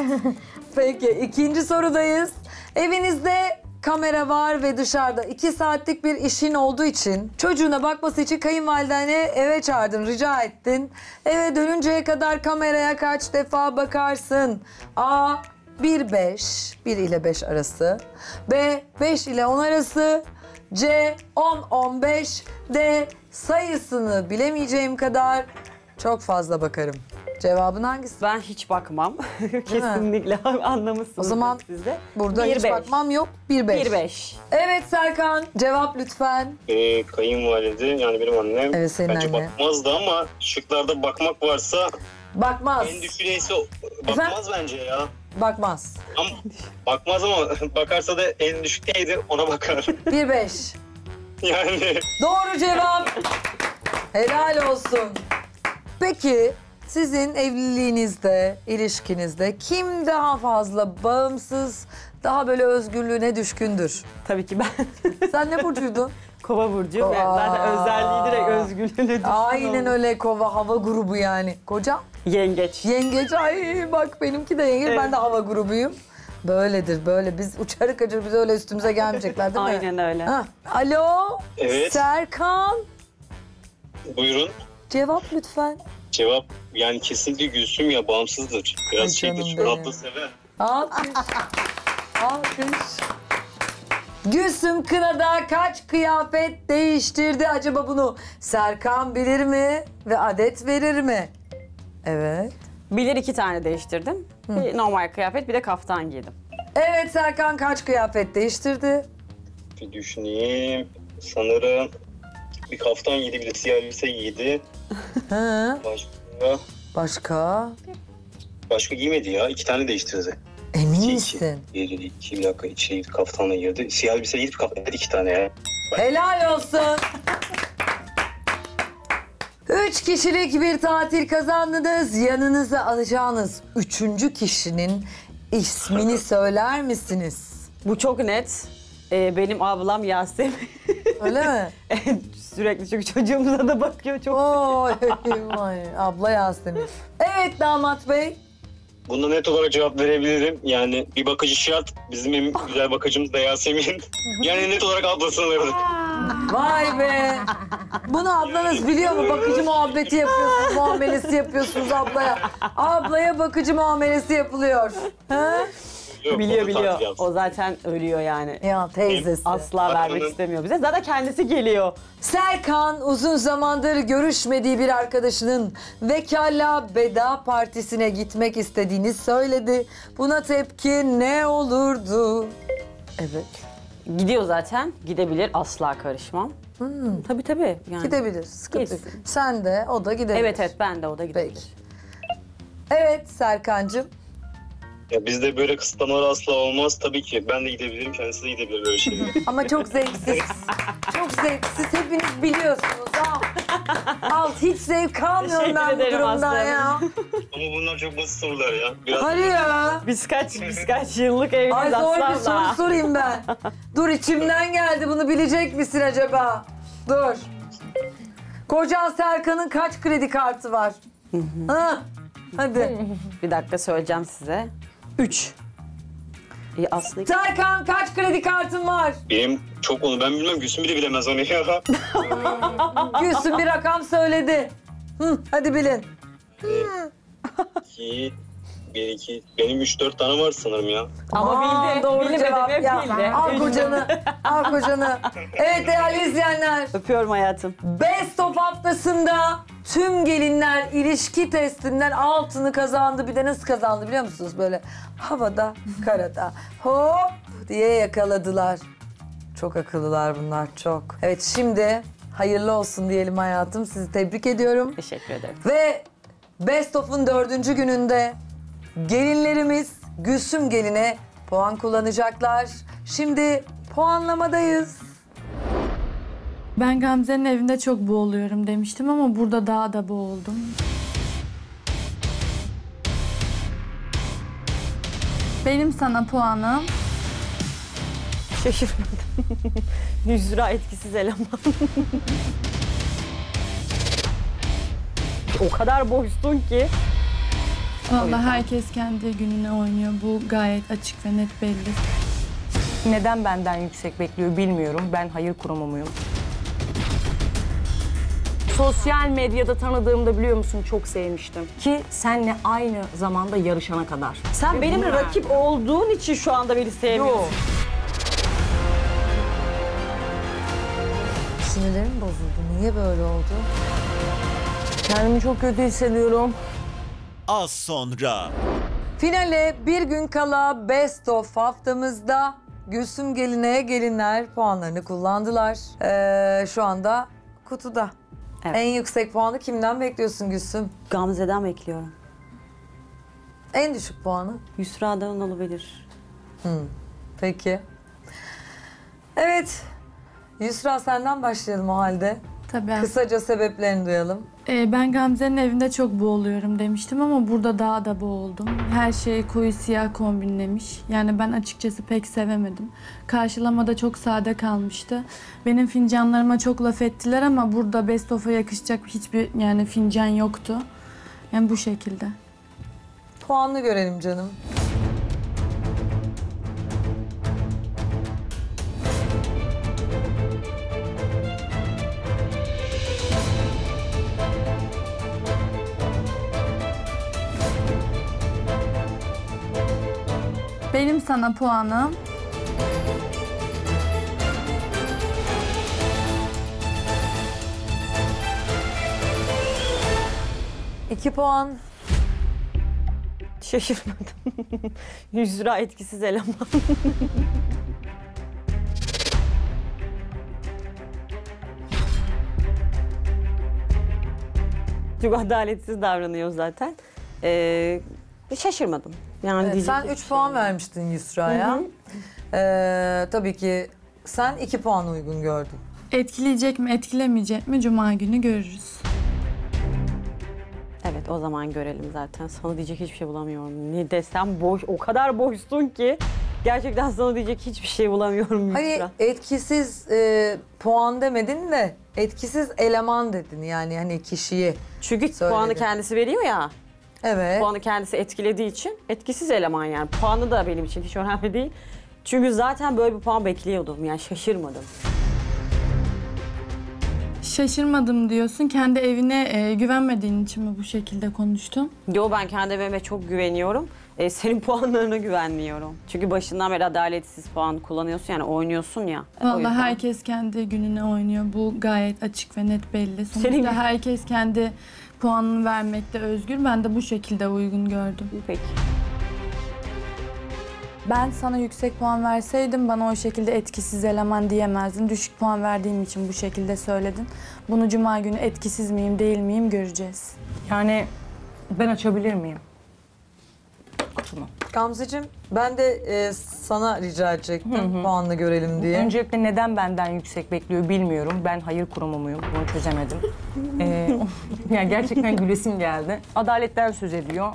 Peki ikinci sorudayız. Evinizde kamera var ve dışarıda iki saatlik bir işin olduğu için çocuğuna bakması için kayınvalideni eve çağırdın, rica ettin. Eve dönünceye kadar kameraya kaç defa bakarsın? A. 1-5, 1 ile 5 arası. B. 5 ile 10 arası. C. 10-15. D. Sayısını bilemeyeceğim kadar çok fazla bakarım. Cevabın hangisi? Ben hiç bakmam. Kesinlikle anlamışsınız O zaman siz de. Burada Bir hiç beş. bakmam yok. 1-5. 1-5. Evet Serkan cevap lütfen. Ee, kayınvalide yani benim annem. Evet, senin Bence anne. bakmazdı ama şıklarda bakmak varsa Bakmaz. en düşüğüyse bakmaz bence ya. Bakmaz. Ama bakmaz ama bakarsa da en düşük neydi ona bakar. 1-5. yani Doğru cevap. Helal olsun. Peki sizin evliliğinizde, ilişkinizde kim daha fazla bağımsız, daha böyle özgürlüğüne düşkündür? Tabii ki ben Sen ne burcuydun? kova burcu ve Aa. zaten özelliği direkt özgürlüğüne düşkün Aynen olmak. öyle kova hava grubu yani. Koca Yengeç. yengeç ay bak benimki de yengeç ben de hava grubuyum. Böyledir böyle biz uçarı kaçır biz öyle üstümüze gelmeyecekler değil mi? Aynen öyle. Ha. Alo Evet. Serkan buyurun. cevap lütfen. Cevap yani kesinlikle Gülsüm ya bağımsızdır. Biraz Ay şeydir canım benim. sever. Alkış. Alkış. Gülsüm Kına'da kaç kıyafet değiştirdi acaba bunu? Serkan bilir mi ve adet verir mi? Evet. Bilir iki tane değiştirdim. Bir normal kıyafet bir de kaftan giydim. Evet Serkan kaç kıyafet değiştirdi? Bir düşüneyim. Sanırım bir kaftan giydi bir de siyah elbise giydi. Hı. Başka, Başka? başka giymedi ya. İki tane değiştirdi. Emin İki, misin? iki. Bir, iki, bir dakika içeri kaftanla girdi. Siyah elbise giydi kaftan evet, iki tane ya. Helal olsun. Üç kişilik bir tatil kazandınız. Yanınıza alacağınız üçüncü kişinin ismini söyler misiniz? Bu çok net. Ee, benim ablam Yasemin. Öyle mi? Sürekli çünkü çocuğumuza da bakıyor çok. Oy, vay, abla Yasemin. Evet damat bey. Bunda net olarak cevap verebilirim. Yani bir bakıcı şart. Bizim en güzel bakıcımız da Yasemin. yani net olarak ablasını verdim. Vay be. Bunu ablanız biliyor mu? Bakıcı muhabbeti yapıyorsunuz, muamelesi yapıyorsunuz ablaya. Ablaya bakıcı muamelesi yapılıyor. Ha? Biliyor biliyor. O zaten ölüyor yani. Ya teyzesi. Asla vermek istemiyor bize. Zaten kendisi geliyor. Serkan uzun zamandır görüşmediği bir arkadaşının vekala veda partisine gitmek istediğini söyledi. Buna tepki ne olurdu? Evet. Gidiyor zaten. Gidebilir. Asla karışmam. Tabii tabii. Yani. Gidebilir. Sıkıntı yok. Gitsin. Sen de o da gidebilir. Evet evet ben de o da gidebilir. Peki. Evet Serkancığım. Ya bizde böyle kısıtlamalar asla olmaz. Tabii ki ben de gidebilirim, kendisi de gidebilir böyle şeylere. Ama çok zevksiz. çok zevksiz. Hepiniz biliyorsunuz. Al. Al. Hiç zevk kalmıyorum Teşekkür ben bu ederim durumdan aslanım. ya. Ama bunlar çok basit sorular ya. Biraz Hadi ya. Biz kaç, biz kaç yıllık evliyiz Ay zor bir soru aslanla. sorayım ben. Dur içimden geldi bunu bilecek misin acaba? Dur. Kocan Serkan'ın kaç kredi kartı var? ha? Hadi. Bir dakika söyleyeceğim size. Üç. Aslında iki- Serkan kaç kredi kartın var? Benim çok onu ben bilmem. Gülsüm bile bilemez onu ya. Gülsün bir rakam söyledi. Hı, hadi bilin. İki, bir, iki. Benim üç dört tane var sanırım ya. Ama Aa, bildi. Doğru Bilmedim, cevap hep ya. bildi. Al kocanı. Al kocanı. Evet değerli izleyenler. Öpüyorum hayatım. Best of haftasında tüm gelinler ilişki testinden altını kazandı. Bir de nasıl kazandı biliyor musunuz? Böyle havada, karada hop diye yakaladılar. Çok akıllılar bunlar çok. Evet şimdi hayırlı olsun diyelim hayatım. Sizi tebrik ediyorum. Teşekkür ederim. Ve Best of'un dördüncü gününde gelinlerimiz Gülsüm geline puan kullanacaklar. Şimdi puanlamadayız. Ben Gamze'nin evinde çok boğuluyorum demiştim ama burada daha da boğuldum. Benim sana puanım Şaşırmadım. 100 lira etkisiz eleman. o kadar boşsun ki. Vallahi herkes kendi gününe oynuyor. Bu gayet açık ve net belli. Neden benden yüksek bekliyor bilmiyorum. Ben hayır kurumu muyum? Sosyal medyada tanıdığımda biliyor musun çok sevmiştim. Ki senle aynı zamanda yarışana kadar. Sen Ve benimle bunu rakip olduğun için şu anda beni sevmiyorsun. Yok. Sinirlerim bozuldu. Niye böyle oldu? Kendimi çok kötü hissediyorum. Az sonra. Finale bir gün kala Best of haftamızda Gülsüm Gelin'e gelinler puanlarını kullandılar. Ee, şu anda kutuda. Evet. En yüksek puanı kimden bekliyorsun Gülsüm? Gamze'den bekliyorum. En düşük puanı? Yusra'dan olabilir. Peki. Evet. Yusra senden başlayalım o halde. Tabii. Kısaca sebeplerini duyalım. Ee, ben Gamze'nin evinde çok boğuluyorum demiştim ama burada daha da boğuldum. Her şeyi koyu siyah kombinlemiş. Yani ben açıkçası pek sevemedim. Karşılamada çok sade kalmıştı. Benim fincanlarıma çok laf ettiler ama burada Best of'a yakışacak hiçbir yani fincan yoktu. Yani bu şekilde. Puanını görelim canım. Benim sana puanım İki puan. Şaşırmadım. Yusra etkisiz eleman. Çok adaletsiz davranıyor zaten. Ee, şaşırmadım. Yani Evet, diyecek sen hiçbir 3 şey puan vermiştin Yusra'ya. Ee, tabii ki sen 2 puan uygun gördün. etkileyecek mi etkilemeyecek mi Cuma günü görürüz. Evet o zaman görelim zaten. Sana diyecek hiçbir şey bulamıyorum. Ne desem boş, o kadar boşsun ki. Gerçekten sana diyecek hiçbir şey bulamıyorum Hani Yusra. etkisiz e, puan demedin de etkisiz eleman dedin yani hani kişiyi. Çünkü Söyledim. puanı kendisi veriyor ya. Evet. Puanı kendisi etkilediği için etkisiz eleman yani. Puanı da benim için hiç önemli değil. Çünkü zaten böyle bir puan bekliyordum. Yani şaşırmadım. Şaşırmadım diyorsun. Kendi evine e, güvenmediğin için mi bu şekilde konuştun? Yo ben kendi evime çok güveniyorum. Ee, senin puanlarına güvenmiyorum. Çünkü başından beri adaletsiz puan kullanıyorsun yani oynuyorsun ya. Yüzden. herkes kendi gününe oynuyor. Bu gayet açık ve net belli. Sonuçta Senin- herkes kendi puanını vermekte özgür. Ben de bu şekilde uygun gördüm. Peki. Ben sana yüksek puan verseydim bana o şekilde etkisiz eleman diyemezdin. Düşük puan verdiğim için bu şekilde söyledin. Bunu cuma günü etkisiz miyim değil miyim göreceğiz. Yani ben açabilir miyim? Kutumu. Gamzeciğim ben de e, sana rica edecektim puanını görelim diye. Öncelikle neden benden yüksek bekliyor bilmiyorum. Ben hayır kurumu muyum? Bunu çözemedim. ee, yani gerçekten gülesim geldi. Adaletten söz ediyor.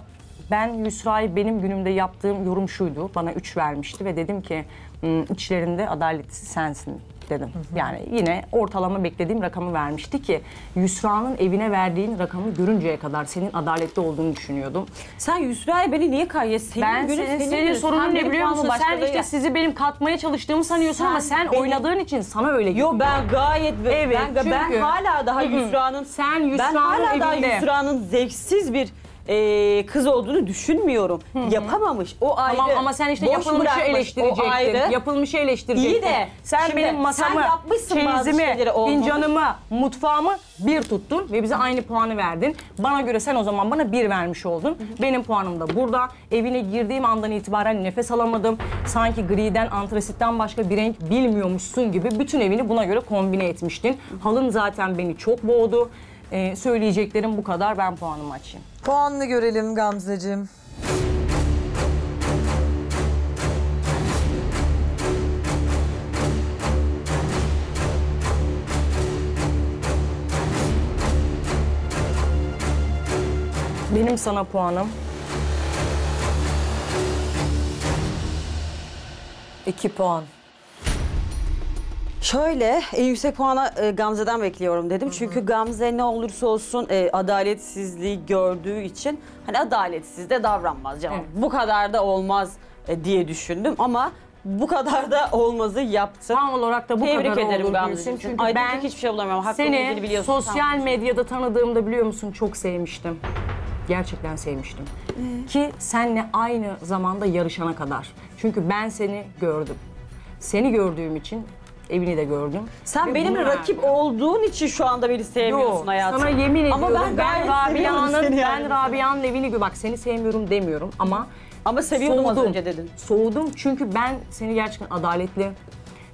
Ben Yusra'yı benim günümde yaptığım yorum şuydu. Bana 3 vermişti ve dedim ki "Hmm, içlerinde adaletsiz sensin dedim. Yani yine ortalama beklediğim rakamı vermişti ki Yusra'nın evine verdiğin rakamı görünceye kadar senin adaletli olduğunu düşünüyordum. Sen Yusra'ya beni niye kayyet? Senin Ben günün senin, senin, senin sorunun Sen ne biliyor musun? Sen işte sizi benim katmaya çalıştığımı sanıyorsun ama Sen sen benim- oynadığın için sana öyle Yo ben gayet Evet, ben, ben çünkü- hala daha Hı hı. Yusra'nın Sen ben Yusra'nın hala daha evinde. Yusra'nın zevksiz bir e, kız olduğunu düşünmüyorum. Yapamamış. O ayrı. Tamam ama sen işte Boş yapılmışı bırakmış. eleştirecektin. O ayrı. Yapılmışı eleştirecektin. İyi de, sen şimdi benim masamı, sen yapmışsın bazı çeyizimi, şeyleri olmamış. fincanımı, mutfağımı bir tuttun ve bize aynı puanı verdin. Bana göre sen o zaman bana bir vermiş oldun. Benim puanım da burada. Evine girdiğim andan itibaren nefes alamadım. Sanki griden, antrasitten başka bir renk bilmiyormuşsun gibi bütün evini buna göre kombine etmiştin. Halın zaten beni çok boğdu. Ee, söyleyeceklerim bu kadar. Ben puanımı açayım. Puanını görelim Gamzeciğim. Benim sana puanım 2 puan. Şöyle en yüksek puanı e, Gamze'den bekliyorum dedim. Çünkü Gamze ne olursa olsun e, adaletsizliği gördüğü için hani adaletsiz de davranmaz canım. Bu kadar da olmaz e, diye düşündüm ama bu kadar da olmazı yaptın. Tam olarak da bu Tebrik kadar ederim Gamze'cim. Çünkü Ay, ben hiçbir şey bulamıyorum. İlgili seni biliyorsun. sosyal medyada tanıdığımda biliyor musun çok sevmiştim. Gerçekten sevmiştim. Ki senle aynı zamanda yarışana kadar. Çünkü ben seni gördüm. Seni gördüğüm için evini de gördüm. Sen Ve benimle bunu rakip olduğun için şu anda beni sevmiyorsun Yok, hayatım. sana yemin ediyorum Ama ben, gayet seviyorum Rabia'nın seni ben yani. Rabia'nın evini gö- bak seni sevmiyorum demiyorum ama Ama seviyordum az soğudum. önce dedin. Soğudum çünkü ben seni gerçekten adaletli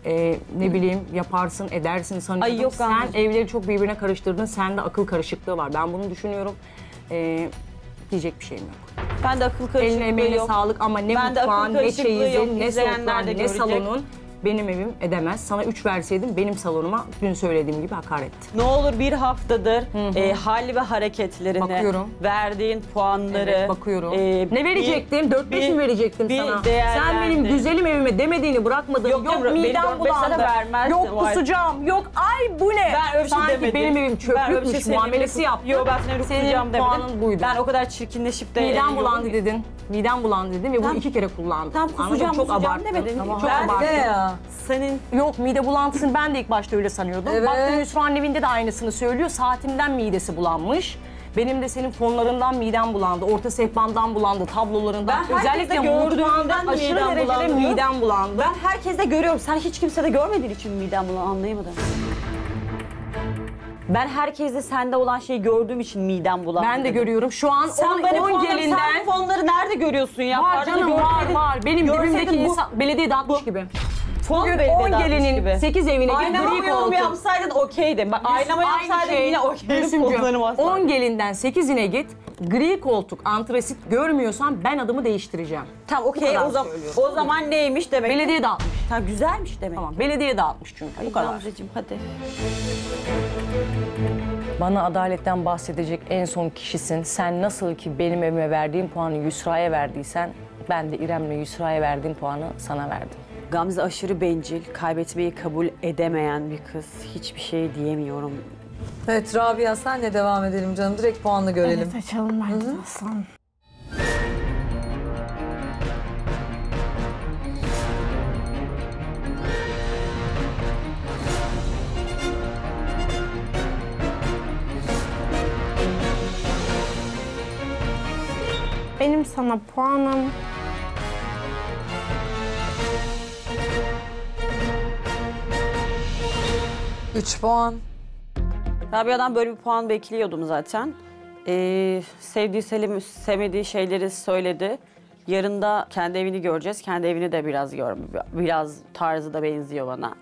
e, ne bileyim yaparsın edersin sanıyordum. Ay yok Sen Gamzeciğim. evleri çok birbirine karıştırdın. Sende akıl karışıklığı var. Ben bunu düşünüyorum. E, diyecek bir şeyim yok. Ben de akıl karışıklığı Eline emeğine yok. sağlık ama ne Ben de akıl mutfağın, ne karışıklığı yok. çeyizin, ne İzleyenler sofran, ne görecek. salonun benim evim edemez. Sana üç verseydim benim salonuma dün söylediğim gibi hakaret. Ne olur bir haftadır e, hal ve hareketlerini, Bakıyorum. verdiğin puanları... Evet, bakıyorum. e, ne verecektim? 4-5 bir- mi verecektim bir sana? Sen benim güzelim evime demediğini bırakmadın. Yok Yok, midem 4-5 sana bulandı. Yok kusacağım. Yok ay bu ne? Ben öyle şey demedim. benim evim şey çöplükmüş seninle muamelesi yaptın. Yok ben seni kusacağım demedim. puanın buydu. Ben o kadar çirkinleşip de... Midem e, bulandı dedin. Midem bulandı dedim ve bunu iki kere kullandım. Mı? kusacağım, Çok kusacağım abarttın. demedin. Tamam. Ben Çok abarttın. Ya? Senin Yok mide bulantısını ben de ilk başta öyle sanıyordum. Evet. Baktım Yusra'nın evinde de aynısını söylüyor. Saatinden midesi bulanmış. Benim de senin fonlarından midem bulandı, orta sehpandan bulandı, tablolarından. Ben herkeste Özellikle gördüğümden mutfağında aşırı midem derecede bulanıyor. midem bulandı. Ben herkeste görüyorum. Sen hiç kimsede görmediğin için mi midem bulan anlayamadım. Ben herkeste sende olan şeyi gördüğüm için midem bulan. Ben de görüyorum. Şu an Sen 10 benim 10 fonları, gelinden sen fonları nerede görüyorsun ya? var Pardon, canım var görseydin- var. Benim görseydin dibimdeki bu- insan belediye dağıtmış gibi. Fon Bugün belediye 10 dağıtmış gelinin gibi. 8 evine git Aynama gri yorum koltuk. yapsaydın okeydim. Bak aynama yapsaydın yine okeydim. Gülsümcüğüm, Fonlarım asla. 10 gelinden 8'ine git. Gri koltuk, antrasit görmüyorsan ben adımı değiştireceğim. Tamam okey o zaman söylüyorum. o zaman neymiş demek? Belediye dağıtmış. Ha güzelmiş demek. Tamam, belediye dağıtmış çünkü. Ay bu kadar. Gamzeciğim hadi. Bana adaletten bahsedecek en son kişisin. Sen nasıl ki benim evime verdiğin puanı Yusra'ya verdiysen ben de İrem'le Yusra'ya verdiğim puanı sana verdim. Gamze aşırı bencil, kaybetmeyi kabul edemeyen bir kız. Hiçbir şey diyemiyorum. Evet Rabia senle devam edelim canım. Direkt puanla görelim. Evet açalım bence de aslanım. Benim sana puanım 3 puan. Rabia'dan böyle bir puan bekliyordum zaten. Ee, sevdiği, selim- sevmediği şeyleri söyledi. Yarın da kendi evini göreceğiz. Kendi evini de biraz gör, biraz tarzı da benziyor bana.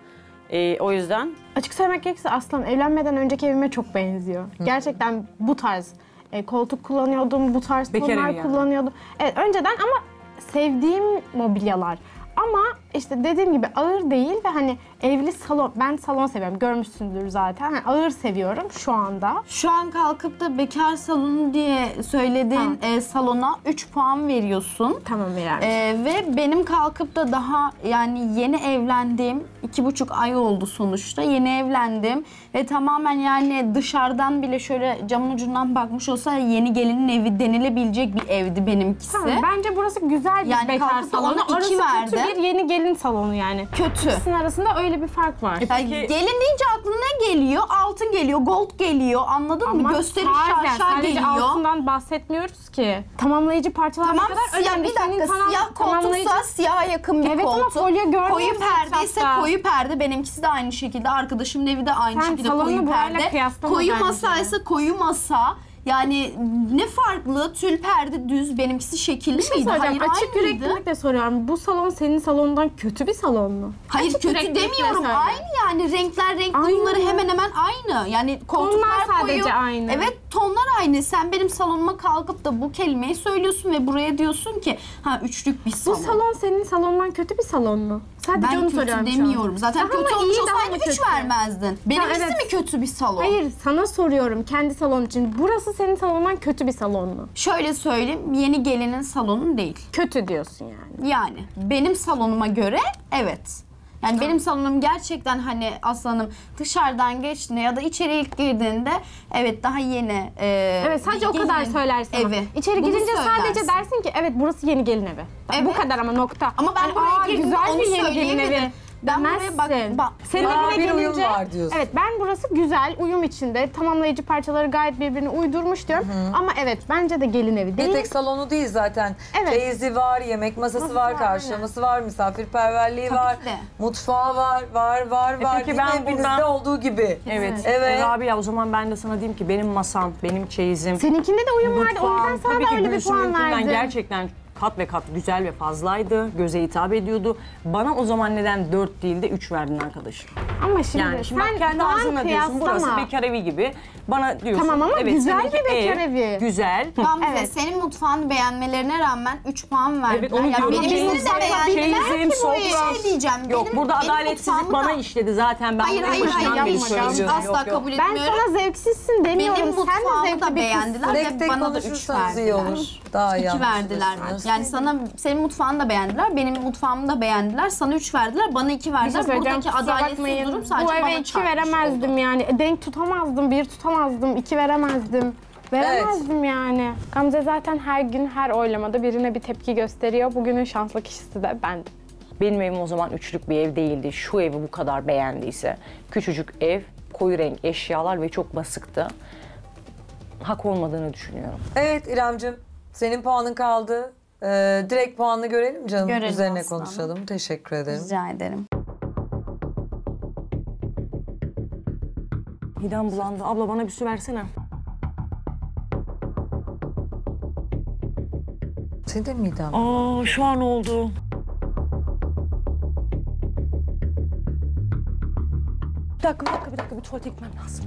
Ee, o yüzden Açık söylemek gerekirse Aslan evlenmeden önceki evime çok benziyor. Gerçekten bu tarz e, koltuk kullanıyordum, bu tarz Bekar tonlar yani. kullanıyordum. Evet önceden ama sevdiğim mobilyalar. Ama işte dediğim gibi ağır değil ve hani evli salon, ben salon seviyorum görmüşsündür zaten. Hani ağır seviyorum şu anda. Şu an kalkıp da bekar salonu diye söylediğin e, salona 3 puan veriyorsun. Tamam İrem. E, ve benim kalkıp da daha yani yeni evlendim. iki buçuk ay oldu sonuçta. Yeni evlendim ve tamamen yani dışarıdan bile şöyle camın ucundan bakmış olsa yeni gelinin evi denilebilecek bir evdi benimkisi. Tamam, bence burası güzel bir Yani bekar kalkıp da salonu. ona iki Orası verdi. Bir yeni gelin salonu yani. Kötü. İkisinin arasında öyle bir fark var. Yani gelin deyince aklına ne geliyor? Altın geliyor, gold geliyor. Anladın mı? Gösteriş şaşa sadece geliyor. altından bahsetmiyoruz ki. Tamamlayıcı parçalar Tamam kadar siyah önemli. bir dakika Senin tamam- siyah tamamlayıcı- koltuksa siyaha yakın bir Evet ama koltuk. folyo görmüyoruz Koyu perde ise koyu perde benimkisi de aynı şekilde arkadaşımın evi de aynı Sen şekilde koyu perde. Koyu masa ise koyu masa. Yani ne farklı? Tül perde düz benimkisi şekilli Bir şey miydi? Hayır Açık aynıydı. yüreklilikle soruyorum. Bu salon senin salonundan kötü bir salon mu? Hayır Açık kötü demiyorum. söyle. Aynı yani renkler renk Aynı uyumları mı? hemen hemen aynı. Yani koltuklar Tonlar sadece koyu. aynı. Evet tonlar aynı. Sen benim salonuma kalkıp da bu kelimeyi söylüyorsun ve buraya diyorsun ki ha üçlük bir Bu salon. salon senin salondan kötü bir salon mu? Sadece ben onu kötü soruyorum şu an. demiyorum. Zaten Daha kötü mı olmuş iyi, daha olsaydı mı 3 kötü? vermezdin. Benimkisi evet. mi kötü bir salon? Hayır sana soruyorum kendi salon için. Burası senin salondan kötü bir salon mu? Şöyle söyleyeyim yeni gelinin salonu değil. Kötü diyorsun yani. Yani benim salonuma göre evet. Yani benim salonum gerçekten hani aslanım dışarıdan geçtiğinde ya da içeri ilk girdiğinde evet daha yeni. e, Evet sadece o kadar söylersin. ama. Evi. İçeri Bunu girince sadece söylersin. dersin ki evet burası yeni gelin evi. Evet. Bu kadar ama nokta. Ama ben Hani, buraya "Aa, girdiğimde güzel onu bir yeni gelin söyleyemedim. Ben buraya bak- bak- Senin Aa, evine bir uyum gelince var diyorsun. evet ben burası güzel uyum içinde tamamlayıcı parçaları gayet birbirine uydurmuş diyorum. Ama evet bence de gelin evi Bir değil. tek salonu değil zaten. Evet. Çeyizi var, yemek masası Masası var, var, karşılaması var, misafirperverliği Tabii var, ki de. mutfağı var, var, var, var. peki Değil ben? Hepinizde buradan- olduğu gibi. Evet. Evet. E, Rabia o zaman ben de sana diyeyim ki benim masam, benim çeyizim, Seninkinde de uyum vardı o yüzden mutfağım sana tabii da ki öyle bir puan verdim. gerçekten kat ve kat güzel ve fazlaydı. Göze hitap ediyordu. Bana o zaman neden 4 değil de 3 verdin arkadaşım? Ama şimdi, Yani şimdi sen bak kendi puan ağzınla diyorsun burası bekar evi gibi. Bana diyorsun. Tamam ama güzel seninki bir bekar evi. Güzel. Gamze Evet. senin mutfağını beğenmelerine rağmen 3 puan verdiler. Evet onu ya diyorum. benimkini Çeyiz- de beğendiler ki bu şey diyeceğim. Yok benim, burada benim adaletsizlik bana da- işledi zaten. Ben Hayır hayır hayır yapma. Asla kabul Ben etmiyorum. sana zevksizsin demiyorum. Benim mutfağımı da beğendiler ve bana da 3 konuşursanız iyi verdiler. olur. Daha iyi 2 verdiler. Yani sana senin mutfağını da beğendiler, benim mutfağımı da beğendiler. Sana 3 verdiler, bana 2 Bir şey verdiler. söyleyeceğim, Buradaki adaletsiz bakmayın. durum sadece Bu bana eve iki çarpmış veremezdim oldu. yani. Denk tutamazdım, bir tutamazdım, iki veremezdim. Veremezdim yani. Gamze zaten her gün her oylamada birine bir tepki gösteriyor. Bugünün şanslı kişisi de bendim. Benim evim o zaman üçlük bir ev değildi. Şu evi bu kadar beğendiyse. Küçücük ev, koyu renk eşyalar ve çok basıktı. Hak olmadığını düşünüyorum. Evet İremcim, senin puanın kaldı. Ee, direkt puanını görelim canım. Görelim Üzerine aslanım. konuşalım. Teşekkür ederim. Rica ederim. Midem bulandı. Abla bana bir su versene. Senin de miden mi? Aa şu an oldu. Bir dakika, bir dakika, bir dakika. Bir tuvalete gitmem lazım.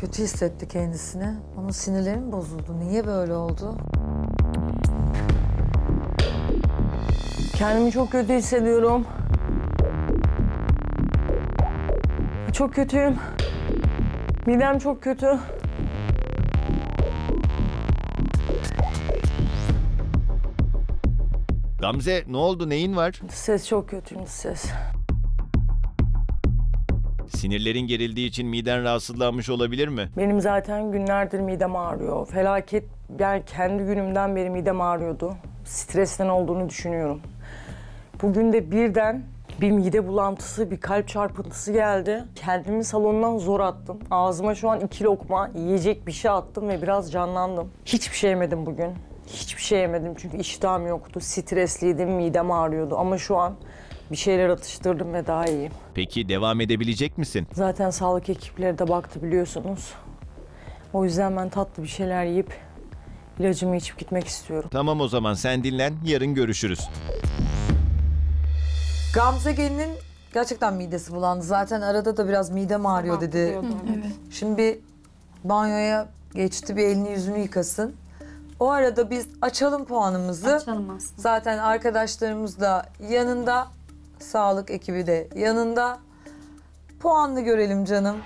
Kötü hissetti kendisini. Onun sinirleri mi bozuldu? Niye böyle oldu? Kendimi çok kötü hissediyorum. Çok kötüyüm. Midem çok kötü. Gamze ne oldu neyin var? Ses çok kötüyüm ses. Sinirlerin gerildiği için miden rahatsızlanmış olabilir mi? Benim zaten günlerdir midem ağrıyor. Felaket yani kendi günümden beri midem ağrıyordu. Stresten olduğunu düşünüyorum. Bugün de birden bir mide bulantısı, bir kalp çarpıntısı geldi. Kendimi salondan zor attım. Ağzıma şu an iki lokma yiyecek bir şey attım ve biraz canlandım. Hiçbir şey yemedim bugün. Hiçbir şey yemedim çünkü iştahım yoktu. Stresliydim, midem ağrıyordu. Ama şu an bir şeyler atıştırdım ve daha iyiyim. Peki devam edebilecek misin? Zaten sağlık ekipleri de baktı biliyorsunuz. O yüzden ben tatlı bir şeyler yiyip ilacımı içip gitmek istiyorum. Tamam o zaman sen dinlen yarın görüşürüz. Gamze gelinin gerçekten midesi bulandı. Zaten arada da biraz midem ağrıyor dedi. Şimdi bir banyoya geçti bir elini yüzünü yıkasın. O arada biz açalım puanımızı. Açalım aslında. Zaten arkadaşlarımız da yanında. Sağlık ekibi de yanında. Puanını görelim canım.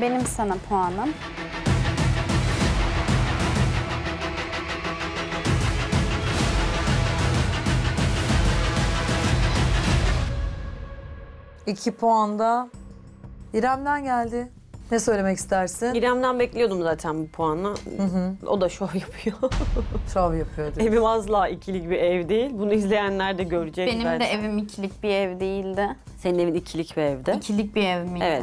Benim sana puanım. İki puan da İrem'den geldi. Ne söylemek istersin? İrem'den bekliyordum zaten bu puanı. O da şov yapıyor. Şov yapıyor dedi. Evim asla ikilik bir ev değil. Bunu izleyenler de görecek Benim zaten. de evim ikilik bir ev değildi. Senin evin ikilik bir evde. İkilik bir ev miydi? Evet.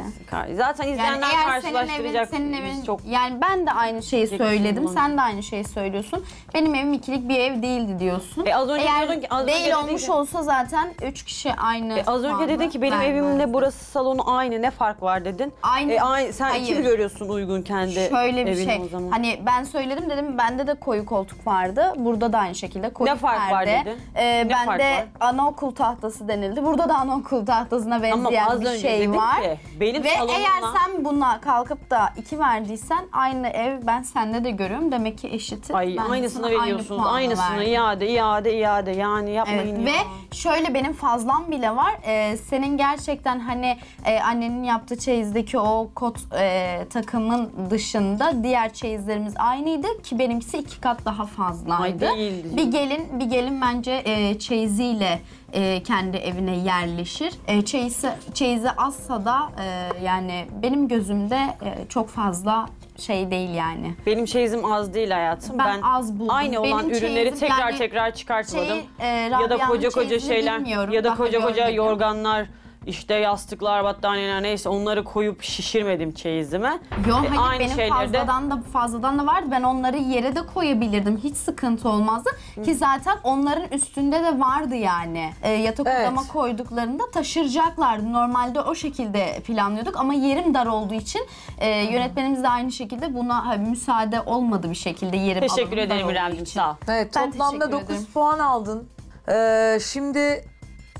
Zaten Yani izleyenler eğer senin evin, karşılaştıracak. senin evin, çok yani ben de aynı şeyi söyledim, sen de aynı şeyi söylüyorsun. Benim evim ikilik bir ev değildi diyorsun. E, az önce Eğer diyordun ki- az önce değil dedin olmuş ki- olsa zaten üç kişi aynı E, az önce puanı dedin ki benim vermez. evimle burası salonu aynı ne fark var dedin. Aynı. E, aynı sen Hayır. kimi görüyorsun uygun kendi Şöyle bir şey. o zaman? Hani ben söyledim dedim bende de koyu koltuk vardı. Burada da aynı şekilde koyu Ne fark var perde. dedin? Ee, Ne fark bende var? anaokul tahtası denildi. Burada da anaokul tahtası Ama benzeyen az bir önce şey dedim var. ki, benim Ve salonumla- eğer sen buna kalkıp da iki verdiysen aynı ev ben sende de görüyorum. Demek ki eşiti. Ay Ben de aynısını sana aynı veriyorsunuz. puanı aynısını verdim. iade, iade, iade. Yani yapmayın Evet ya. ve şöyle benim fazlam bile var. Ee, senin gerçekten hani e, annenin yaptığı çeyizdeki o kot e, takımın dışında diğer çeyizlerimiz aynıydı ki benimkisi iki kat daha fazlaydı. Ay, değildi. Bir gelin bir gelin bence e, çeyiziyle e, kendi evine yerleşir. E, çeyizi, çeyizi azsa da e, yani benim gözümde e, çok fazla şey değil yani. Benim çeyizim az değil hayatım. Ben az buldum. Aynı olan Benim ürünleri çeyizim- tekrar yani tekrar çıkartmadım. Şey, e, ya da Rabia'nın koca koca çeyizini şeyler bilmiyorum, ya da daha koca koca görmedim. yorganlar işte yastıklar, battaniyeler neyse onları koyup şişirmedim çeyizime. Yo E, hayır aynı benim şeyleri fazladan da fazladan da vardı. Ben onları yere de koyabilirdim. Hiç sıkıntı olmazdı. Ki zaten onların üstünde de vardı yani. E, yatak Evet. odama koyduklarında taşıracaklardı. Normalde o şekilde planlıyorduk ama yerim dar olduğu için e, yönetmenimiz de aynı şekilde buna ha, müsaade olmadı bir şekilde yerim Teşekkür ederim için. sağ ol. Evet Ben toplamda teşekkür 9 ederim. puan aldın. Ee, şimdi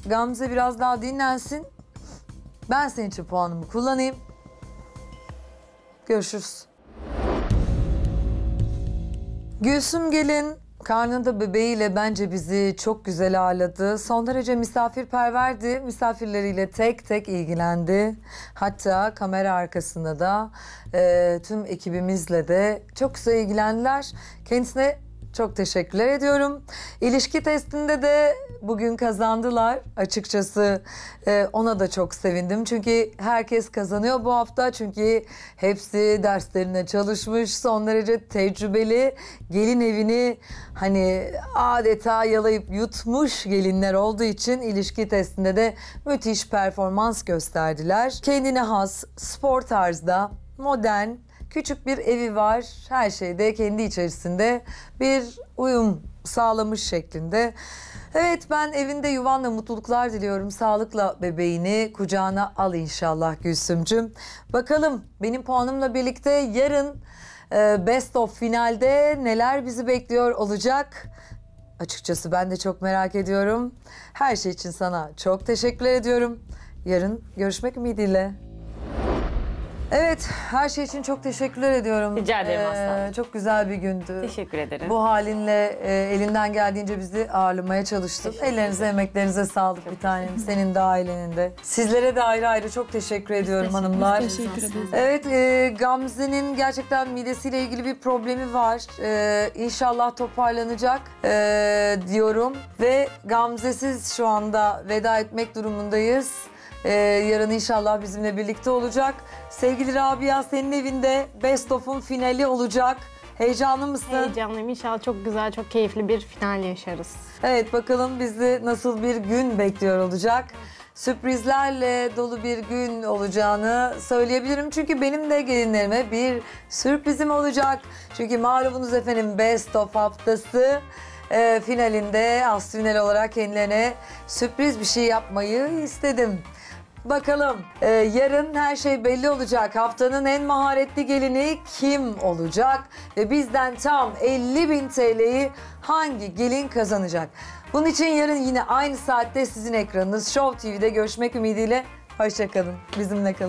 Gamze biraz daha dinlensin. Ben senin için puanımı kullanayım. Görüşürüz. Gülsüm Gelin karnında bebeğiyle bence bizi çok güzel ağırladı. Son derece misafirperverdi. Misafirleriyle tek tek ilgilendi. Hatta kamera arkasında da e, tüm ekibimizle de çok güzel ilgilendiler. Kendisine çok teşekkürler ediyorum. İlişki testinde de bugün kazandılar. Açıkçası e, ona da çok sevindim. Çünkü herkes kazanıyor bu hafta. Çünkü hepsi derslerine çalışmış. Son derece tecrübeli. Gelin evini hani adeta yalayıp yutmuş gelinler olduğu için ilişki testinde de müthiş performans gösterdiler. Kendine has, spor tarzda, modern, Küçük bir evi var. Her şeyde kendi içerisinde bir uyum sağlamış şeklinde. Evet ben evinde yuvanla mutluluklar diliyorum. Sağlıkla bebeğini kucağına al inşallah Gülsümcüm. Bakalım benim puanımla birlikte yarın e, Best of finalde neler bizi bekliyor olacak? Açıkçası ben de çok merak ediyorum. Her şey için sana çok teşekkür ediyorum. Yarın görüşmek ümidiyle. Evet, her şey için çok teşekkürler ediyorum. Rica ederim Aslı. Çok güzel bir gündü. Teşekkür ederim. Bu halinle e, elinden geldiğince bizi ağırlamaya çalıştın. Ellerinize, emeklerinize sağlık bir tanem. Senin de ailenin de. Sizlere de ayrı ayrı çok teşekkür ediyorum hanımlar. Teşekkür ederiz. Evet, e, Gamze'nin gerçekten midesiyle ilgili bir problemi var. E, inşallah toparlanacak e, diyorum. Ve Gamze'siz şu anda veda etmek durumundayız. E, yarın inşallah bizimle birlikte olacak. Sevgili Rabia senin evinde Best of'un finali olacak. Heyecanlı mısın? Heyecanlıyım. İnşallah çok güzel, çok keyifli bir final yaşarız. Evet bakalım bizi nasıl bir gün bekliyor olacak. Sürprizlerle dolu bir gün olacağını söyleyebilirim. Çünkü benim de gelinlerime bir sürprizim olacak. Çünkü malumunuz efendim Best of haftası e, finalinde az final olarak kendilerine sürpriz bir şey yapmayı istedim. Bakalım e, yarın her şey belli olacak. Haftanın en maharetli gelini kim olacak? Ve bizden tam 50 bin TL'yi hangi gelin kazanacak? Bunun için yarın yine aynı saatte sizin ekranınız Show TV'de görüşmek ümidiyle. Hoşçakalın. Bizimle kalın.